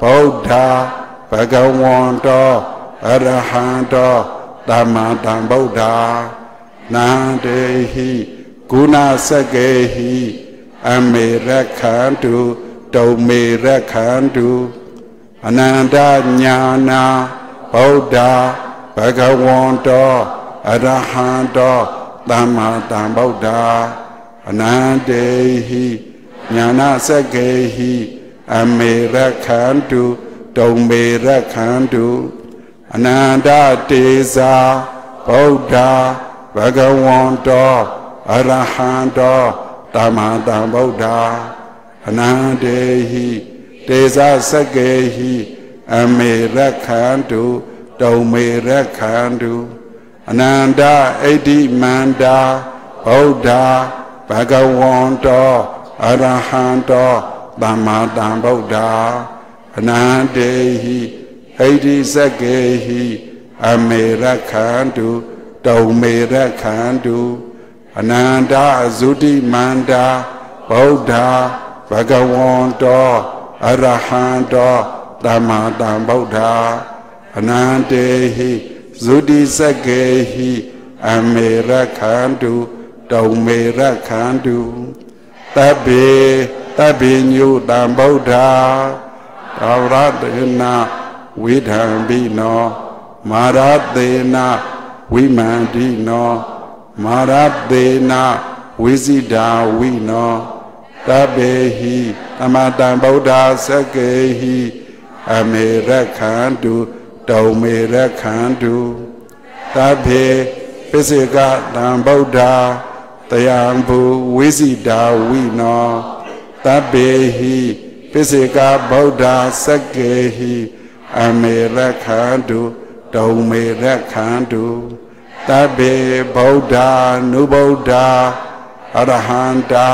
ဗုဒ္ဓဘဂဝန္တော အရဟံတောသမ္မာသမ္ဗုဒ္ဓနန္တေဟိကုဏစကေဟိအမေရခန္တုတုံမေရခန္တုအနန္တညာနာဗုဒ္ဓဘဂဝန္တောအရဟံတောသမ္မာသမ္ဗုဒ္ဓအနန္တေဟိညာနာစကေဟိအမေရခန္တုတုံမေရခန္တု အနန္တတေဇာဗုဒ္ဓဘဂဝန္တောအရဟံတောသမ္မာသမ္ဗုဒ္ဓအနန္တေဟိတေဇာစကေဟိအမေရခန္တုတုံမေရခန္တုအနန္တဣတိမန္တာဗုဒ္ဓဘဂဝန္တောအရဟံတောသမ္မာသမ္ဗုဒ္ဓအနန္တေဟိ ဣတိစကေဟိအမေရခန္တုတုံမေရခန္တုအနန္တဇုတိမန္တာဗုဒ္ဓဘဂဝန္တောအရဟံတောသမ္မာသမ္ဗုဒ္ဓအနန္တေဟိဇုတိစကေဟိအမေရခန္တုတုံမေရခန္တုတဗ္ဗေတဗ္ဗေညုတံဗုဒ္ဓသာဝရတေနာ ဝိဓံပိနောမာရတေနာဝိမန္တိနောမာရတေနာဝိဇိတာဝိနောတပေဟိသမတံဗုဒ္ဓစကေဟိအမေရခန္တုတုံမေရခန္တုတပေပစ္စေကတံဗုဒ္ဓတယံဘူဝိဇိတာဝိနောတပေဟိပစ္စေကဗုဒ္ဓစကေဟိ အမေရခန္တုတုံမေရခန္တုတပေဗုဒ္ဓနုဗုဒ္ဓအရဟန္တာ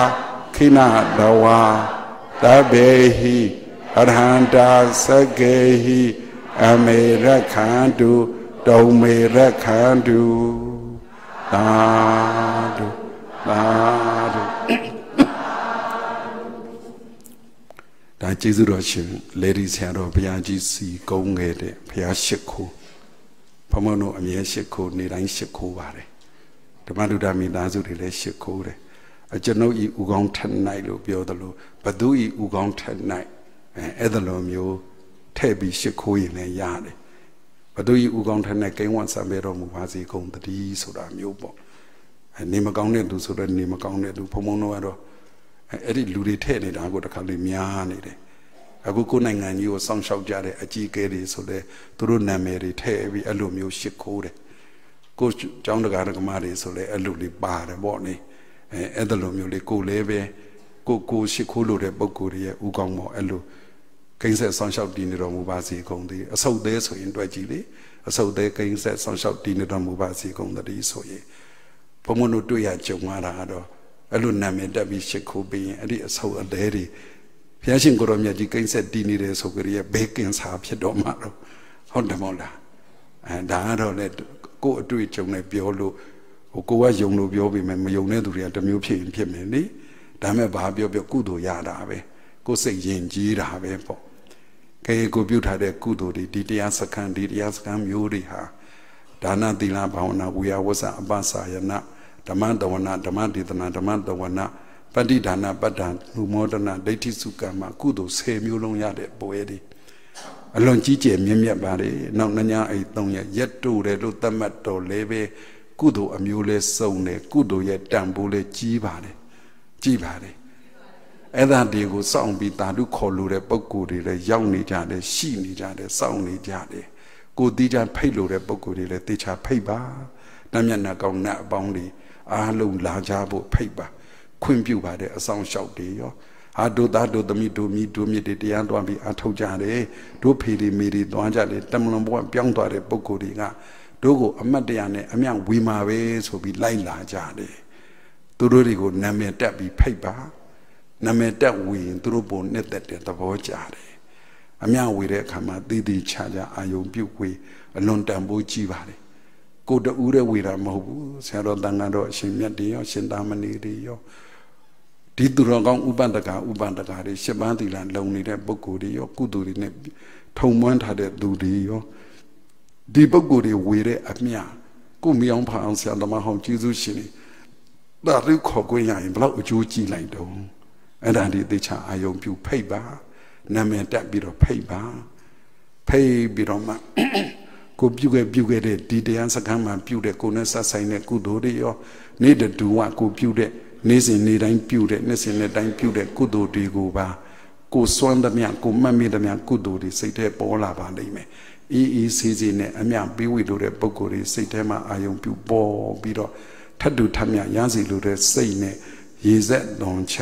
ခိနတဝါတပေဟိအရဟန္တာစကေဟိအမေရခန္တုတုံမေရခန္တုသာဓုသာ ဓုဒါကျေးဇူးတော်ရှင်လေဒီဆရာတော်ဘုရားကြီးစီကုန်းခဲ့တဲ့ဘုရားရှိခိုးဘုမတို့အမြဲရှိခိုးနေတိုင်းရှိခိုးပါတယ်ဓမ္မဒုဒမိသားစုတွေလည်းရှိခိုးတယ်အကျွန်ုပ်ဤဥကောင်းထက်၌လို့ပြောသလိုဘသူဤဥကောင်းထက်၌အဲအဲ့ဒါလိုမျိုးထည့်ပြီးရှိခိုးရင်လည်းရတယ်ဘသူဤဥကောင်းထက်၌ကိန်းဝတ်ဆံပေတော်မူပါစေကုန်တည်းဆိုတာမျိုးပေါ့နေမကောင်းတဲ့သူဆိုတော့နေမကောင်းတဲ့သူဘုံဘုံတို့ကတော့ အဲ့ဒီလူတွေထည့်နေတာကိုတခါလေးများနေတယ်အခုကိုယ်နိုင်ငံကြီးကိုစောင့်ရှောက်ကြတဲ့အကြီးအကဲတွေဆိုလဲသူတို့နာမည်တွေထည့်ပြီးအဲ့လိုမျိုးရှစ်ခိုးတယ်ကိုကျောင်းတကာဒကမတွေဆိုလဲအဲ့လိုလေးပါတယ်ပေါ့နေအဲအဲ့ဒါလိုမျိုးလေးကိုလည်းပဲကိုကိုရှစ်ခိုးလို့တဲ့ပုံကိုယ်ရဲ့ဥကောင်းပေါ့အဲ့လိုကိန်းဆက်ဆောင်ရှောက်တည်နေတော်မူပါစေကုန်သည်အဆုတ်သေးဆိုရင်တွေ့ကြည့်လေအဆုတ်သေးကိန်းဆက်ဆောင်ရှောက်တည်နေတော်မူပါစေကုန်တည်းဆိုရင်ဘုံမတို့တွေ့ရကြုံရတာတော့ အဲ့လိုနာမည်တက်ပြီးရှစ်ခိုးပြီးရင်အဲ့ဒီအဆုတ်အသေးတွေဘုရားရှင်ကိုရောမြတ်ကြီးကိန်းဆက်တည်နေတယ်ဆိုကြရဲ့ဘေးကင်းစာဖြစ်တော့မှာတော့ဟုတ်တယ်မဟုတ်လားအဲဒါကတော့လေကို့အတွေ့အကြုံနဲ့ပြောလို့ဟိုကိုကယုံလို့ပြောပြီးမှမယုံတဲ့သူတွေကတမျိုးဖြစ်ရင်ဖြစ်မယ်လေဒါမဲ့ဘာပြောပြောကုသိုလ်ရတာပဲကိုယ်စိတ်ယဉ်ကျေးတာပဲပေါ့ကဲကိုပြုထားတဲ့ကုသိုလ်တွေဒီတရားစခန်းဒီတရားစခန်းမျိုးတွေဟာဒါနသီလဘာဝနာဝိယဝဆအပ္ပစာယနာ ဓမ္မတဝနာဓမ္မဒေသနာဓမ္မတဝနာပဋိဒါနပတ္တလူမောဒနာဒိဋ္ဌိစုကမ္မကုသိုလ်10မျိုးလုံးရတဲ့ပွဲတွေအလွန်ကြီးကျယ်မြင့်မြတ်ပါလေနောက်နှညာအဲ့၃ရက်ရက်တူတယ်လို့သတ်မှတ်တော်လဲပဲကုသိုလ်အမျိုးလဲစုံတယ်ကုသိုလ်ရဲ့တန်ဖိုးလဲကြီးပါတယ်ကြီးပါတယ်အဲ့ဒါတွေကိုစောင့်ပြီးတာဓုခေါ်လို့တဲ့ပုံကိုယ်တွေလည်းရောက်နေကြတယ်ရှိနေကြတယ်စောင့်နေကြတယ်ကိုတိကျဖိတ်လို့တဲ့ပုံကိုယ်တွေလည်းတေချာဖိတ်ပါတမျက်နှာကောင်းနှက်အပေါင်းတွေ အားလုံးလာကြဖို့ဖိတ်ပါခွင့်ပြုပါတဲ့အဆောင်လျှောက်တွေရောအာဒုသားဒုသမီးဒုမိဒုမြစ်တွေတရားတွားပြီးအထောက်ကြတယ်ဒုဖေတွေမေတွေတွားကြတယ်တမလွန်ဘဝပြောင်းသွားတဲ့ပုံကိုယ်တွေကတို့ကိုအမတ်တရားနဲ့အမြောက်ဝေမာပဲဆိုပြီးလိုက်လာကြတယ်သူတို့တွေကိုနာမည်တက်ပြီးဖိတ်ပါနာမည်တက်ဝေရင်သူတို့ပုံနဲ့တက်တဲ့သဘောကြတယ်အမြောက်ဝေတဲ့အခါမှာတည်တည်ချာချာအာယုံပြုတ်ဝေအလွန်တန်ဖိုးကြီးပါတယ် ကိုတူးတဲ့ဝေတာမဟုတ်ဘူးဆရာတော်တန်ခါတော်အရှင်မြတ်တွေရောရှင်သာမဏေတွေရောဒီသူတော်ကောင်းဥပဒကဥပဒကတွေရှစ်ပန်းသီလလုံနေတဲ့ပုဂ္ဂိုလ်တွေရောကုသိုလ်တွေနဲ့ထုံမွမ်းထားတဲ့သူတွေရောဒီပုဂ္ဂိုလ်တွေဝေတဲ့အမြကိုမြောင်ဖအောင်ဆရာသမားဟောင်းကျေးဇူးရှင်တွေဒါရုခေါ်ခွင့်ရရင်ဘလောက်အကျိုးကြည့်လိုက်တော့အဲ့ဒါဒီသေချာအာယုံပြုဖိတ်ပါနာမည်တက်ပြီးတော့ဖိတ်ပါဖိတ်ပြီးတော့မှ ကိုပြုခဲ့ပြုခဲ့တဲ့ဒီတရားစခန်းမှာပြုတဲ့ကိုနဲ့ဆက်ဆိုင်တဲ့ကုသိုလ်တွေရောနေ့တူဝကိုပြုတဲ့နေ့စဉ်နေ့တိုင်းပြုတဲ့နေ့စဉ်နေ့တိုင်းပြုတဲ့ကုသိုလ်တွေကိုပါကိုစွမ်းသမျှကိုမှတ်မိသမျှကုသိုလ်တွေစိတ်ထဲပေါ်လာပါလိမ့်မယ်အေးအေးဆေးဆေးနဲ့အမြပေးဝေလို့တဲ့ပုံကိုယ်တွေစိတ်ထဲမှာအာယုံပြုပေါ်ပြီးတော့ထတ်တူထမြရစီလို့တဲ့စိတ်နဲ့ရေဆက်သွန်ချ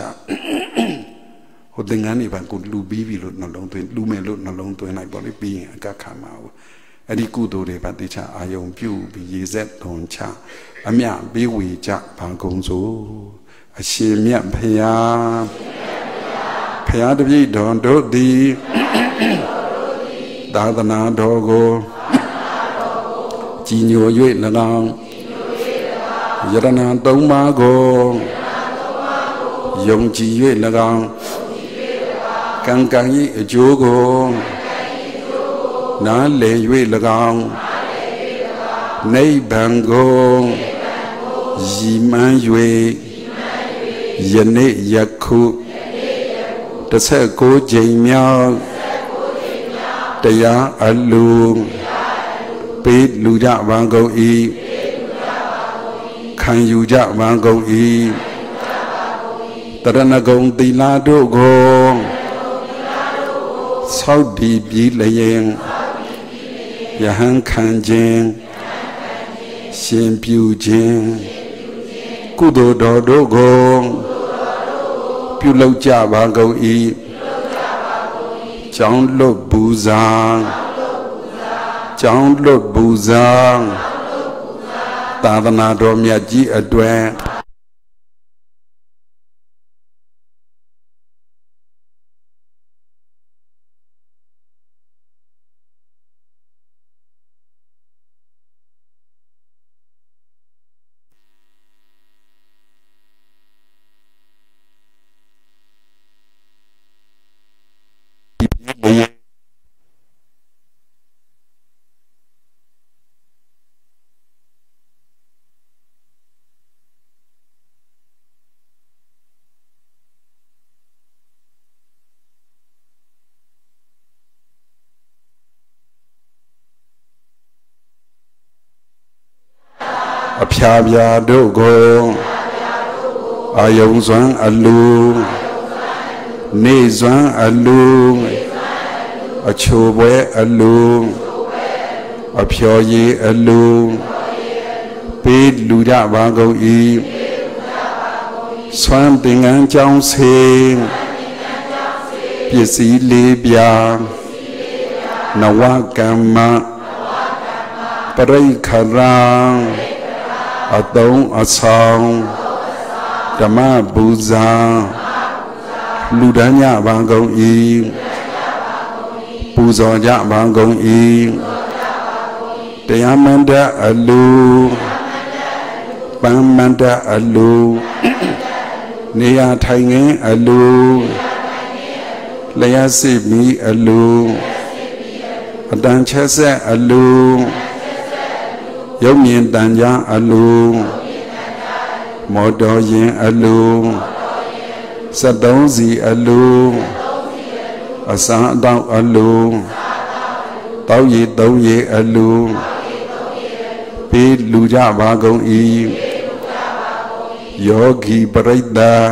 ဟိုသင်္ကန်းတွေပါကိုလူပြီးပြီလို့နှလုံးသွင်းလူမယ်လို့နှလုံးသွင်းလိုက်ပေါ့လေပြီးရင်အကခါမှာဘူး အဲ့ဒီကုသိုလ်တွေပါတိချအာယုံပြုပြီးရေဆက်သွန်ချအမြပေးဝေကြဘာကုံစို့အရှင်မြတ်ဖရာဖရာတပြည့်တော်တို့သည်သာသနာတော်ကိုကြီးညို၍၎င်းယရဏသုံးပါးကိုယုံကြည်၍၎င်းကံကံ၏အကျိုးကို နားလည်၍၎င်းနိဗ္ဗာန်ကိုရည်မှန်း၍ယနေ့ယခု19ကြိမ်မြောက်တရားအလူပေးလူကြပန်းကုန်ဤခံယူကြပန်းကုန်ဤတရဏဂုံသီလာတို့ကိုသောက်တည်ပြီးလျင် ယဟန်ခံခြင်းရှင်ပြုခြင်းကုသိုလ်တော်တို့ကိုပြုလုပ်ကြပါကုန်၏ကျောင်းလွတ်ပူဇာကျောင်းလွတ်ပူဇာသာသနာတော်မြတ်ကြီးအတွင် အဖျားပြာတို့ကိုအာယုံစွမ်းအလူနေစွမ်းအလူအချိုပွဲအလူအဖျော်ရည်အလူပေးလူကြပါကုန်၏စွမ်းသင်္ကန်းကြောင်းစေပစ္စည်းလေးပြာနဝကမ္မပရိခရာ အတုံးအဆောင်ဓမ္မပူဇာလူဒန်းညဘာကုန်ဤပူဇော်ကြဘာကုန်ဤတရားမန္တအလူပန်းမန္တအလူနေရာထိုင်ငင်းအလူလျှက်စစ်မီအလူအတန်ချက်ဆက်အလူ ရုပ်မြင်တန်ကြားအလူမော်တော်ရင်အလူ73စီအလူအစံအတော့အလူတောက်ရည်သုံးရည်အလူပေးလူကြပါကုန်၏ယောဂီပရိသတ်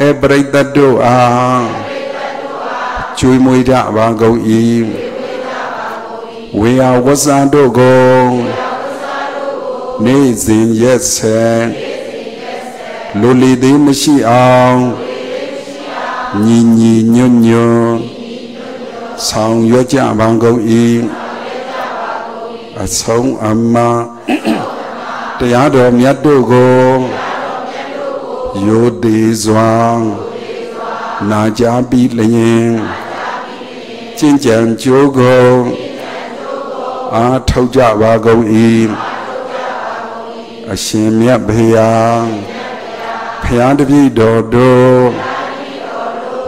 အဲပရိသတ်တို့အားကျွေးမွေးကြပါကုန်၏ ဝေယဝဆန်တို့ကိုနေစဉ်ရက်ဆက်လူလီသေးမရှိအောင်ညီညီညွတ်ညွတ်ဆောင်ရွက်ကြပါကုန်၏အဆုံးအမတရားတော်မြတ်တို့ကိုယိုသေးစွာနာကြပြီးလျင်ကျင့်ကြံကြိုးကုန် အာထုတ်ကြပါကုန်၏အရှင်မြတ်ဖေယဖျားတပြည့်တော်တို့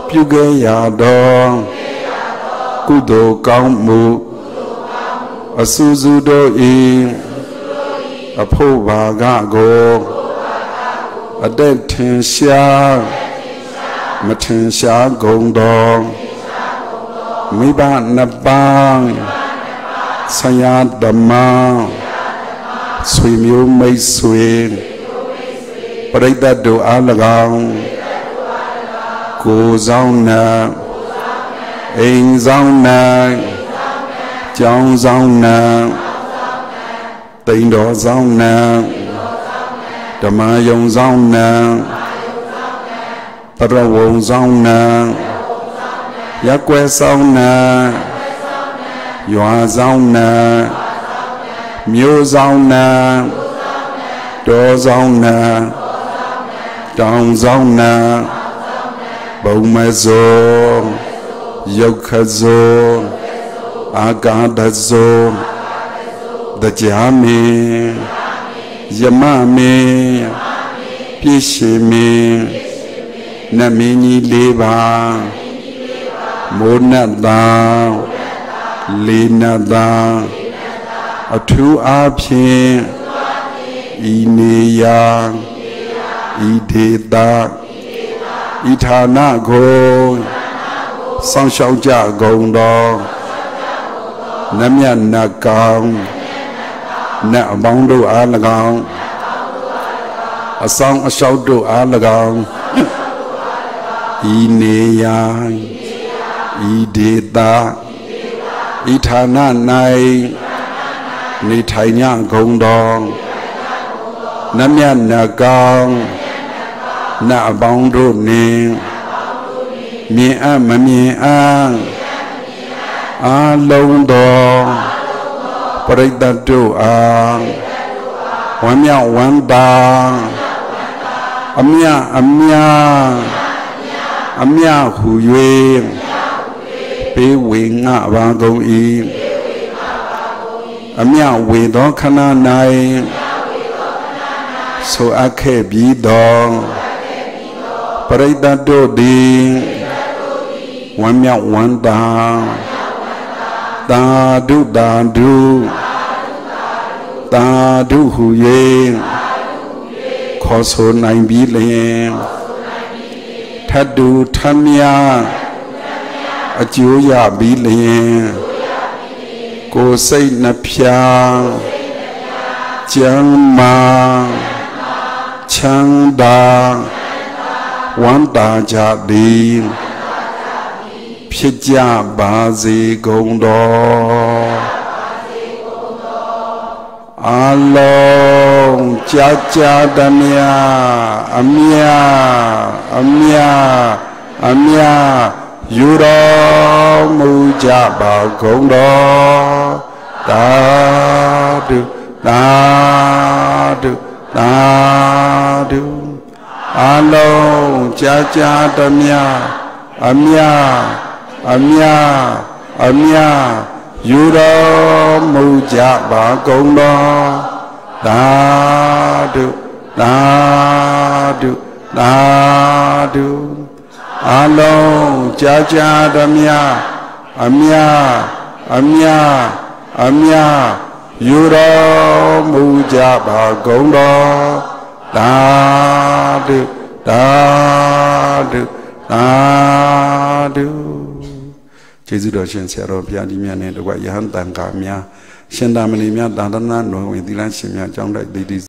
ပြုခဲ့ရသောကုသိုလ်ကောင်းမှုအစူးစူးတို့၏အဖို့ဘာကကိုအတက်ထင်ရှားမထင်ရှားကုန်သောမိဘနှစ်ပါး ဆရာဓမ္မဆွေမျိုးမိတ်ဆွေပရိသတ်တို့အား၎င်းကိုဆောင်နာအိမ်ဆောင်နာကျောင်းဆောင်နာတိန်တော်ဆောင်နာဓမ္မယုံဆောင်နာပရဝုံဆောင်နာရက်ွယ်ဆောင်နာ ရွာဆောင်နာမြို့ဆောင်နာတောဆောင်နာတောင်ဆောင်နာဘုံမဇောယုတ်ခဇောအာကာဒဇောတရားမင်းယမမင်းပြည့်ရှိမင်းနမင်းကြီး၄ပါးမိုးနတ်သား လေးနတ်သားအထူးအားဖြင့်ဤနေရာဤဒေတာဤဌာနကိုစောင့်ရှောက်ကြကုန်သောနတ်မြတ်နတ်ကောင်းနတ်အပေါင်းတို့အား၎င်းအဆောင်အလျှောက်တို့အား၎င်းဤနေရာဤဒေတာ ဤဌာန၌နေထိုင်ညဂုံတော်နတ်မြတ်နတ်ကောင်းနတ်အပေါင်းတို့နှင့်မြင်အပ်မမြင်အပ်အာလုံးသောပရိသတ်တို့အားဝမ်းမြောက်ဝမ်းသာအမြအမြအမြဟု၍ ပေးဝေငှပါကုန်၏အမြဝေသောခဏ၌ဆိုအပ်ခဲ့ပြီးသောပရိသတ်တို့သည်ဝမ်းမြောက်ဝမ်းသာသာဓုသာဓုသာဓုဟု၍ခေါ်ဆိုနိုင်ပြီးလျင်ထတ်တူထမြ အကျိုးရပြီးလျင်ကိုယ်စိတ်နှဖျားကျမ်းမာချမ်းသာဝမ်းသာကြသည်ဖြစ်ကြပါစေကုန်တော်အလုံးကြာကြာတမြအမြအမြအမြ ယူတော်မူကြပါကုန်တော်သာဓုသာဓုသာဓုအလုံးကြာကြာတမြအမြအမြအမြယူတော်မူကြပါကုန်တော်သာဓုသာဓုသာဓု အလုံးကြာကြာတမြအမြအမြအမြယူတော်မူကြပါကုန်တော်သာဓုသာဓုသာဓုကျေးဇူးတော်ရှင်ဆရာတော်ဘုရားကြီးမြတ်နဲ့တကွယဟန်တန်ခါများရှင်သာမဏေများတာသနာတော်ဝင်သီလရှင်များကြောင်းတိုက်တည်တည်